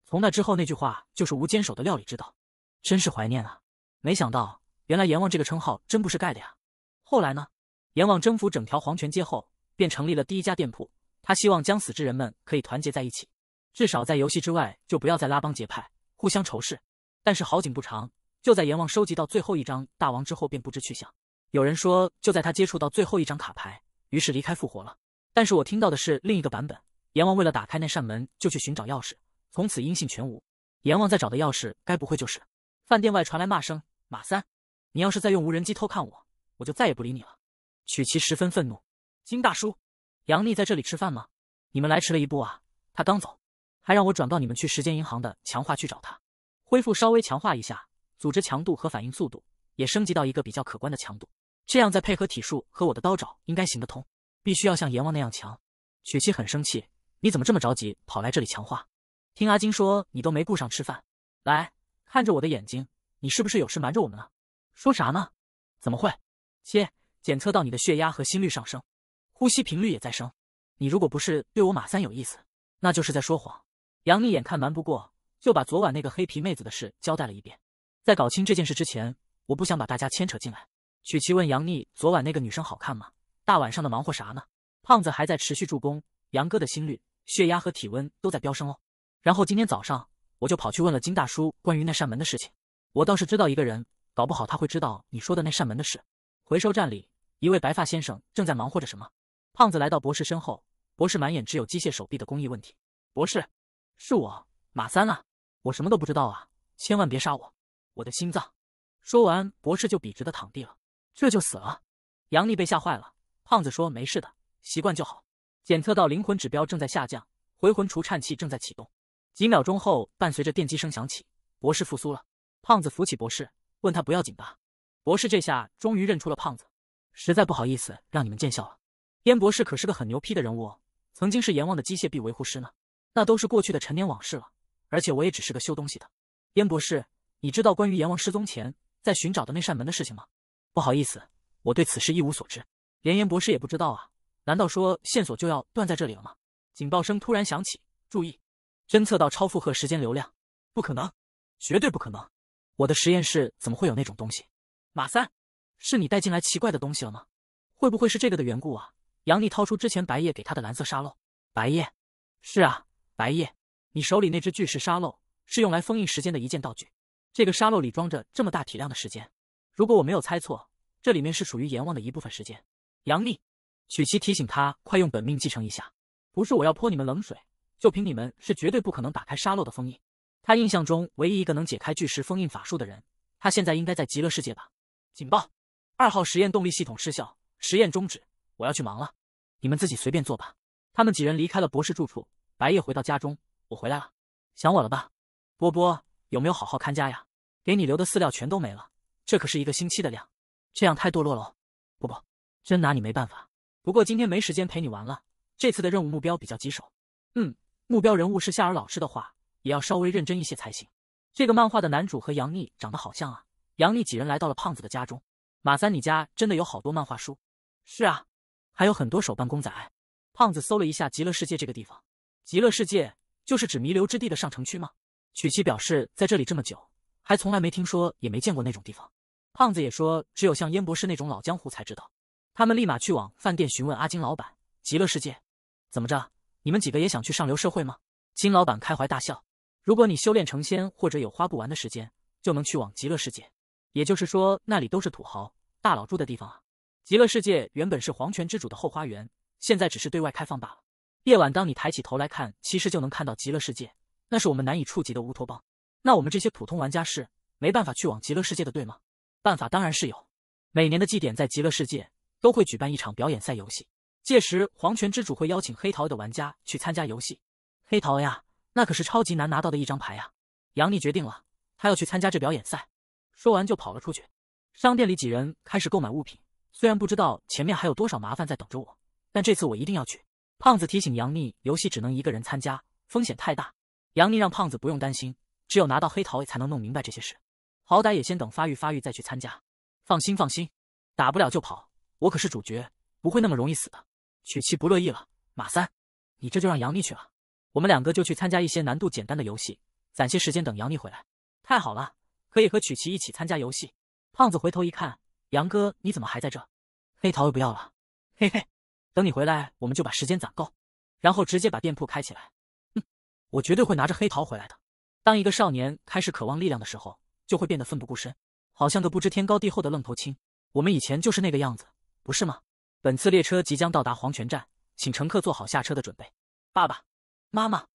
S1: 从那之后，那句话就是无坚守的料理之道，真是怀念啊！没想到，原来阎王这个称号真不是盖的呀。后来呢，阎王征服整条黄泉街后，便成立了第一家店铺。他希望将死之人们可以团结在一起，至少在游戏之外就不要再拉帮结派，互相仇视。但是好景不长，就在阎王收集到最后一张大王之后便不知去向。有人说，就在他接触到最后一张卡牌，于是离开复活了。但是我听到的是另一个版本：阎王为了打开那扇门，就去寻找钥匙，从此音信全无。阎王在找的钥匙，该不会就是……饭店外传来骂声：“马三，你要是再用无人机偷看我，我就再也不理你了。”曲奇十分愤怒：“金大叔。”杨丽在这里吃饭吗？你们来迟了一步啊！他刚走，还让我转告你们去时间银行的强化去找他，恢复稍微强化一下，组织强度和反应速度也升级到一个比较可观的强度，这样再配合体术和我的刀爪，应该行得通。必须要像阎王那样强。曲奇很生气，你怎么这么着急跑来这里强化？听阿金说你都没顾上吃饭，来看着我的眼睛，你是不是有事瞒着我们呢？说啥呢？怎么会？切，检测到你的血压和心率上升。呼吸频率也在升，你如果不是对我马三有意思，那就是在说谎。杨幂眼看瞒不过，就把昨晚那个黑皮妹子的事交代了一遍。在搞清这件事之前，我不想把大家牵扯进来。曲奇问杨幂：“昨晚那个女生好看吗？大晚上的忙活啥呢？”胖子还在持续助攻，杨哥的心率、血压和体温都在飙升哦。然后今天早上我就跑去问了金大叔关于那扇门的事情。我倒是知道一个人，搞不好他会知道你说的那扇门的事。回收站里，一位白发先生正在忙活着什么。胖子来到博士身后，博士满眼只有机械手臂的工艺问题。博士，是我马三啊，我什么都不知道啊，千万别杀我，我的心脏。说完，博士就笔直的躺地了，这就死了。杨丽被吓坏了。胖子说没事的，习惯就好。检测到灵魂指标正在下降，回魂除颤器正在启动。几秒钟后，伴随着电击声响起，博士复苏了。胖子扶起博士，问他不要紧吧？博士这下终于认出了胖子，实在不好意思让你们见笑了。燕博士可是个很牛批的人物，曾经是阎王的机械臂维护师呢。那都是过去的陈年往事了，而且我也只是个修东西的。燕博士，你知道关于阎王失踪前在寻找的那扇门的事情吗？不好意思，我对此事一无所知，连燕博士也不知道啊。难道说线索就要断在这里了吗？警报声突然响起，注意，侦测到超负荷时间流量，不可能，绝对不可能！我的实验室怎么会有那种东西？马三，是你带进来奇怪的东西了吗？会不会是这个的缘故啊？杨丽掏出之前白夜给她的蓝色沙漏，白夜，是啊，白夜，你手里那只巨石沙漏是用来封印时间的一件道具。这个沙漏里装着这么大体量的时间，如果我没有猜错，这里面是属于阎王的一部分时间。杨丽，曲奇提醒他快用本命继承一下，不是我要泼你们冷水，就凭你们是绝对不可能打开沙漏的封印。他印象中唯一一个能解开巨石封印法术的人，他现在应该在极乐世界吧？警报，二号实验动力系统失效，实验终止。我要去忙了，你们自己随便做吧。他们几人离开了博士住处，白夜回到家中。我回来了，想我了吧？波波有没有好好看家呀？给你留的饲料全都没了，这可是一个星期的量，这样太堕落了。不不，真拿你没办法。不过今天没时间陪你玩了，这次的任务目标比较棘手。嗯，目标人物是夏尔老师的话，也要稍微认真一些才行。这个漫画的男主和杨幂长得好像啊。杨幂几人来到了胖子的家中。马三，你家真的有好多漫画书？是啊。还有很多手办公仔。胖子搜了一下极乐世界这个地方，极乐世界就是指弥留之地的上城区吗？曲奇表示，在这里这么久，还从来没听说，也没见过那种地方。胖子也说，只有像燕博士那种老江湖才知道。他们立马去往饭店询问阿金老板：“极乐世界怎么着？你们几个也想去上流社会吗？”金老板开怀大笑：“如果你修炼成仙，或者有花不完的时间，就能去往极乐世界。也就是说，那里都是土豪大佬住的地方啊。极乐世界原本是皇权之主的后花园，现在只是对外开放罢了。夜晚，当你抬起头来看，其实就能看到极乐世界，那是我们难以触及的乌托邦。那我们这些普通玩家是没办法去往极乐世界的，对吗？办法当然是有。每年的祭典在极乐世界都会举办一场表演赛游戏，届时皇权之主会邀请黑桃的玩家去参加游戏。黑桃呀，那可是超级难拿到的一张牌呀！杨丽决定了，他要去参加这表演赛。说完就跑了出去。商店里几人开始购买物品，虽然不知道前面还有多少麻烦在等着我，但这次我一定要去。胖子提醒杨丽，游戏只能一个人参加，风险太大。杨丽让胖子不用担心，只有拿到黑桃才能弄明白这些事，好歹也先等发育发育再去参加。放心放心，打不了就跑，我可是主角，不会那么容易死的。曲奇不乐意了，马三，你这就让杨幂去了，我们两个就去参加一些难度简单的游戏，攒些时间等杨幂回来。太好了，可以和曲奇一起参加游戏。胖子回头一看，杨哥你怎么还在这？黑桃又不要了，嘿嘿，等你回来我们就把时间攒够，然后直接把店铺开起来。哼，我绝对会拿着黑桃回来的。当一个少年开始渴望力量的时候，就会变得奋不顾身。好像个不知天高地厚的愣头青，我们以前就是那个样子，不是吗？本次列车即将到达黄泉站，请乘客做好下车的准备。爸爸妈妈，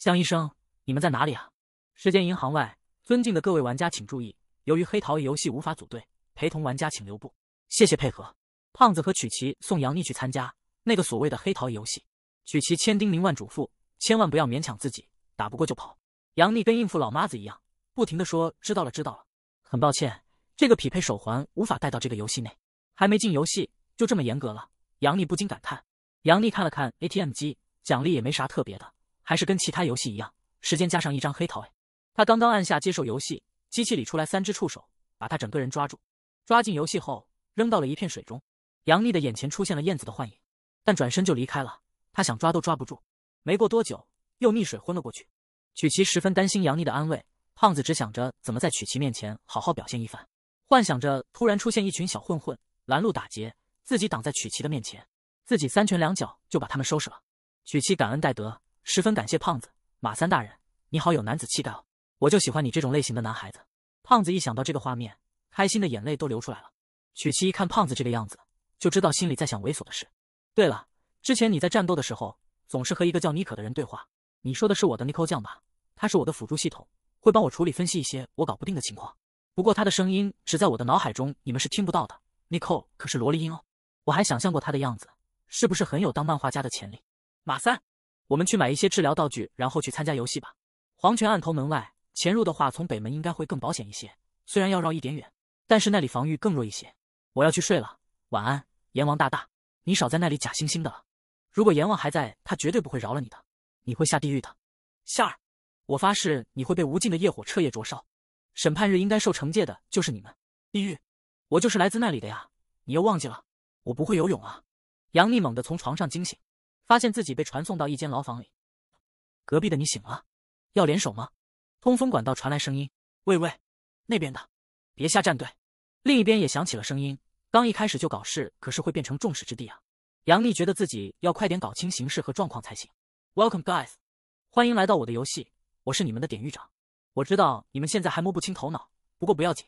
S1: 向医生，你们在哪里啊？时间银行外，尊敬的各位玩家请注意，由于黑桃游戏无法组队，陪同玩家请留步，谢谢配合。胖子和曲奇送杨幂去参加那个所谓的黑桃游戏，曲奇千叮咛万嘱咐，千万不要勉强自己，打不过就跑。杨幂跟应付老妈子一样，不停的说知道了知道了，很抱歉。这个匹配手环无法带到这个游戏内，还没进游戏就这么严格了。杨丽不禁感叹。杨丽看了看 ATM 机，奖励也没啥特别的，还是跟其他游戏一样，时间加上一张黑桃。哎，他刚刚按下接受游戏，机器里出来三只触手，把他整个人抓住，抓进游戏后扔到了一片水中。杨丽的眼前出现了燕子的幻影，但转身就离开了。他想抓都抓不住。没过多久，又溺水昏了过去。曲奇十分担心杨丽的安危，胖子只想着怎么在曲奇面前好好表现一番。幻想着突然出现一群小混混拦路打劫，自己挡在曲奇的面前，自己三拳两脚就把他们收拾了。曲奇感恩戴德，十分感谢胖子马三大人，你好有男子气概哦，我就喜欢你这种类型的男孩子。胖子一想到这个画面，开心的眼泪都流出来了。曲奇一看胖子这个样子，就知道心里在想猥琐的事。对了，之前你在战斗的时候总是和一个叫妮可的人对话，你说的是我的妮蔻酱吧？他是我的辅助系统，会帮我处理分析一些我搞不定的情况。不过他的声音只在我的脑海中，你们是听不到的。妮蔻可是萝莉音哦，我还想象过他的样子，是不是很有当漫画家的潜力？马三，我们去买一些治疗道具，然后去参加游戏吧。黄泉暗头门外，潜入的话从北门应该会更保险一些，虽然要绕一点远，但是那里防御更弱一些。我要去睡了，晚安，阎王大大，你少在那里假惺惺的了。如果阎王还在，他绝对不会饶了你的，你会下地狱的。夏儿，我发誓你会被无尽的业火彻夜灼烧。审判日应该受惩戒的就是你们，地狱，我就是来自那里的呀！你又忘记了？我不会游泳啊！杨幂猛地从床上惊醒，发现自己被传送到一间牢房里。隔壁的你醒了，要联手吗？通风管道传来声音：“喂喂，那边的，别瞎站队。”另一边也响起了声音：“刚一开始就搞事，可是会变成众矢之的啊！”杨幂觉得自己要快点搞清形势和状况才行。Welcome guys，欢迎来到我的游戏，我是你们的典狱长。我知道你们现在还摸不清头脑，不过不要紧，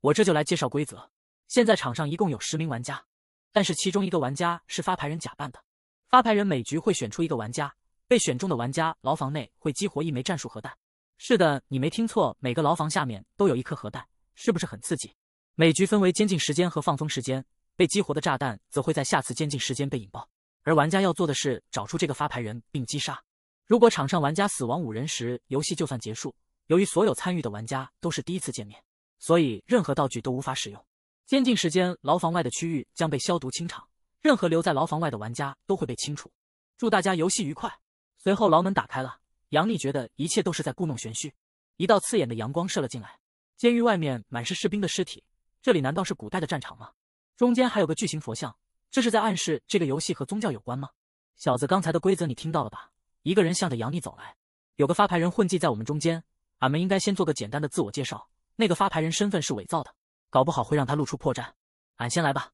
S1: 我这就来介绍规则。现在场上一共有十名玩家，但是其中一个玩家是发牌人假扮的。发牌人每局会选出一个玩家，被选中的玩家牢房内会激活一枚战术核弹。是的，你没听错，每个牢房下面都有一颗核弹，是不是很刺激？每局分为监禁时间和放风时间，被激活的炸弹则会在下次监禁时间被引爆，而玩家要做的是找出这个发牌人并击杀。如果场上玩家死亡五人时，游戏就算结束。由于所有参与的玩家都是第一次见面，所以任何道具都无法使用。监禁时间，牢房外的区域将被消毒清场，任何留在牢房外的玩家都会被清除。祝大家游戏愉快。随后牢门打开了，杨丽觉得一切都是在故弄玄虚。一道刺眼的阳光射了进来，监狱外面满是士兵的尸体，这里难道是古代的战场吗？中间还有个巨型佛像，这是在暗示这个游戏和宗教有关吗？小子，刚才的规则你听到了吧？一个人向着杨丽走来，有个发牌人混迹在我们中间。俺们应该先做个简单的自我介绍。那个发牌人身份是伪造的，搞不好会让他露出破绽。俺先来吧，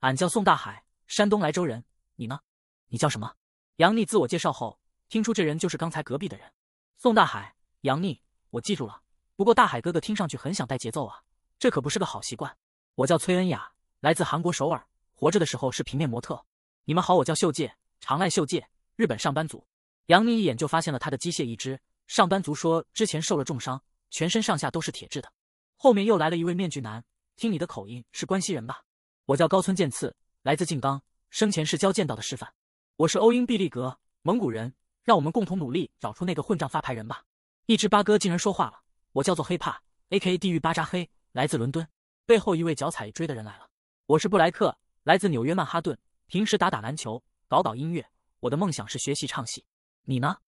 S1: 俺叫宋大海，山东莱州人。你呢？你叫什么？杨幂自我介绍后，听出这人就是刚才隔壁的人。宋大海，杨幂，我记住了。不过大海哥哥听上去很想带节奏啊，这可不是个好习惯。我叫崔恩雅，来自韩国首尔，活着的时候是平面模特。你们好，我叫秀介，长濑秀介，日本上班族。杨妮一眼就发现了他的机械一只。上班族说之前受了重伤，全身上下都是铁质的。后面又来了一位面具男，听你的口音是关西人吧？我叫高村健次，来自静冈，生前是教剑道的师范。我是欧英毕利格，蒙古人。让我们共同努力找出那个混账发牌人吧！一只八哥竟然说话了，我叫做黑帕，A.K. 地狱巴扎黑，来自伦敦。背后一位脚踩一锥的人来了，我是布莱克，来自纽约曼哈顿，平时打打篮球，搞搞音乐。我的梦想是学习唱戏。你呢？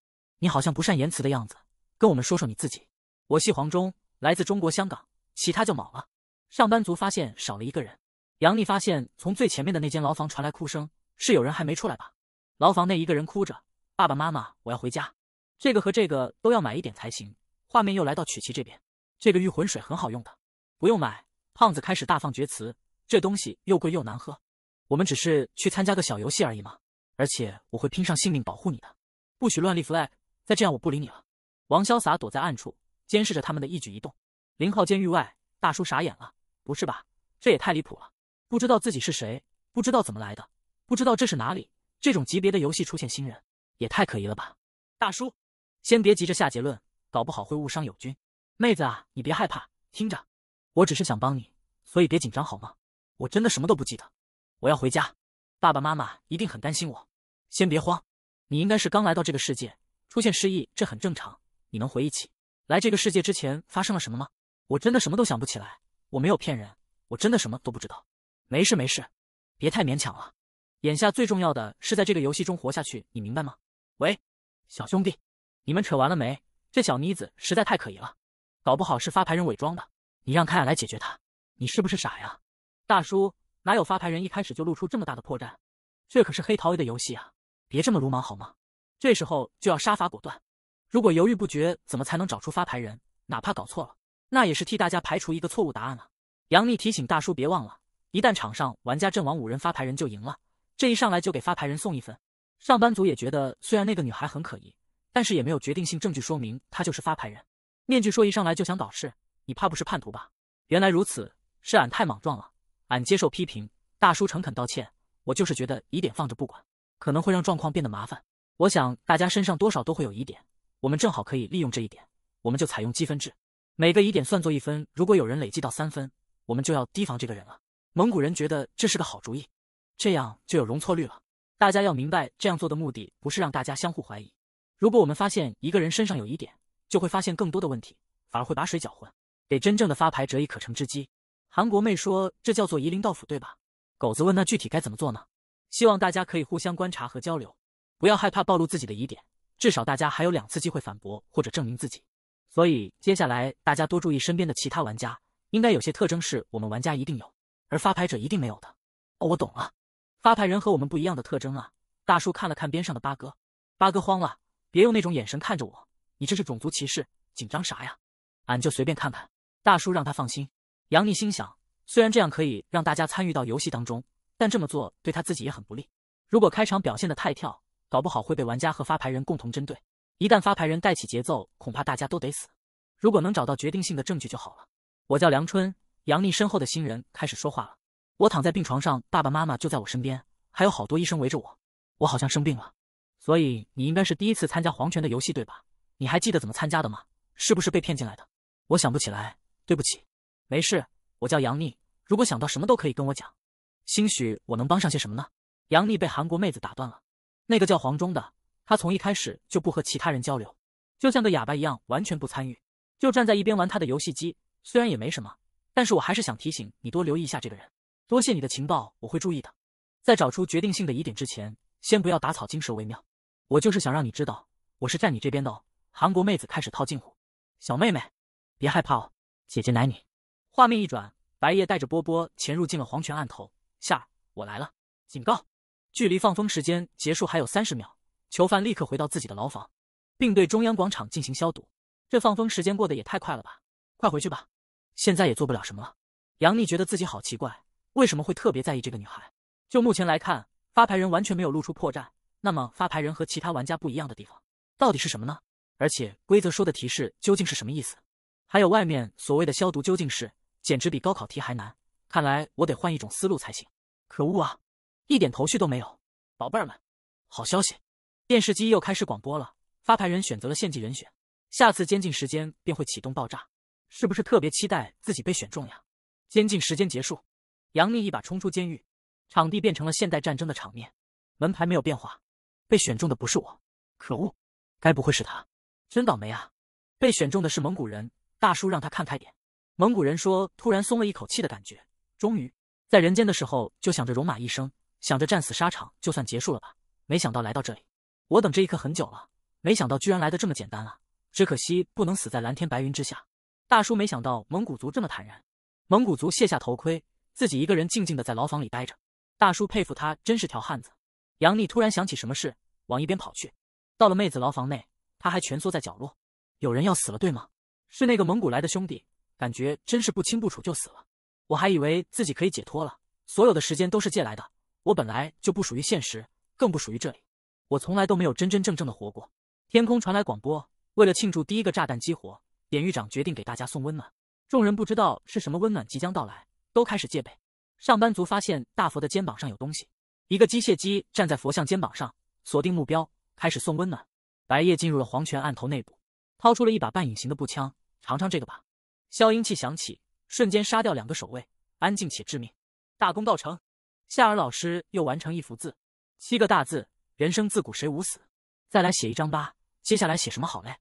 S1: 你好像不善言辞的样子，跟我们说说你自己。我系黄忠，来自中国香港，其他就卯了。上班族发现少了一个人。杨丽发现从最前面的那间牢房传来哭声，是有人还没出来吧？牢房内一个人哭着。爸爸妈妈，我要回家，这个和这个都要买一点才行。画面又来到曲奇这边，这个御魂水很好用的，不用买。胖子开始大放厥词，这东西又贵又难喝，我们只是去参加个小游戏而已嘛。而且我会拼上性命保护你的，不许乱立 flag，再这样我不理你了。王潇洒躲在暗处监视着他们的一举一动。林浩监狱外，大叔傻眼了，不是吧？这也太离谱了，不知道自己是谁，不知道怎么来的，不知道这是哪里。这种级别的游戏出现新人。也太可疑了吧，大叔，先别急着下结论，搞不好会误伤友军。妹子啊，你别害怕，听着，我只是想帮你，所以别紧张好吗？我真的什么都不记得，我要回家，爸爸妈妈一定很担心我。先别慌，你应该是刚来到这个世界，出现失忆，这很正常。你能回忆起来这个世界之前发生了什么吗？我真的什么都想不起来，我没有骗人，我真的什么都不知道。没事没事，别太勉强了，眼下最重要的是在这个游戏中活下去，你明白吗？喂，小兄弟，你们扯完了没？这小妮子实在太可疑了，搞不好是发牌人伪装的。你让凯亚来解决他，你是不是傻呀？大叔，哪有发牌人一开始就露出这么大的破绽？这可是黑桃 A 的游戏啊，别这么鲁莽好吗？这时候就要杀伐果断，如果犹豫不决，怎么才能找出发牌人？哪怕搞错了，那也是替大家排除一个错误答案了。杨幂提醒大叔别忘了，一旦场上玩家阵亡五人，发牌人就赢了。这一上来就给发牌人送一分。上班族也觉得，虽然那个女孩很可疑，但是也没有决定性证据说明她就是发牌人。面具说一上来就想搞事，你怕不是叛徒吧？原来如此，是俺太莽撞了，俺接受批评。大叔诚恳道歉，我就是觉得疑点放着不管，可能会让状况变得麻烦。我想大家身上多少都会有疑点，我们正好可以利用这一点，我们就采用积分制，每个疑点算作一分。如果有人累计到三分，我们就要提防这个人了。蒙古人觉得这是个好主意，这样就有容错率了。大家要明白，这样做的目的不是让大家相互怀疑。如果我们发现一个人身上有疑点，就会发现更多的问题，反而会把水搅浑，给真正的发牌者以可乘之机。韩国妹说这叫做夷陵道府，对吧？狗子问那具体该怎么做呢？希望大家可以互相观察和交流，不要害怕暴露自己的疑点，至少大家还有两次机会反驳或者证明自己。所以接下来大家多注意身边的其他玩家，应该有些特征是我们玩家一定有，而发牌者一定没有的。哦，我懂了。发牌人和我们不一样的特征啊！大叔看了看边上的八哥，八哥慌了，别用那种眼神看着我，你这是种族歧视，紧张啥呀？俺就随便看看。大叔让他放心。杨幂心想，虽然这样可以让大家参与到游戏当中，但这么做对他自己也很不利。如果开场表现的太跳，搞不好会被玩家和发牌人共同针对。一旦发牌人带起节奏，恐怕大家都得死。如果能找到决定性的证据就好了。我叫梁春。杨幂身后的新人开始说话了。我躺在病床上，爸爸妈妈就在我身边，还有好多医生围着我。我好像生病了，所以你应该是第一次参加黄泉的游戏对吧？你还记得怎么参加的吗？是不是被骗进来的？我想不起来，对不起。没事，我叫杨幂，如果想到什么都可以跟我讲。兴许我能帮上些什么呢？杨幂被韩国妹子打断了。那个叫黄忠的，他从一开始就不和其他人交流，就像个哑巴一样，完全不参与，就站在一边玩他的游戏机。虽然也没什么，但是我还是想提醒你多留意一下这个人。多谢你的情报，我会注意的。在找出决定性的疑点之前，先不要打草惊蛇为妙。我就是想让你知道，我是站你这边的哦。韩国妹子开始套近乎，小妹妹，别害怕哦，姐姐奶你。画面一转，白夜带着波波潜入进了黄泉暗头。夏儿，我来了。警告，距离放风时间结束还有三十秒，囚犯立刻回到自己的牢房，并对中央广场进行消毒。这放风时间过得也太快了吧！快回去吧，现在也做不了什么了。杨幂觉得自己好奇怪。为什么会特别在意这个女孩？就目前来看，发牌人完全没有露出破绽。那么，发牌人和其他玩家不一样的地方到底是什么呢？而且，规则说的提示究竟是什么意思？还有外面所谓的消毒究竟是简直比高考题还难。看来我得换一种思路才行。可恶啊，一点头绪都没有。宝贝儿们，好消息！电视机又开始广播了。发牌人选择了献祭人选，下次监禁时间便会启动爆炸。是不是特别期待自己被选中呀？监禁时间结束，杨幂一把冲出监狱，场地变成了现代战争的场面。门牌没有变化，被选中的不是我。可恶，该不会是他？真倒霉啊！被选中的是蒙古人大叔，让他看开点。蒙古人说，突然松了一口气的感觉。终于在人间的时候，就想着戎马一生，想着战死沙场就算结束了吧。没想到来到这里，我等这一刻很久了，没想到居然来的这么简单啊！只可惜不能死在蓝天白云之下。大叔没想到蒙古族这么坦然。蒙古族卸下头盔，自己一个人静静的在牢房里待着。大叔佩服他，真是条汉子。杨丽突然想起什么事，往一边跑去。到了妹子牢房内，他还蜷缩在角落。有人要死了，对吗？是那个蒙古来的兄弟，感觉真是不清不楚就死了。我还以为自己可以解脱了，所有的时间都是借来的。我本来就不属于现实，更不属于这里。我从来都没有真真正正的活过。天空传来广播，为了庆祝第一个炸弹激活，典狱长决定给大家送温暖。众人不知道是什么温暖即将到来，都开始戒备。上班族发现大佛的肩膀上有东西，一个机械机站在佛像肩膀上，锁定目标，开始送温暖。白夜进入了黄泉案头内部，掏出了一把半隐形的步枪，尝尝这个吧。消音器响起。瞬间杀掉两个守卫，安静且致命，大功告成。夏尔老师又完成一幅字，七个大字：人生自古谁无死。再来写一张吧，接下来写什么好嘞？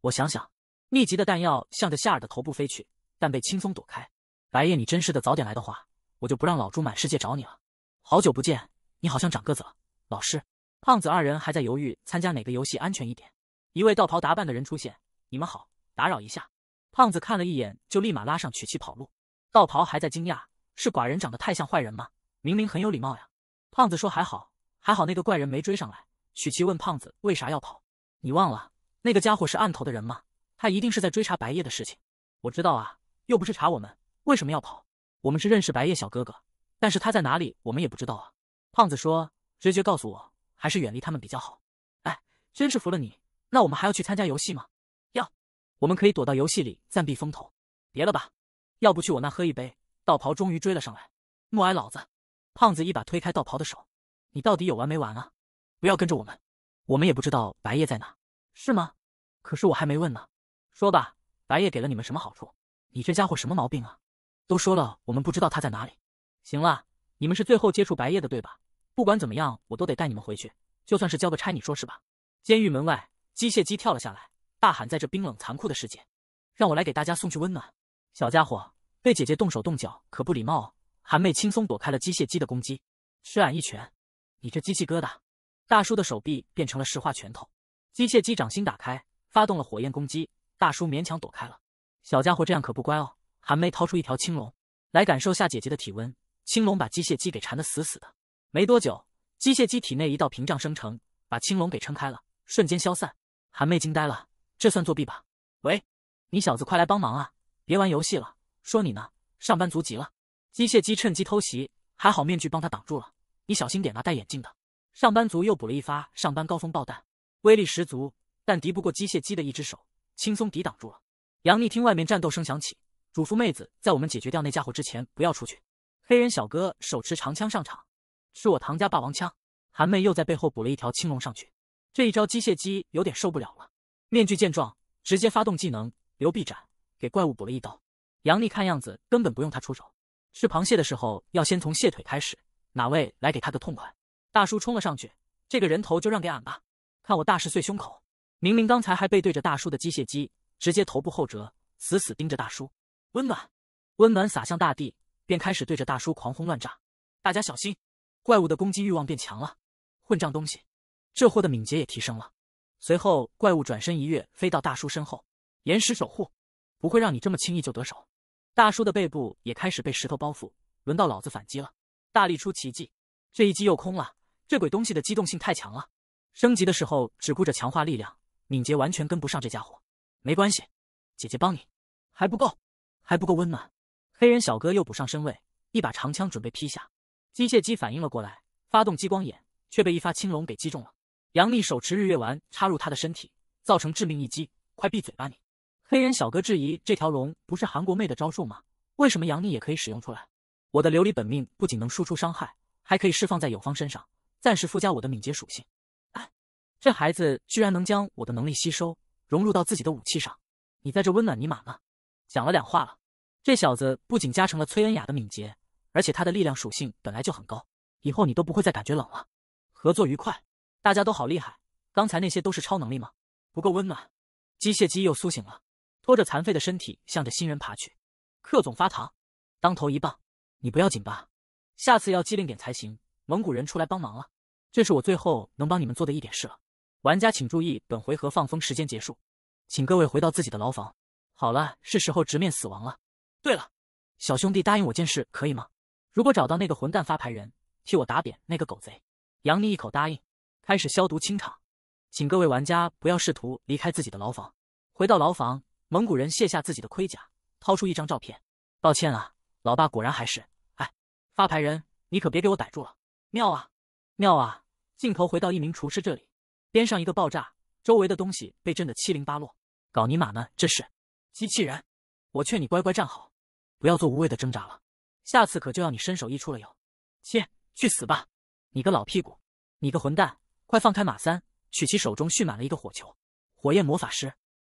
S1: 我想想，密集的弹药向着夏尔的头部飞去，但被轻松躲开。白夜，你真是的，早点来的话，我就不让老朱满世界找你了。好久不见，你好像长个子了。老师，胖子二人还在犹豫参加哪个游戏安全一点。一位道袍打扮的人出现，你们好，打扰一下。胖子看了一眼，就立马拉上曲奇跑路。道袍还在惊讶：“是寡人长得太像坏人吗？明明很有礼貌呀。”胖子说：“还好，还好那个怪人没追上来。”曲奇问胖子：“为啥要跑？你忘了那个家伙是案头的人吗？他一定是在追查白夜的事情。”我知道啊，又不是查我们，为什么要跑？我们是认识白夜小哥哥，但是他在哪里，我们也不知道啊。胖子说：“直觉告诉我，还是远离他们比较好。”哎，真是服了你。那我们还要去参加游戏吗？要我们可以躲到游戏里暂避风头，别了吧，要不去我那喝一杯？道袍终于追了上来，默哀老子！胖子一把推开道袍的手，你到底有完没完啊？不要跟着我们，我们也不知道白夜在哪，是吗？可是我还没问呢，说吧，白夜给了你们什么好处？你这家伙什么毛病啊？都说了，我们不知道他在哪里。行了，你们是最后接触白夜的对吧？不管怎么样，我都得带你们回去，就算是交个差，你说是吧？监狱门外，机械姬跳了下来。大喊：“在这冰冷残酷的世界，让我来给大家送去温暖。”小家伙，对姐姐动手动脚可不礼貌哦！韩妹轻松躲开了机械姬的攻击，吃俺一拳！你这机器疙瘩！大叔的手臂变成了石化拳头，机械机掌心打开，发动了火焰攻击。大叔勉强躲开了。小家伙这样可不乖哦！韩妹掏出一条青龙，来感受下姐姐的体温。青龙把机械机给缠得死死的。没多久，机械机体内一道屏障生成，把青龙给撑开了，瞬间消散。韩妹惊呆了。这算作弊吧？喂，你小子快来帮忙啊！别玩游戏了。说你呢，上班族急了。机械机趁机偷袭，还好面具帮他挡住了。你小心点啊，戴眼镜的。上班族又补了一发上班高峰爆弹，威力十足，但敌不过机械姬的一只手，轻松抵挡住了。杨幂听外面战斗声响起，嘱咐妹子在我们解决掉那家伙之前不要出去。黑人小哥手持长枪上场，是我唐家霸王枪。韩妹又在背后补了一条青龙上去，这一招机械姬有点受不了了。面具见状，直接发动技能流臂斩，给怪物补了一刀。杨幂看样子根本不用他出手，吃螃蟹的时候要先从蟹腿开始。哪位来给他个痛快？大叔冲了上去，这个人头就让给俺吧，看我大石碎胸口！明明刚才还背对着大叔的机械机，直接头部后折，死死盯着大叔。温暖，温暖洒向大地，便开始对着大叔狂轰乱炸。大家小心，怪物的攻击欲望变强了。混账东西，这货的敏捷也提升了。随后，怪物转身一跃，飞到大叔身后。岩石守护不会让你这么轻易就得手。大叔的背部也开始被石头包覆，轮到老子反击了！大力出奇迹，这一击又空了。这鬼东西的机动性太强了，升级的时候只顾着强化力量，敏捷完全跟不上这家伙。没关系，姐姐帮你，还不够，还不够温暖。黑人小哥又补上身位，一把长枪准备劈下。机械姬反应了过来，发动激光眼，却被一发青龙给击中了。杨幂手持日月丸插入他的身体，造成致命一击。快闭嘴吧你！黑人小哥质疑这条龙不是韩国妹的招数吗？为什么杨幂也可以使用出来？我的琉璃本命不仅能输出伤害，还可以释放在友方身上，暂时附加我的敏捷属性。哎，这孩子居然能将我的能力吸收，融入到自己的武器上。你在这温暖尼玛呢？讲了两话了，这小子不仅加成了崔恩雅的敏捷，而且他的力量属性本来就很高，以后你都不会再感觉冷了。合作愉快，大家都好厉害。刚才那些都是超能力吗？不够温暖。机械姬又苏醒了，拖着残废的身体向着新人爬去。克总发糖，当头一棒。你不要紧吧？下次要机灵点才行。蒙古人出来帮忙了，这是我最后能帮你们做的一点事了。玩家请注意，本回合放风时间结束，请各位回到自己的牢房。好了，是时候直面死亡了。对了，小兄弟答应我件事可以吗？如果找到那个混蛋发牌人，替我打扁那个狗贼。杨幂一口答应，开始消毒清场。请各位玩家不要试图离开自己的牢房。回到牢房，蒙古人卸下自己的盔甲，掏出一张照片。抱歉啊，老爸果然还是……发牌人，你可别给我逮住了！妙啊，妙啊！镜头回到一名厨师这里，边上一个爆炸，周围的东西被震得七零八落。搞尼玛呢？这是机器人！我劝你乖乖站好，不要做无谓的挣扎了。下次可就要你身首异处了哟！切，去死吧！你个老屁股，你个混蛋，快放开马三！曲奇手中蓄满了一个火球，火焰魔法师，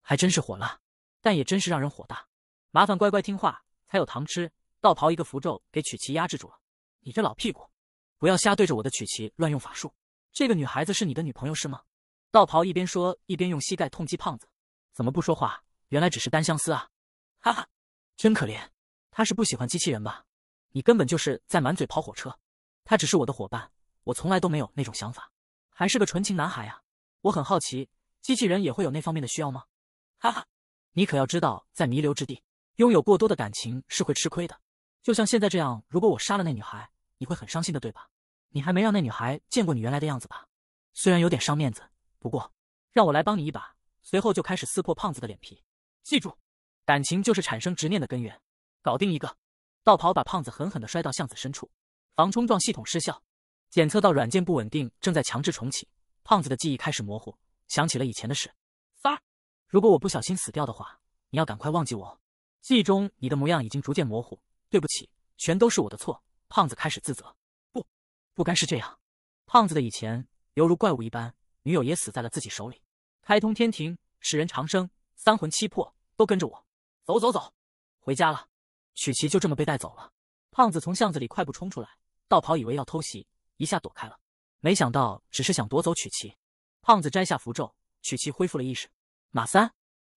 S1: 还真是火辣，但也真是让人火大。麻烦乖乖听话，才有糖吃。道袍一个符咒给曲奇压制住了。你这老屁股，不要瞎对着我的曲奇乱用法术。这个女孩子是你的女朋友是吗？道袍一边说一边用膝盖痛击胖子。怎么不说话？原来只是单相思啊！哈哈，真可怜。他是不喜欢机器人吧？你根本就是在满嘴跑火车。他只是我的伙伴。我从来都没有那种想法，还是个纯情男孩啊！我很好奇，机器人也会有那方面的需要吗？哈哈，你可要知道，在弥留之地，拥有过多的感情是会吃亏的。就像现在这样，如果我杀了那女孩，你会很伤心的，对吧？你还没让那女孩见过你原来的样子吧？虽然有点伤面子，不过让我来帮你一把。随后就开始撕破胖子的脸皮。记住，感情就是产生执念的根源。搞定一个，道袍把胖子狠狠地摔到巷子深处，防冲撞系统失效。检测到软件不稳定，正在强制重启。胖子的记忆开始模糊，想起了以前的事。三儿，如果我不小心死掉的话，你要赶快忘记我。记忆中你的模样已经逐渐模糊，对不起，全都是我的错。胖子开始自责。不，不该是这样。胖子的以前犹如怪物一般，女友也死在了自己手里。开通天庭，使人长生，三魂七魄都跟着我。走走走，回家了。曲奇就这么被带走了。胖子从巷子里快步冲出来，道袍以为要偷袭。一下躲开了，没想到只是想夺走曲奇。胖子摘下符咒，曲奇恢复了意识。马三，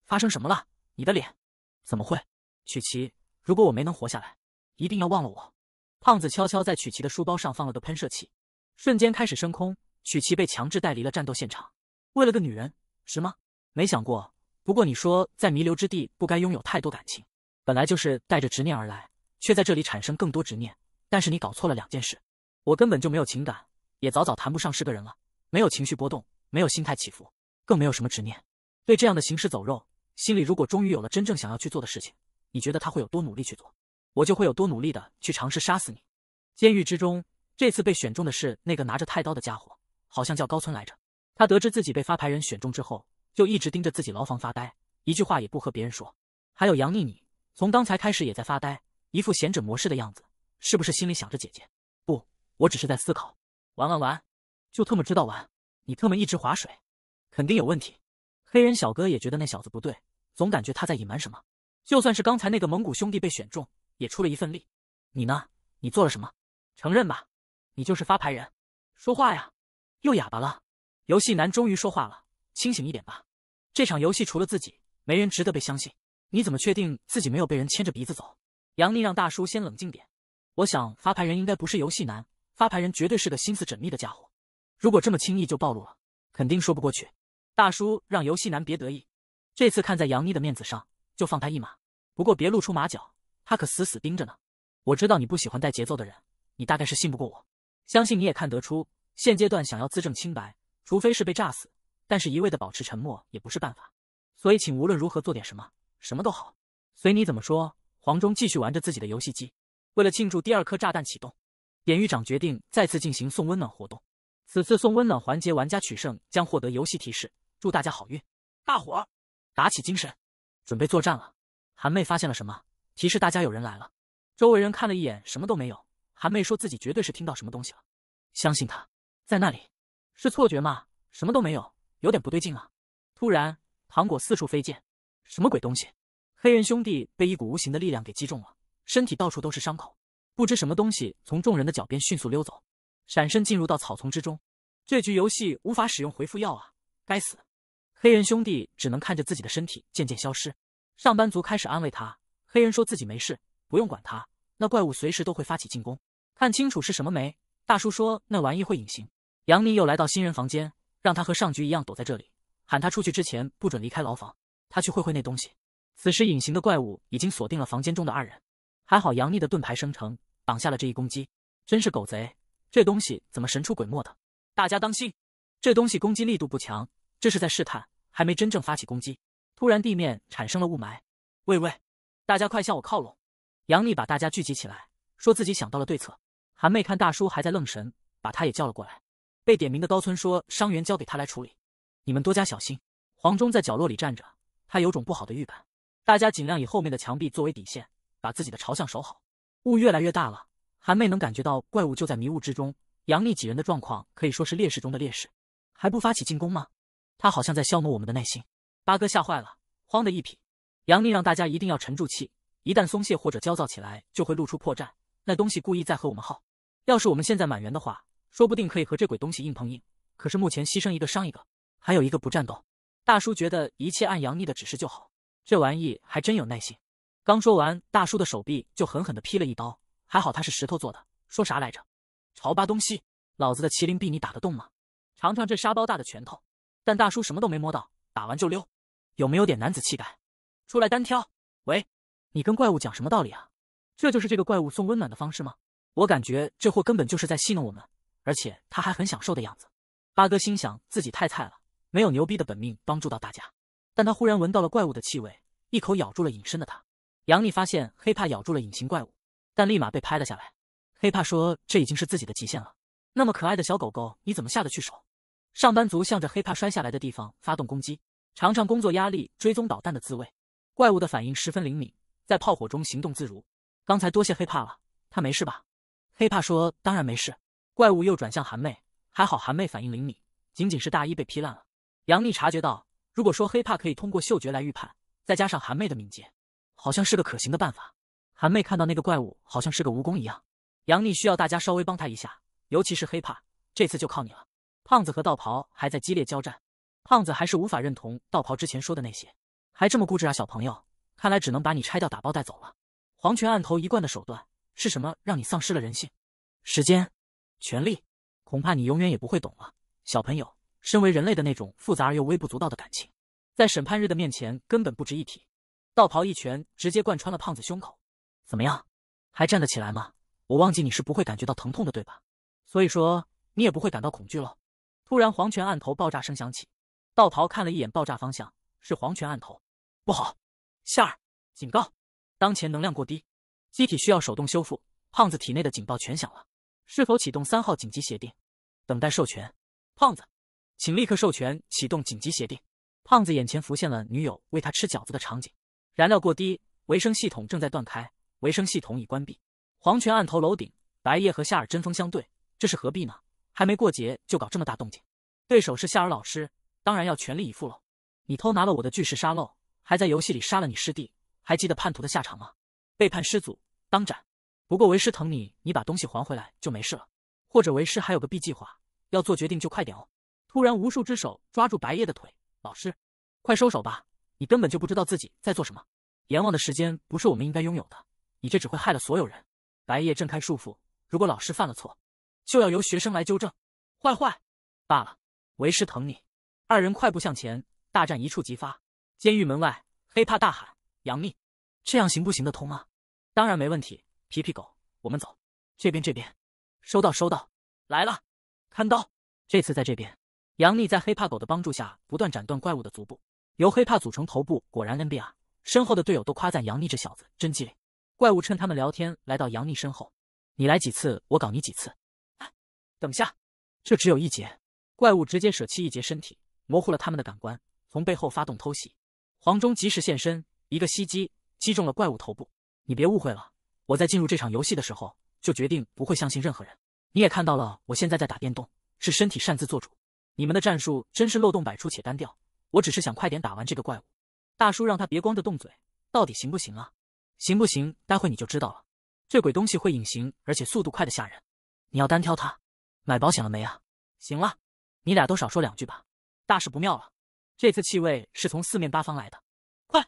S1: 发生什么了？你的脸怎么会？曲奇，如果我没能活下来，一定要忘了我。胖子悄悄在曲奇的书包上放了个喷射器，瞬间开始升空。曲奇被强制带离了战斗现场。为了个女人，是吗？没想过。不过你说在弥留之地不该拥有太多感情，本来就是带着执念而来，却在这里产生更多执念。但是你搞错了两件事。我根本就没有情感，也早早谈不上是个人了。没有情绪波动，没有心态起伏，更没有什么执念。对这样的行尸走肉，心里如果终于有了真正想要去做的事情，你觉得他会有多努力去做？我就会有多努力的去尝试杀死你。监狱之中，这次被选中的是那个拿着太刀的家伙，好像叫高村来着。他得知自己被发牌人选中之后，就一直盯着自己牢房发呆，一句话也不和别人说。还有杨妮妮，从刚才开始也在发呆，一副贤者模式的样子，是不是心里想着姐姐？不。我只是在思考，玩玩玩，就特么知道玩，你特么一直划水，肯定有问题。黑人小哥也觉得那小子不对，总感觉他在隐瞒什么。就算是刚才那个蒙古兄弟被选中，也出了一份力。你呢？你做了什么？承认吧，你就是发牌人。说话呀，又哑巴了。游戏男终于说话了，清醒一点吧。这场游戏除了自己，没人值得被相信。你怎么确定自己没有被人牵着鼻子走？杨幂让大叔先冷静点。我想发牌人应该不是游戏男。发牌人绝对是个心思缜密的家伙，如果这么轻易就暴露了，肯定说不过去。大叔让游戏男别得意，这次看在杨妮的面子上，就放他一马。不过别露出马脚，他可死死盯着呢。我知道你不喜欢带节奏的人，你大概是信不过我。相信你也看得出，现阶段想要自证清白，除非是被炸死，但是一味的保持沉默也不是办法。所以请无论如何做点什么，什么都好，随你怎么说。黄忠继续玩着自己的游戏机，为了庆祝第二颗炸弹启动。典狱长决定再次进行送温暖活动。此次送温暖环节，玩家取胜将获得游戏提示。祝大家好运！大伙儿打起精神，准备作战了。韩妹发现了什么？提示大家有人来了。周围人看了一眼，什么都没有。韩妹说自己绝对是听到什么东西了，相信他，在那里，是错觉吗？什么都没有，有点不对劲啊！突然，糖果四处飞溅，什么鬼东西？黑人兄弟被一股无形的力量给击中了，身体到处都是伤口。不知什么东西从众人的脚边迅速溜走，闪身进入到草丛之中。这局游戏无法使用回复药啊！该死！黑人兄弟只能看着自己的身体渐渐消失。上班族开始安慰他，黑人说自己没事，不用管他。那怪物随时都会发起进攻，看清楚是什么没？大叔说那玩意会隐形。杨幂又来到新人房间，让他和上局一样躲在这里，喊他出去之前不准离开牢房。他去会会那东西。此时隐形的怪物已经锁定了房间中的二人，还好杨幂的盾牌生成。挡下了这一攻击，真是狗贼！这东西怎么神出鬼没的？大家当心，这东西攻击力度不强，这是在试探，还没真正发起攻击。突然，地面产生了雾霾。喂喂，大家快向我靠拢！杨幂把大家聚集起来，说自己想到了对策。韩妹看大叔还在愣神，把他也叫了过来。被点名的高村说：“伤员交给他来处理，你们多加小心。”黄忠在角落里站着，他有种不好的预感。大家尽量以后面的墙壁作为底线，把自己的朝向守好。雾越来越大了，韩妹能感觉到怪物就在迷雾之中。杨幂几人的状况可以说是劣势中的劣势，还不发起进攻吗？他好像在消磨我们的耐心。八哥吓坏了，慌的一匹。杨幂让大家一定要沉住气，一旦松懈或者焦躁起来，就会露出破绽。那东西故意在和我们耗。要是我们现在满员的话，说不定可以和这鬼东西硬碰硬。可是目前牺牲一个伤一个，还有一个不战斗。大叔觉得一切按杨幂的指示就好，这玩意还真有耐性。刚说完，大叔的手臂就狠狠地劈了一刀。还好他是石头做的。说啥来着？朝巴东西，老子的麒麟臂你打得动吗？尝尝这沙包大的拳头。但大叔什么都没摸到，打完就溜。有没有点男子气概？出来单挑。喂，你跟怪物讲什么道理啊？这就是这个怪物送温暖的方式吗？我感觉这货根本就是在戏弄我们，而且他还很享受的样子。八哥心想自己太菜了，没有牛逼的本命帮助到大家。但他忽然闻到了怪物的气味，一口咬住了隐身的他。杨丽发现黑怕咬住了隐形怪物，但立马被拍了下来。黑怕说：“这已经是自己的极限了。那么可爱的小狗狗，你怎么下得去手？”上班族向着黑怕摔下来的地方发动攻击，尝尝工作压力追踪导弹的滋味。怪物的反应十分灵敏，在炮火中行动自如。刚才多谢黑怕了，他没事吧？黑怕说：“当然没事。”怪物又转向韩妹，还好韩妹反应灵敏，仅仅是大衣被劈烂了。杨幂察觉到，如果说黑怕可以通过嗅觉来预判，再加上韩妹的敏捷。好像是个可行的办法。韩妹看到那个怪物好像是个蜈蚣一样，杨幂需要大家稍微帮他一下，尤其是黑怕，这次就靠你了。胖子和道袍还在激烈交战，胖子还是无法认同道袍之前说的那些，还这么固执啊，小朋友，看来只能把你拆掉打包带走了。黄泉案头一贯的手段是什么？让你丧失了人性？时间、权力，恐怕你永远也不会懂了，小朋友。身为人类的那种复杂而又微不足道的感情，在审判日的面前根本不值一提。道袍一拳直接贯穿了胖子胸口，怎么样，还站得起来吗？我忘记你是不会感觉到疼痛的，对吧？所以说你也不会感到恐惧了。突然，黄泉案头爆炸声响起，道袍看了一眼爆炸方向，是黄泉案头，不好！夏儿，警告，当前能量过低，机体需要手动修复。胖子体内的警报全响了，是否启动三号紧急协定？等待授权。胖子，请立刻授权启动紧急协定。胖子眼前浮现了女友喂他吃饺子的场景。燃料过低，维生系统正在断开，维生系统已关闭。黄泉案头楼顶，白夜和夏尔针锋相对，这是何必呢？还没过节就搞这么大动静，对手是夏尔老师，当然要全力以赴喽。你偷拿了我的巨石沙漏，还在游戏里杀了你师弟，还记得叛徒的下场吗？背叛师祖，当斩。不过为师疼你，你把东西还回来就没事了。或者为师还有个 B 计划，要做决定就快点哦。突然，无数只手抓住白夜的腿，老师，快收手吧。你根本就不知道自己在做什么，阎王的时间不是我们应该拥有的，你这只会害了所有人。白夜挣开束缚，如果老师犯了错，就要由学生来纠正。坏坏，罢了，为师疼你。二人快步向前，大战一触即发。监狱门外，黑怕大喊：“杨幂，这样行不行得通啊？”当然没问题。皮皮狗，我们走。这边，这边。收到，收到。来了，看刀。这次在这边。杨幂在黑怕狗的帮助下，不断斩断怪物的足部。由黑怕组成头部，果然 NBA。身后的队友都夸赞杨幂这小子真机灵。怪物趁他们聊天来到杨幂身后，你来几次，我搞你几次。等下，这只有一节。怪物直接舍弃一节身体，模糊了他们的感官，从背后发动偷袭。黄忠及时现身，一个袭击击中了怪物头部。你别误会了，我在进入这场游戏的时候就决定不会相信任何人。你也看到了，我现在在打电动，是身体擅自做主。你们的战术真是漏洞百出且单调，我只是想快点打完这个怪物。大叔让他别光着动嘴，到底行不行啊？行不行？待会你就知道了。这鬼东西会隐形，而且速度快的吓人。你要单挑他，买保险了没啊？行了，你俩都少说两句吧。大事不妙了，这次气味是从四面八方来的。快，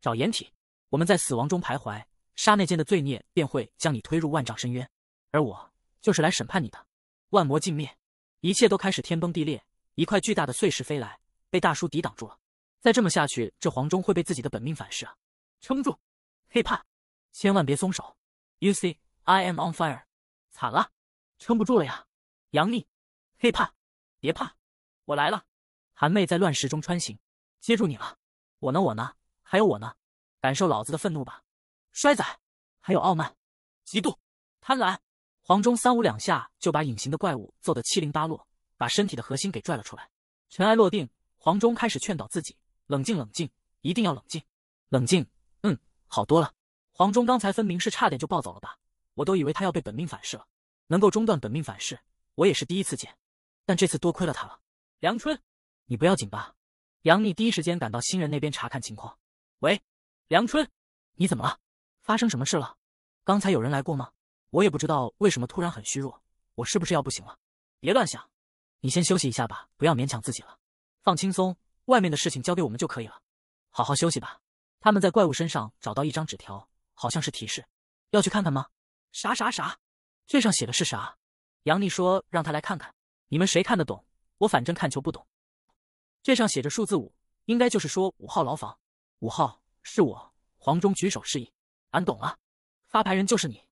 S1: 找掩体！我们在死亡中徘徊，刹那间的罪孽便会将你推入万丈深渊，而我就是来审判你的。万魔尽灭，一切都开始天崩地裂。一块巨大的碎石飞来，被大叔抵挡住了。再这么下去，这黄忠会被自己的本命反噬啊！撑住，黑怕，千万别松手。You see, I am on fire。惨了，撑不住了呀！杨幂，黑怕，别怕，我来了。韩妹在乱石中穿行，接住你了。我呢？我呢？还有我呢？感受老子的愤怒吧！衰仔，还有傲慢、嫉妒、贪婪。黄忠三五两下就把隐形的怪物揍得七零八落，把身体的核心给拽了出来。尘埃落定，黄忠开始劝导自己：冷静，冷静，一定要冷静，冷静。嗯，好多了。黄忠刚才分明是差点就暴走了吧？我都以为他要被本命反噬了。能够中断本命反噬，我也是第一次见。但这次多亏了他了。梁春，你不要紧吧？杨幂第一时间赶到新人那边查看情况。喂，梁春，你怎么了？发生什么事了？刚才有人来过吗？我也不知道为什么突然很虚弱，我是不是要不行了？别乱想，你先休息一下吧，不要勉强自己了，放轻松，外面的事情交给我们就可以了，好好休息吧。他们在怪物身上找到一张纸条，好像是提示，要去看看吗？啥啥啥？这上写的是啥？杨丽说让他来看看，你们谁看得懂？我反正看球不懂。这上写着数字五，应该就是说五号牢房。五号是我。黄忠举手示意，俺懂了，发牌人就是你。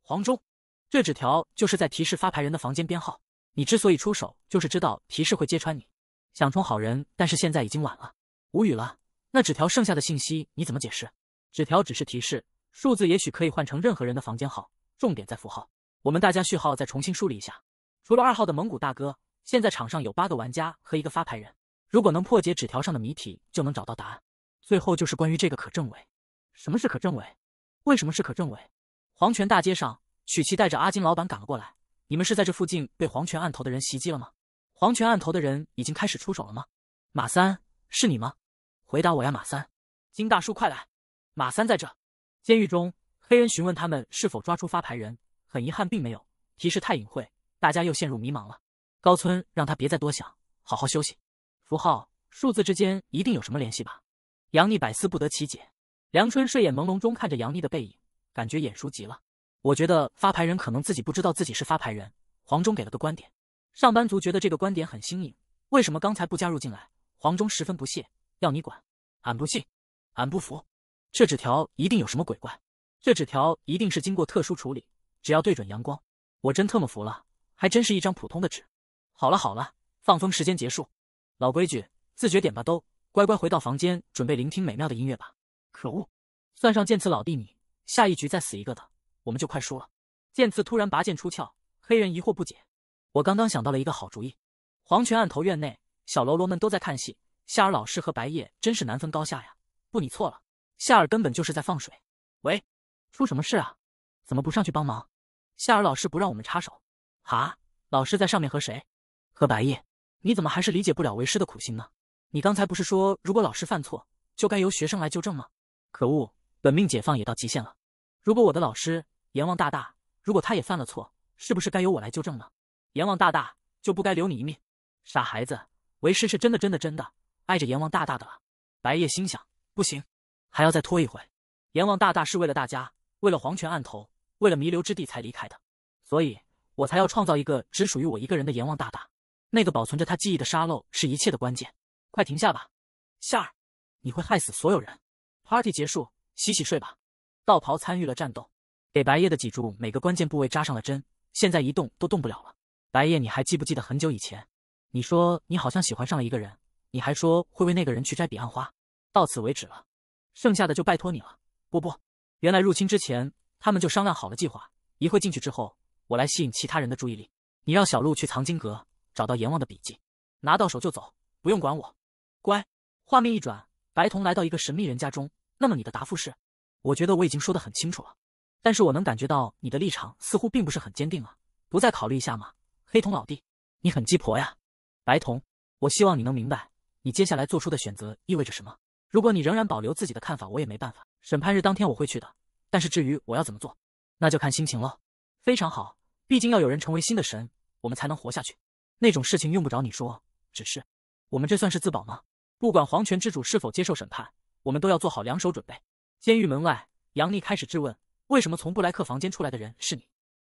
S1: 黄忠，这纸条就是在提示发牌人的房间编号。你之所以出手，就是知道提示会揭穿你，想充好人，但是现在已经晚了。无语了。那纸条剩下的信息你怎么解释？纸条只是提示，数字也许可以换成任何人的房间号，重点在符号。我们大家序号再重新梳理一下。除了二号的蒙古大哥，现在场上有八个玩家和一个发牌人。如果能破解纸条上的谜题，就能找到答案。最后就是关于这个可政委。什么是可政委？为什么是可政委？黄泉大街上，曲奇带着阿金老板赶了过来。你们是在这附近被黄泉案头的人袭击了吗？黄泉案头的人已经开始出手了吗？马三，是你吗？回答我呀，马三！金大叔，快来！马三在这。监狱中，黑人询问他们是否抓出发牌人，很遗憾，并没有。提示太隐晦，大家又陷入迷茫了。高村让他别再多想，好好休息。符号、数字之间一定有什么联系吧？杨幂百思不得其解。梁春睡眼朦胧中看着杨幂的背影。感觉眼熟极了，我觉得发牌人可能自己不知道自己是发牌人。黄忠给了个观点，上班族觉得这个观点很新颖。为什么刚才不加入进来？黄忠十分不屑，要你管？俺不信，俺不服。这纸条一定有什么鬼怪，这纸条一定是经过特殊处理，只要对准阳光，我真特么服了，还真是一张普通的纸。好了好了，放风时间结束，老规矩，自觉点吧，都乖乖回到房间，准备聆听美妙的音乐吧。可恶，算上剑次老弟你。下一局再死一个的，我们就快输了。剑次突然拔剑出鞘，黑人疑惑不解。我刚刚想到了一个好主意。黄泉案头院内，小喽啰们都在看戏。夏尔老师和白夜真是难分高下呀。不，你错了，夏尔根本就是在放水。喂，出什么事啊？怎么不上去帮忙？夏尔老师不让我们插手。啊，老师在上面和谁？和白夜。你怎么还是理解不了为师的苦心呢？你刚才不是说，如果老师犯错，就该由学生来纠正吗？可恶！本命解放也到极限了。如果我的老师阎王大大，如果他也犯了错，是不是该由我来纠正呢？阎王大大就不该留你一命。傻孩子，为师是真的真的真的碍着阎王大大的了。白夜心想，不行，还要再拖一会。阎王大大是为了大家，为了黄泉案头，为了弥留之地才离开的，所以我才要创造一个只属于我一个人的阎王大大。那个保存着他记忆的沙漏是一切的关键。快停下吧，夏儿，你会害死所有人。Party 结束。洗洗睡吧。道袍参与了战斗，给白夜的脊柱每个关键部位扎上了针，现在一动都动不了了。白夜，你还记不记得很久以前，你说你好像喜欢上了一个人，你还说会为那个人去摘彼岸花。到此为止了，剩下的就拜托你了。不不，原来入侵之前他们就商量好了计划，一会进去之后，我来吸引其他人的注意力。你让小鹿去藏经阁找到阎王的笔记，拿到手就走，不用管我。乖。画面一转，白瞳来到一个神秘人家中。那么你的答复是？我觉得我已经说得很清楚了，但是我能感觉到你的立场似乎并不是很坚定啊，不再考虑一下吗？黑瞳老弟，你很鸡婆呀。白瞳，我希望你能明白，你接下来做出的选择意味着什么。如果你仍然保留自己的看法，我也没办法。审判日当天我会去的，但是至于我要怎么做，那就看心情了。非常好，毕竟要有人成为新的神，我们才能活下去。那种事情用不着你说，只是我们这算是自保吗？不管皇权之主是否接受审判，我们都要做好两手准备。监狱门外，杨丽开始质问：为什么从布莱克房间出来的人是你？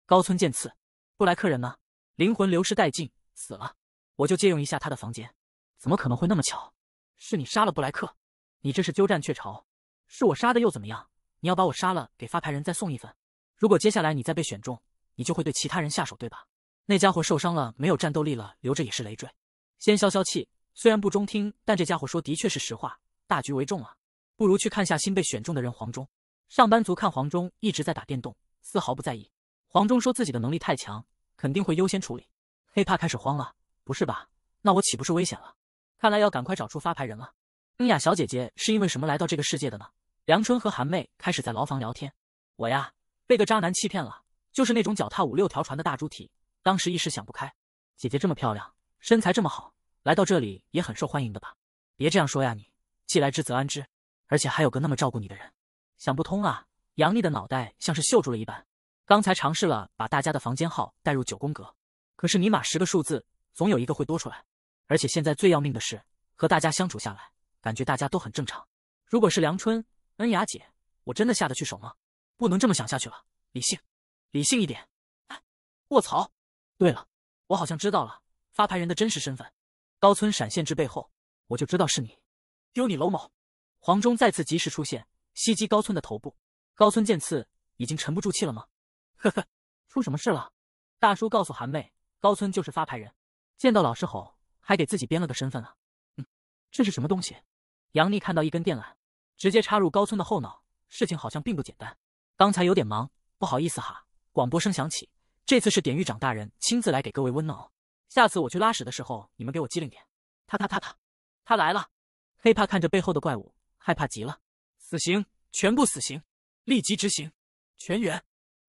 S1: 高村见次，布莱克人呢？灵魂流失殆尽，死了。我就借用一下他的房间。怎么可能会那么巧？是你杀了布莱克？你这是鸠占鹊巢。是我杀的又怎么样？你要把我杀了，给发牌人再送一份。如果接下来你再被选中，你就会对其他人下手，对吧？那家伙受伤了，没有战斗力了，留着也是累赘。先消消气。虽然不中听，但这家伙说的确是实话。大局为重啊，不如去看下新被选中的人黄忠。上班族看黄忠一直在打电动，丝毫不在意。黄忠说自己的能力太强。肯定会优先处理。黑怕开始慌了，不是吧？那我岂不是危险了？看来要赶快找出发牌人了。恩雅小姐姐是因为什么来到这个世界的呢？梁春和韩妹开始在牢房聊天。我呀，被个渣男欺骗了，就是那种脚踏五六条船的大猪蹄。当时一时想不开。姐姐这么漂亮，身材这么好，来到这里也很受欢迎的吧？别这样说呀，你既来之则安之，而且还有个那么照顾你的人，想不通啊！杨丽的脑袋像是锈住了一般。刚才尝试了把大家的房间号带入九宫格，可是尼玛十个数字总有一个会多出来，而且现在最要命的是和大家相处下来，感觉大家都很正常。如果是梁春、恩雅姐，我真的下得去手吗？不能这么想下去了，理性，理性一点。哎，卧槽！对了，我好像知道了发牌人的真实身份。高村闪现至背后，我就知道是你，丢你楼某！黄忠再次及时出现，袭击高村的头部。高村见刺已经沉不住气了吗？呵呵，出什么事了？大叔告诉韩妹，高村就是发牌人。见到老师后，还给自己编了个身份啊。嗯，这是什么东西？杨丽看到一根电缆，直接插入高村的后脑。事情好像并不简单。刚才有点忙，不好意思哈。广播声响起，这次是典狱长大人亲自来给各位温暖哦。下次我去拉屎的时候，你们给我机灵点。他他他他，他来了！黑怕看着背后的怪物，害怕极了。死刑，全部死刑，立即执行，全员。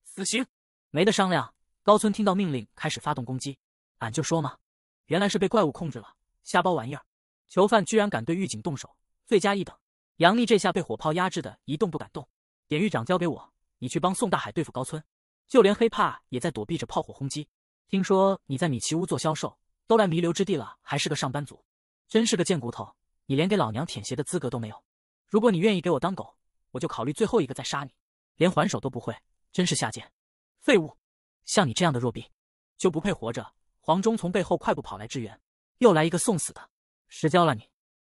S1: 死刑，没得商量。高村听到命令，开始发动攻击。俺就说嘛，原来是被怪物控制了，瞎包玩意儿。囚犯居然敢对狱警动手，罪加一等。杨丽这下被火炮压制的一动不敢动。典狱长交给我，你去帮宋大海对付高村。就连黑怕也在躲避着炮火轰击。听说你在米奇屋做销售，都来弥留之地了，还是个上班族，真是个贱骨头。你连给老娘舔鞋的资格都没有。如果你愿意给我当狗，我就考虑最后一个再杀你。连还手都不会。真是下贱，废物！像你这样的弱病，就不配活着。黄忠从背后快步跑来支援，又来一个送死的，失交了你！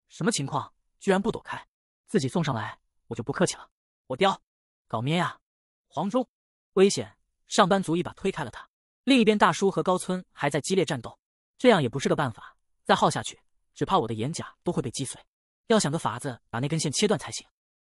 S1: 什么情况？居然不躲开，自己送上来，我就不客气了。我叼，搞咩呀？黄忠，危险！上班族一把推开了他。另一边，大叔和高村还在激烈战斗，这样也不是个办法。再耗下去，只怕我的眼甲都会被击碎。要想个法子把那根线切断才行。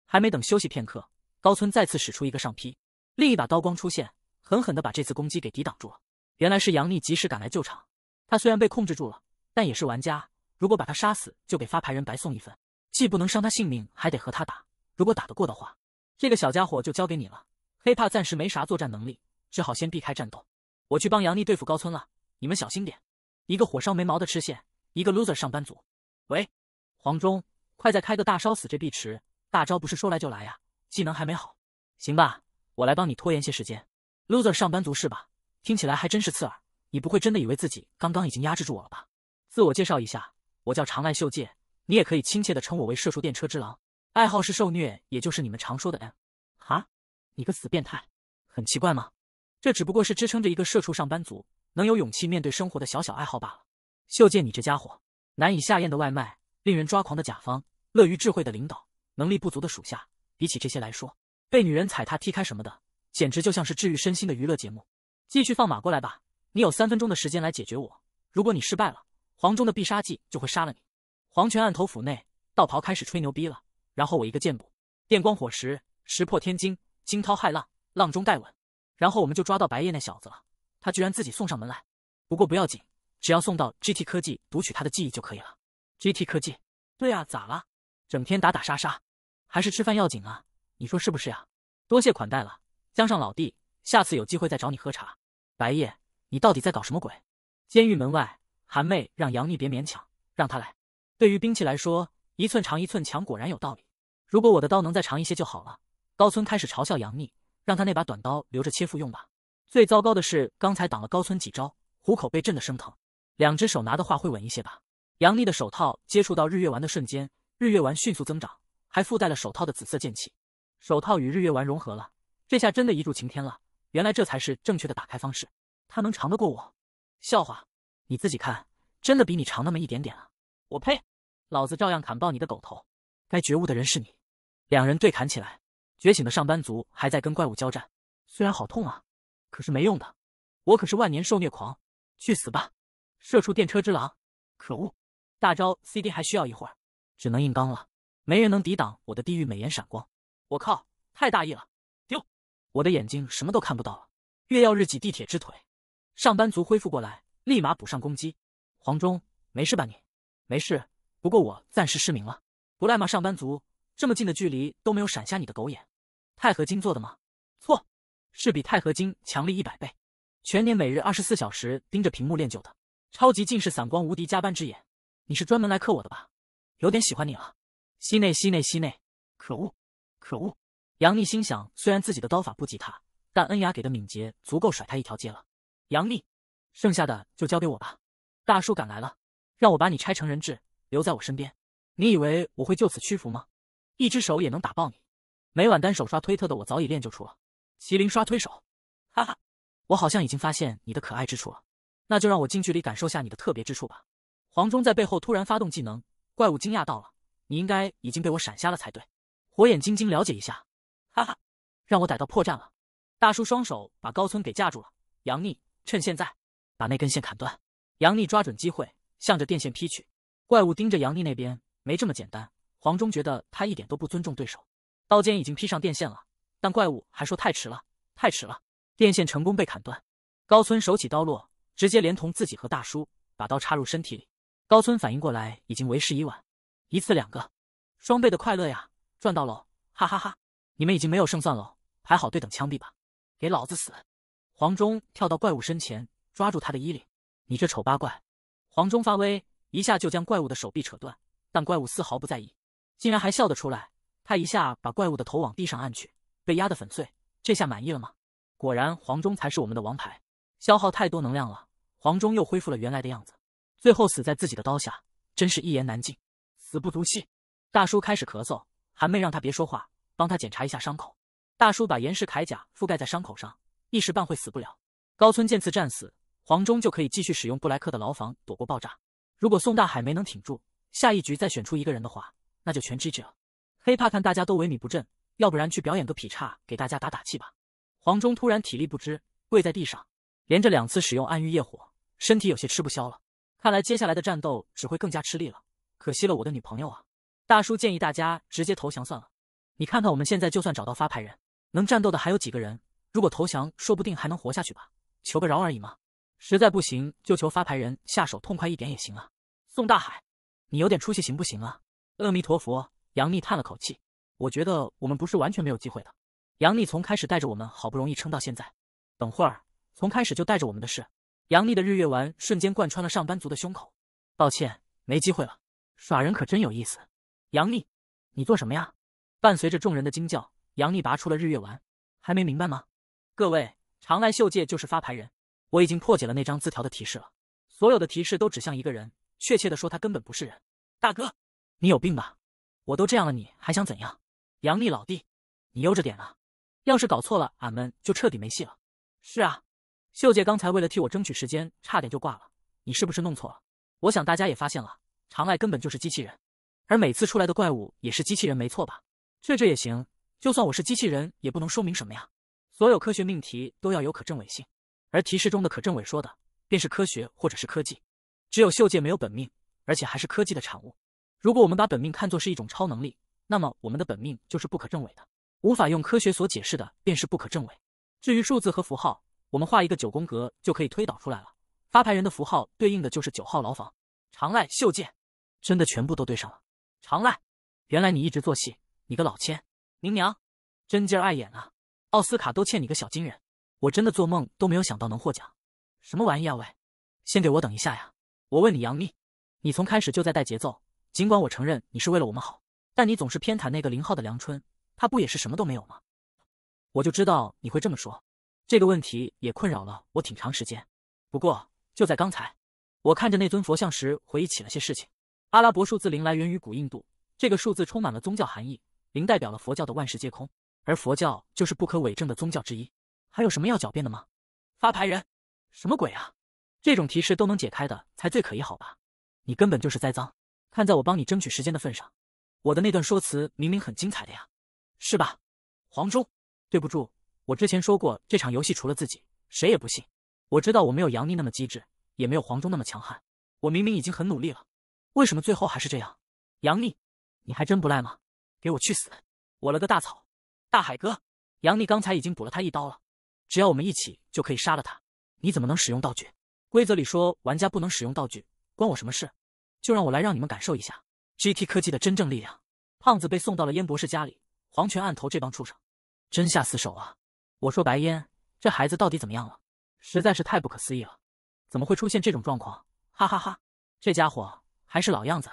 S1: 还没等休息片刻，高村再次使出一个上劈。另一把刀光出现，狠狠地把这次攻击给抵挡住了。原来是杨幂及时赶来救场。他虽然被控制住了，但也是玩家。如果把他杀死，就给发牌人白送一份，既不能伤他性命，还得和他打。如果打得过的话，这个小家伙就交给你了。黑怕暂时没啥作战能力，只好先避开战斗。我去帮杨幂对付高村了，你们小心点。一个火烧眉毛的吃线，一个 loser 上班族。喂，黄忠，快再开个大烧死这碧池！大招不是说来就来呀，技能还没好，行吧？我来帮你拖延些时间，loser 上班族是吧？听起来还真是刺耳。你不会真的以为自己刚刚已经压制住我了吧？自我介绍一下，我叫长濑秀介，你也可以亲切的称我为射出电车之狼，爱好是受虐，也就是你们常说的 M。哈，你个死变态，很奇怪吗？这只不过是支撑着一个社畜上班族能有勇气面对生活的小小爱好罢了。秀介，你这家伙，难以下咽的外卖，令人抓狂的甲方，乐于智慧的领导，能力不足的属下，比起这些来说。被女人踩踏、踢开什么的，简直就像是治愈身心的娱乐节目。继续放马过来吧，你有三分钟的时间来解决我。如果你失败了，黄忠的必杀技就会杀了你。黄泉暗头府内，道袍开始吹牛逼了。然后我一个箭步，电光火石，石破天惊，惊涛骇浪，浪中带稳。然后我们就抓到白夜那小子了，他居然自己送上门来。不过不要紧，只要送到 GT 科技读取他的记忆就可以了。GT 科技？对啊，咋了？整天打打杀杀，还是吃饭要紧啊？你说是不是呀？多谢款待了，江上老弟，下次有机会再找你喝茶。白夜，你到底在搞什么鬼？监狱门外，韩妹让杨幂别勉强，让他来。对于兵器来说，一寸长一寸强，果然有道理。如果我的刀能再长一些就好了。高村开始嘲笑杨幂，让他那把短刀留着切腹用吧。最糟糕的是，刚才挡了高村几招，虎口被震得生疼。两只手拿的话会稳一些吧？杨丽的手套接触到日月丸的瞬间，日月丸迅速增长，还附带了手套的紫色剑气。手套与日月丸融合了，这下真的一柱擎天了。原来这才是正确的打开方式。他能长得过我？笑话！你自己看，真的比你长那么一点点啊！我呸！老子照样砍爆你的狗头！该觉悟的人是你。两人对砍起来，觉醒的上班族还在跟怪物交战，虽然好痛啊，可是没用的。我可是万年受虐狂，去死吧！射出电车之狼，可恶！大招 CD 还需要一会儿，只能硬刚了。没人能抵挡我的地狱美颜闪光。我靠，太大意了！丢！我的眼睛什么都看不到了。月曜日挤地铁之腿，上班族恢复过来，立马补上攻击。黄忠，没事吧你？没事，不过我暂时失明了。不赖嘛，上班族，这么近的距离都没有闪瞎你的狗眼。钛合金做的吗？错，是比钛合金强力一百倍，全年每日二十四小时盯着屏幕练就的。超级近视散光无敌加班之眼，你是专门来克我的吧？有点喜欢你了。西内西内西内，可恶，可恶！杨丽心想，虽然自己的刀法不及他，但恩雅给的敏捷足够甩他一条街了。杨丽，剩下的就交给我吧。大叔赶来了，让我把你拆成人质，留在我身边。你以为我会就此屈服吗？一只手也能打爆你。每晚单手刷推特的我早已练就出了麒麟刷推手，哈哈！我好像已经发现你的可爱之处了。那就让我近距离感受下你的特别之处吧。黄忠在背后突然发动技能，怪物惊讶到了，你应该已经被我闪瞎了才对。火眼金睛了解一下，哈哈，让我逮到破绽了。大叔双手把高村给架住了，杨幂，趁现在把那根线砍断。杨幂抓准机会，向着电线劈去。怪物盯着杨幂那边，没这么简单。黄忠觉得他一点都不尊重对手，刀尖已经劈上电线了，但怪物还说太迟了，太迟了。电线成功被砍断，高村手起刀落。直接连同自己和大叔把刀插入身体里，高村反应过来已经为时已晚，一次两个，双倍的快乐呀，赚到喽！哈哈哈！你们已经没有胜算喽，排好队等枪毙吧，给老子死！黄忠跳到怪物身前，抓住他的衣领，你这丑八怪！黄忠发威，一下就将怪物的手臂扯断，但怪物丝毫不在意，竟然还笑得出来。他一下把怪物的头往地上按去，被压得粉碎。这下满意了吗？果然，黄忠才是我们的王牌，消耗太多能量了。黄忠又恢复了原来的样子，最后死在自己的刀下，真是一言难尽，死不足惜。大叔开始咳嗽，韩妹让他别说话，帮他检查一下伤口。大叔把岩石铠甲覆盖在伤口上，一时半会死不了。高村见次战死，黄忠就可以继续使用布莱克的牢房躲过爆炸。如果宋大海没能挺住，下一局再选出一个人的话，那就全 GG 了。黑怕看大家都萎靡不振，要不然去表演个劈叉给大家打打气吧。黄忠突然体力不支，跪在地上，连着两次使用暗域业火。身体有些吃不消了，看来接下来的战斗只会更加吃力了。可惜了我的女朋友啊！大叔建议大家直接投降算了。你看看我们现在，就算找到发牌人，能战斗的还有几个人？如果投降，说不定还能活下去吧，求个饶而已嘛。实在不行，就求发牌人下手痛快一点也行啊。宋大海，你有点出息行不行啊？阿弥陀佛。杨幂叹了口气，我觉得我们不是完全没有机会的。杨幂从开始带着我们，好不容易撑到现在，等会儿从开始就带着我们的事。杨幂的日月丸瞬间贯穿了上班族的胸口。抱歉，没机会了。耍人可真有意思。杨幂，你做什么呀？伴随着众人的惊叫，杨幂拔出了日月丸。还没明白吗？各位，常来秀界就是发牌人。我已经破解了那张字条的提示了，所有的提示都指向一个人，确切的说，他根本不是人。大哥，你有病吧？我都这样了，你还想怎样？杨幂老弟，你悠着点啊！要是搞错了，俺们就彻底没戏了。是啊。秀姐刚才为了替我争取时间，差点就挂了。你是不是弄错了？我想大家也发现了，长濑根本就是机器人，而每次出来的怪物也是机器人，没错吧？这这也行，就算我是机器人，也不能说明什么呀。所有科学命题都要有可证伪性，而提示中的可证伪说的便是科学或者是科技。只有秀界没有本命，而且还是科技的产物。如果我们把本命看作是一种超能力，那么我们的本命就是不可证伪的，无法用科学所解释的便是不可证伪。至于数字和符号。我们画一个九宫格就可以推导出来了。发牌人的符号对应的就是九号牢房。长濑秀介，真的全部都对上了。长濑，原来你一直做戏，你个老千，明娘，真劲儿爱演啊！奥斯卡都欠你个小金人，我真的做梦都没有想到能获奖。什么玩意啊喂！先给我等一下呀！我问你杨幂，你从开始就在带节奏，尽管我承认你是为了我们好，但你总是偏袒那个零号的梁春，他不也是什么都没有吗？我就知道你会这么说，这个问题也困扰了我挺长时间。不过就在刚才，我看着那尊佛像时，回忆起了些事情。阿拉伯数字零来源于古印度，这个数字充满了宗教含义，零代表了佛教的万事皆空，而佛教就是不可伪证的宗教之一。还有什么要狡辩的吗？发牌人，什么鬼啊？这种提示都能解开的才最可疑，好吧？你根本就是栽赃。看在我帮你争取时间的份上，我的那段说辞明明很精彩的呀，是吧？黄忠，对不住，我之前说过这场游戏除了自己谁也不信。我知道我没有杨幂那么机智，也没有黄忠那么强悍。我明明已经很努力了。为什么最后还是这样？杨幂，你还真不赖吗？给我去死！我了个大草！大海哥，杨幂刚才已经补了他一刀了，只要我们一起就可以杀了他。你怎么能使用道具？规则里说玩家不能使用道具，关我什么事？就让我来让你们感受一下 GT 科技的真正力量。胖子被送到了燕博士家里，黄泉暗投这帮畜生，真下死手啊！我说白烟，这孩子到底怎么样了？实在是太不可思议了，怎么会出现这种状况？哈哈哈，这家伙。还是老样子，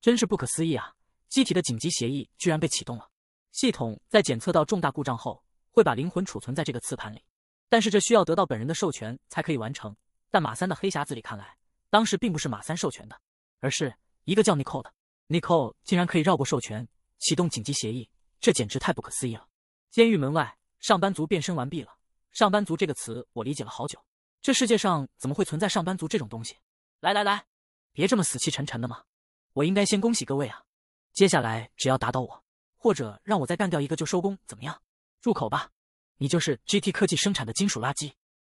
S1: 真是不可思议啊！机体的紧急协议居然被启动了。系统在检测到重大故障后，会把灵魂储存在这个磁盘里，但是这需要得到本人的授权才可以完成。但马三的黑匣子里看来，当时并不是马三授权的，而是一个叫 Nicole 的。，Nico 竟然可以绕过授权启动紧急协议，这简直太不可思议了！监狱门外，上班族变身完毕了。上班族这个词我理解了好久，这世界上怎么会存在上班族这种东西？来来来！别这么死气沉沉的嘛！我应该先恭喜各位啊！接下来只要打倒我，或者让我再干掉一个就收工，怎么样？住口吧！你就是 GT 科技生产的金属垃圾，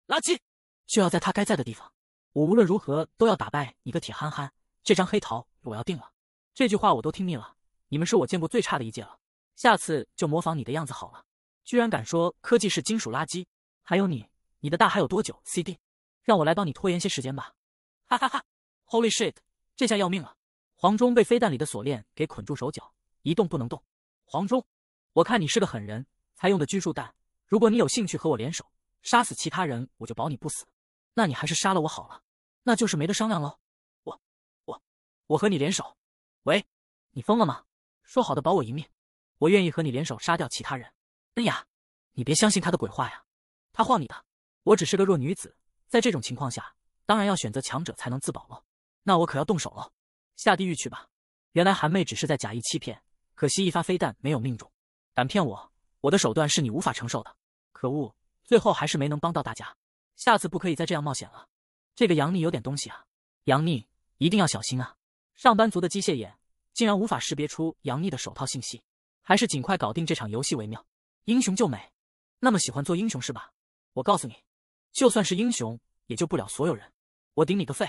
S1: 垃圾就要在他该在的地方。我无论如何都要打败你个铁憨憨！这张黑桃我要定了。这句话我都听腻了。你们是我见过最差的一届了，下次就模仿你的样子好了。居然敢说科技是金属垃圾！还有你，你的大还有多久？CD，让我来帮你拖延些时间吧！哈哈哈！Holy shit！这下要命了！黄忠被飞弹里的锁链给捆住手脚，一动不能动。黄忠，我看你是个狠人，才用的拘束弹。如果你有兴趣和我联手，杀死其他人，我就保你不死。那你还是杀了我好了，那就是没得商量喽。我、和你联手？喂，你疯了吗？说好的保我一命，我愿意和你联手杀掉其他人。恩雅，你别相信他的鬼话呀，他晃你的。我只是个弱女子，在这种情况下，当然要选择强者才能自保了。那我可要动手了，下地狱去吧！原来韩妹只是在假意欺骗，可惜一发飞弹没有命中。敢骗我，我的手段是你无法承受的。可恶，最后还是没能帮到大家。下次不可以再这样冒险了。这个杨幂有点东西啊，杨幂一定要小心啊！上班族的机械眼竟然无法识别出杨幂的手套信息，还是尽快搞定这场游戏为妙。英雄救美，那么喜欢做英雄是吧？我告诉你，就算是英雄也救不了所有人。我顶你个肺！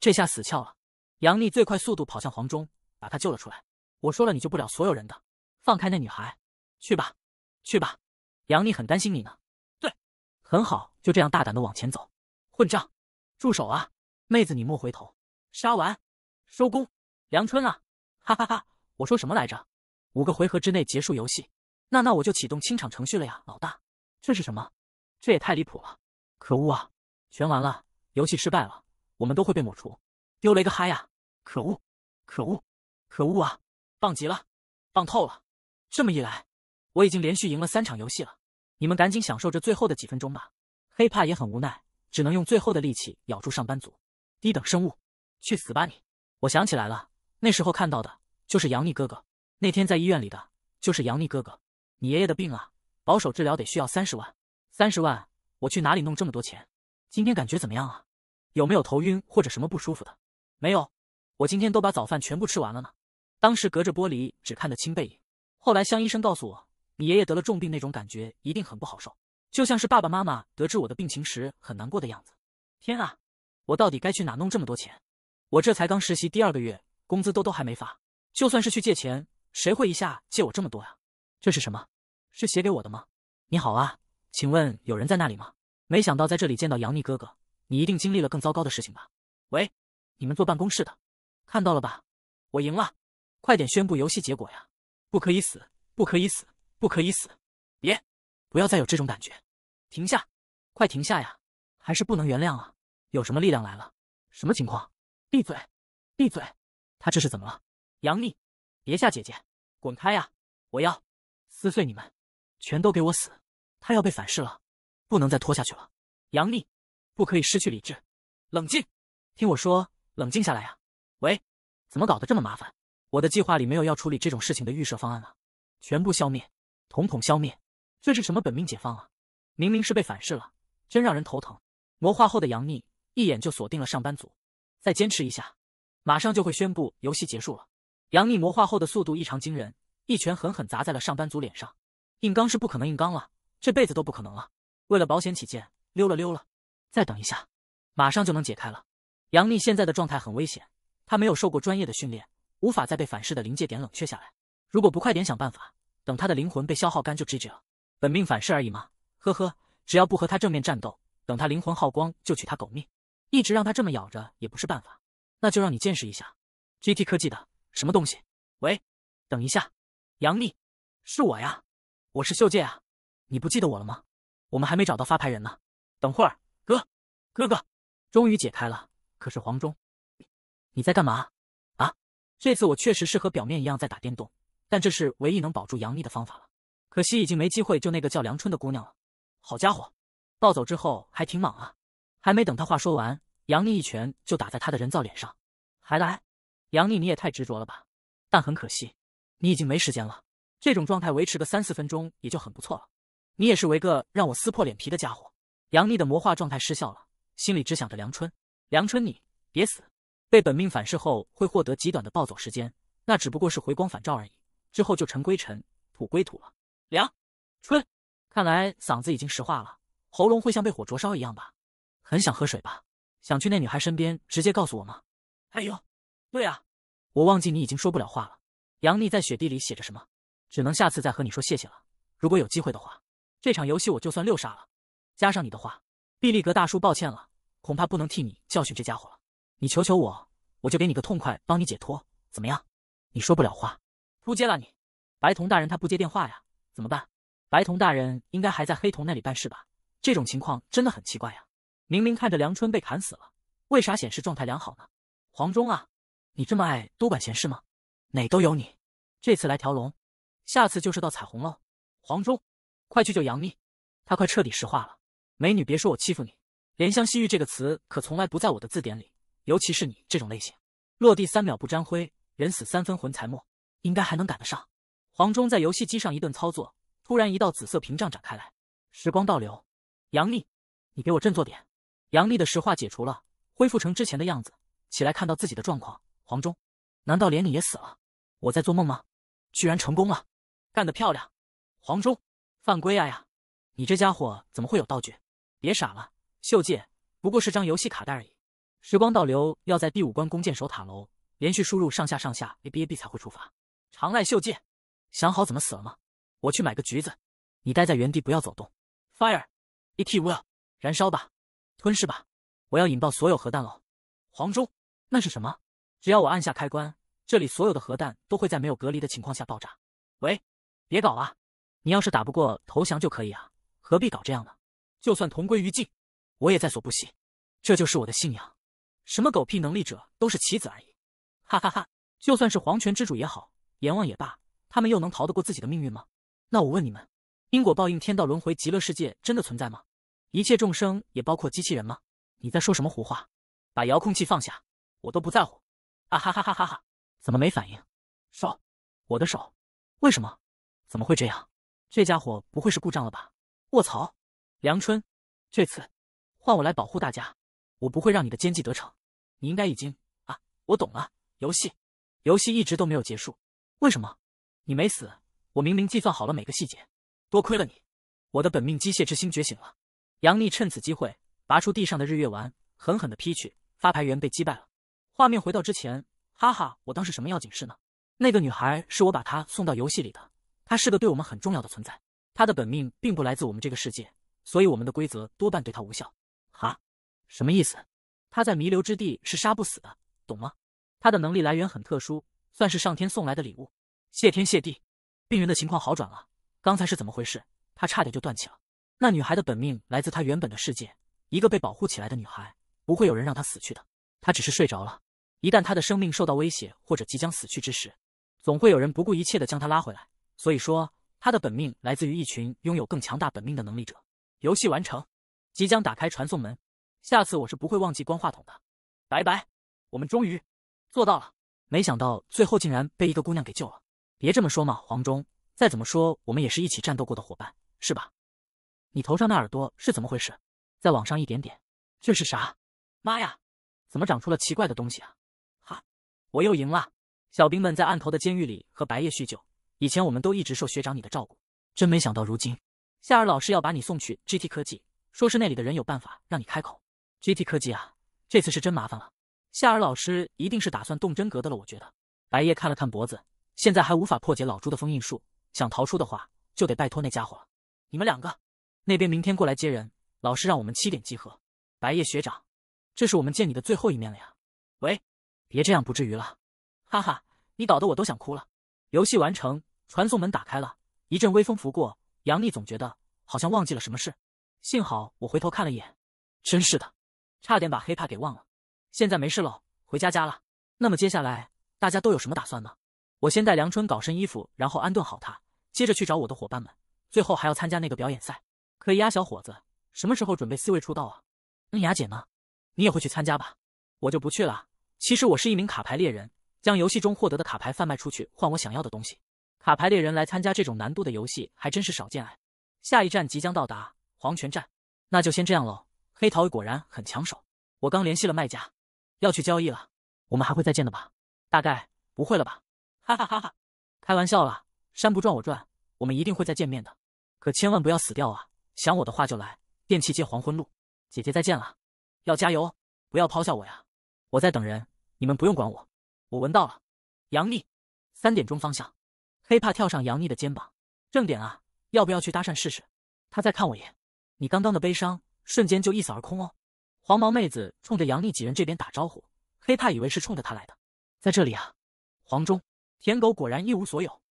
S1: 这下死翘了！杨幂最快速度跑向黄忠，把他救了出来。我说了，你救不了所有人的，放开那女孩，去吧，去吧。杨幂很担心你呢。对，很好，就这样大胆的往前走。混账，住手啊！妹子，你莫回头。杀完，收工。梁春啊，哈哈哈！我说什么来着？五个回合之内结束游戏。那那我就启动清场程序了呀，老大。这是什么？这也太离谱了！可恶啊，全完了，游戏失败了。我们都会被抹除，丢了一个嗨呀！可恶，可恶，可恶啊！棒极了，棒透了！这么一来，我已经连续赢了三场游戏了。你们赶紧享受这最后的几分钟吧。黑怕也很无奈，只能用最后的力气咬住上班族。低等生物，去死吧你！我想起来了，那时候看到的就是杨幂哥哥。那天在医院里的就是杨幂哥哥。你爷爷的病啊，保守治疗得需要三十万。三十万，我去哪里弄这么多钱？今天感觉怎么样啊？有没有头晕或者什么不舒服的？没有，我今天都把早饭全部吃完了呢。当时隔着玻璃只看得清背影，后来向医生告诉我，你爷爷得了重病，那种感觉一定很不好受，就像是爸爸妈妈得知我的病情时很难过的样子。天啊，我到底该去哪弄这么多钱？我这才刚实习第二个月，工资都都还没发，就算是去借钱，谁会一下借我这么多呀？这是什么？是写给我的吗？你好啊，请问有人在那里吗？没想到在这里见到杨幂哥哥。你一定经历了更糟糕的事情吧？喂，你们坐办公室的，看到了吧？我赢了，快点宣布游戏结果呀！不可以死，不可以死，不可以死！别，不要再有这种感觉，停下，快停下呀！还是不能原谅啊？有什么力量来了？什么情况？闭嘴，闭嘴！他这是怎么了？杨丽，别吓姐姐，滚开呀！我要撕碎你们，全都给我死！他要被反噬了，不能再拖下去了。杨丽，不可以失去理智，冷静，听我说，冷静下来呀！喂，怎么搞得这么麻烦？我的计划里没有要处理这种事情的预设方案啊！全部消灭，统统消灭！这是什么本命解放啊？明明是被反噬了，真让人头疼。魔化后的杨幂一眼就锁定了上班族，再坚持一下，马上就会宣布游戏结束了。杨幂魔化后的速度异常惊人，一拳狠狠砸在了上班族脸上。硬刚是不可能硬刚了，这辈子都不可能了。为了保险起见，溜了溜了。再等一下，马上就能解开了。杨幂现在的状态很危险，她没有受过专业的训练，无法再被反噬的临界点冷却下来。如果不快点想办法，等她的灵魂被消耗干就 GG 了。本命反噬而已嘛，呵呵，只要不和他正面战斗，等他灵魂耗光就取他狗命。一直让他这么咬着也不是办法，那就让你见识一下，GT 科技的什么东西。喂，等一下，杨幂，是我呀，我是秀介啊，你不记得我了吗？我们还没找到发牌人呢。等会儿，哥，哥哥，终于解开了。可是黄忠，你在干嘛？啊？这次我确实是和表面一样在打电动，但这是唯一能保住杨幂的方法了。可惜已经没机会救那个叫梁春的姑娘了。好家伙，暴走之后还挺莽啊！还没等他话说完，杨幂一拳就打在他的人造脸上。还来，杨幂你也太执着了吧！但很可惜，你已经没时间了。这种状态维持个三四分钟也就很不错了。你也是为个让我撕破脸皮的家伙。杨幂的魔化状态失效了，心里只想着梁春。梁春，你别死！被本命反噬后会获得极短的暴走时间，那只不过是回光返照而已，之后就尘归尘，土归土了。梁春，看来嗓子已经石化了，喉咙会像被火灼烧一样吧？很想喝水吧？想去那女孩身边直接告诉我吗？哎呦，对啊，我忘记你已经说不了话了。杨幂在雪地里写着什么？只能下次再和你说谢谢了。如果有机会的话，这场游戏我就算六杀了。加上你的话，毕利格大叔，抱歉了，恐怕不能替你教训这家伙了。你求求我，我就给你个痛快，帮你解脱，怎么样？你说不了话，扑街了你。白瞳大人他不接电话呀。怎么办？白瞳大人应该还在黑瞳那里办事吧？这种情况真的很奇怪呀！明明看着梁春被砍死了，为啥显示状态良好呢？黄忠啊，你这么爱多管闲事吗？哪都有你！这次来条龙，下次就是到彩虹喽！黄忠，快去救杨幂，她快彻底石化了。美女，别说我欺负你，怜香惜玉这个词可从来不在我的字典里，尤其是你这种类型，落地三秒不沾灰，人死三分魂才没，应该还能赶得上。黄忠在游戏机上一顿操作，突然一道紫色屏障展开来，时光倒流。杨幂，你给我振作点！杨丽的石化解除了，恢复成之前的样子，起来看到自己的状况。黄忠，难道连你也死了？我在做梦吗？居然成功了，干得漂亮！黄忠，犯规啊呀！你这家伙怎么会有道具？别傻了，秀介，不过是张游戏卡带而已。时光倒流要在第五关弓箭手塔楼连续输入上下上下 A B A B 才会触发。长濑秀介。想好怎么死了吗？我去买个橘子，你待在原地不要走动。Fire，E.T. Will，燃烧吧，吞噬吧，我要引爆所有核弹了。黄忠，那是什么？只要我按下开关，这里所有的核弹都会在没有隔离的情况下爆炸。喂，别搞了，你要是打不过投降就可以啊，何必搞这样呢？就算同归于尽，我也在所不惜。这就是我的信仰。什么狗屁能力者都是棋子而已。哈哈哈，就算是皇权之主也好，阎王也罢。他们又能逃得过自己的命运吗？那我问你们，因果报应、天道轮回、极乐世界真的存在吗？一切众生也包括机器人吗？你在说什么胡话？把遥控器放下，我都不在乎。啊哈哈哈哈哈！怎么没反应？手，我的手，为什么？怎么会这样？这家伙不会是故障了吧？卧槽！梁春，这次换我来保护大家，我不会让你的奸计得逞。你应该已经……啊，我懂了。游戏，游戏一直都没有结束，为什么？你没死，我明明计算好了每个细节，多亏了你，我的本命机械之心觉醒了。杨幂趁此机会拔出地上的日月丸，狠狠的劈去，发牌员被击败了。画面回到之前，哈哈，我当是什么要紧事呢？那个女孩是我把她送到游戏里的，她是个对我们很重要的存在。她的本命并不来自我们这个世界，所以我们的规则多半对她无效。哈，什么意思？她在弥留之地是杀不死的，懂吗？她的能力来源很特殊，算是上天送来的礼物。谢天谢地，病人的情况好转了。刚才是怎么回事？他差点就断气了。那女孩的本命来自她原本的世界，一个被保护起来的女孩，不会有人让她死去的。她只是睡着了，一旦她的生命受到威胁或者即将死去之时，总会有人不顾一切的将她拉回来。所以说，她的本命来自于一群拥有更强大本命的能力者。游戏完成，即将打开传送门。下次我是不会忘记关话筒的。拜拜，我们终于做到了。没想到最后竟然被一个姑娘给救了。别这么说嘛，黄忠。再怎么说，我们也是一起战斗过的伙伴，是吧？你头上那耳朵是怎么回事？再往上一点点，这是啥？妈呀，怎么长出了奇怪的东西啊？哈，我又赢了！小兵们在案头的监狱里和白夜叙旧。以前我们都一直受学长你的照顾，真没想到如今夏尔老师要把你送去 GT 科技，说是那里的人有办法让你开口。GT 科技啊，这次是真麻烦了。夏尔老师一定是打算动真格的了，我觉得。白夜看了看脖子，现在还无法破解老朱的封印术。想逃出的话，就得拜托那家伙了。你们两个，那边明天过来接人。老师让我们七点集合。白夜学长，这是我们见你的最后一面了呀。喂，别这样，不至于了。哈哈，你搞得我都想哭了。游戏完成，传送门打开了，一阵微风拂过，杨幂总觉得好像忘记了什么事。幸好我回头看了一眼，真是的，差点把黑怕给忘了。现在没事了，回家家了。那么接下来大家都有什么打算呢？我先带梁春搞身衣服，然后安顿好他，接着去找我的伙伴们，最后还要参加那个表演赛。可以呀，小伙子，什么时候准备 C 位出道啊？恩雅姐呢？你也会去参加吧？我就不去了。其实我是一名卡牌猎人，将游戏中获得的卡牌贩卖出去，换我想要的东西。卡牌猎人来参加这种难度的游戏还真是少见哎。下一站即将到达黄泉站，那就先这样喽。黑桃果然很抢手，我刚联系了卖家，要去交易了。我们还会再见的吧？大概不会了吧？哈哈哈哈，开玩笑啦，山不转我转，我们一定会再见面的，可千万不要死掉啊！想我的话就来电器街黄昏路，姐姐再见了，要加油，不要抛下我呀！我在等人，你们不用管我。我闻到了，杨幂，三点钟方向。黑怕跳上杨幂的肩膀，正点啊，要不要去搭讪试试？他再看我一眼，你刚刚的悲伤瞬间就一扫而空哦。黄毛妹子冲着杨幂几人这边打招呼，黑怕以为是冲着他来的，在这里啊，黄忠。舔狗果然一无所有。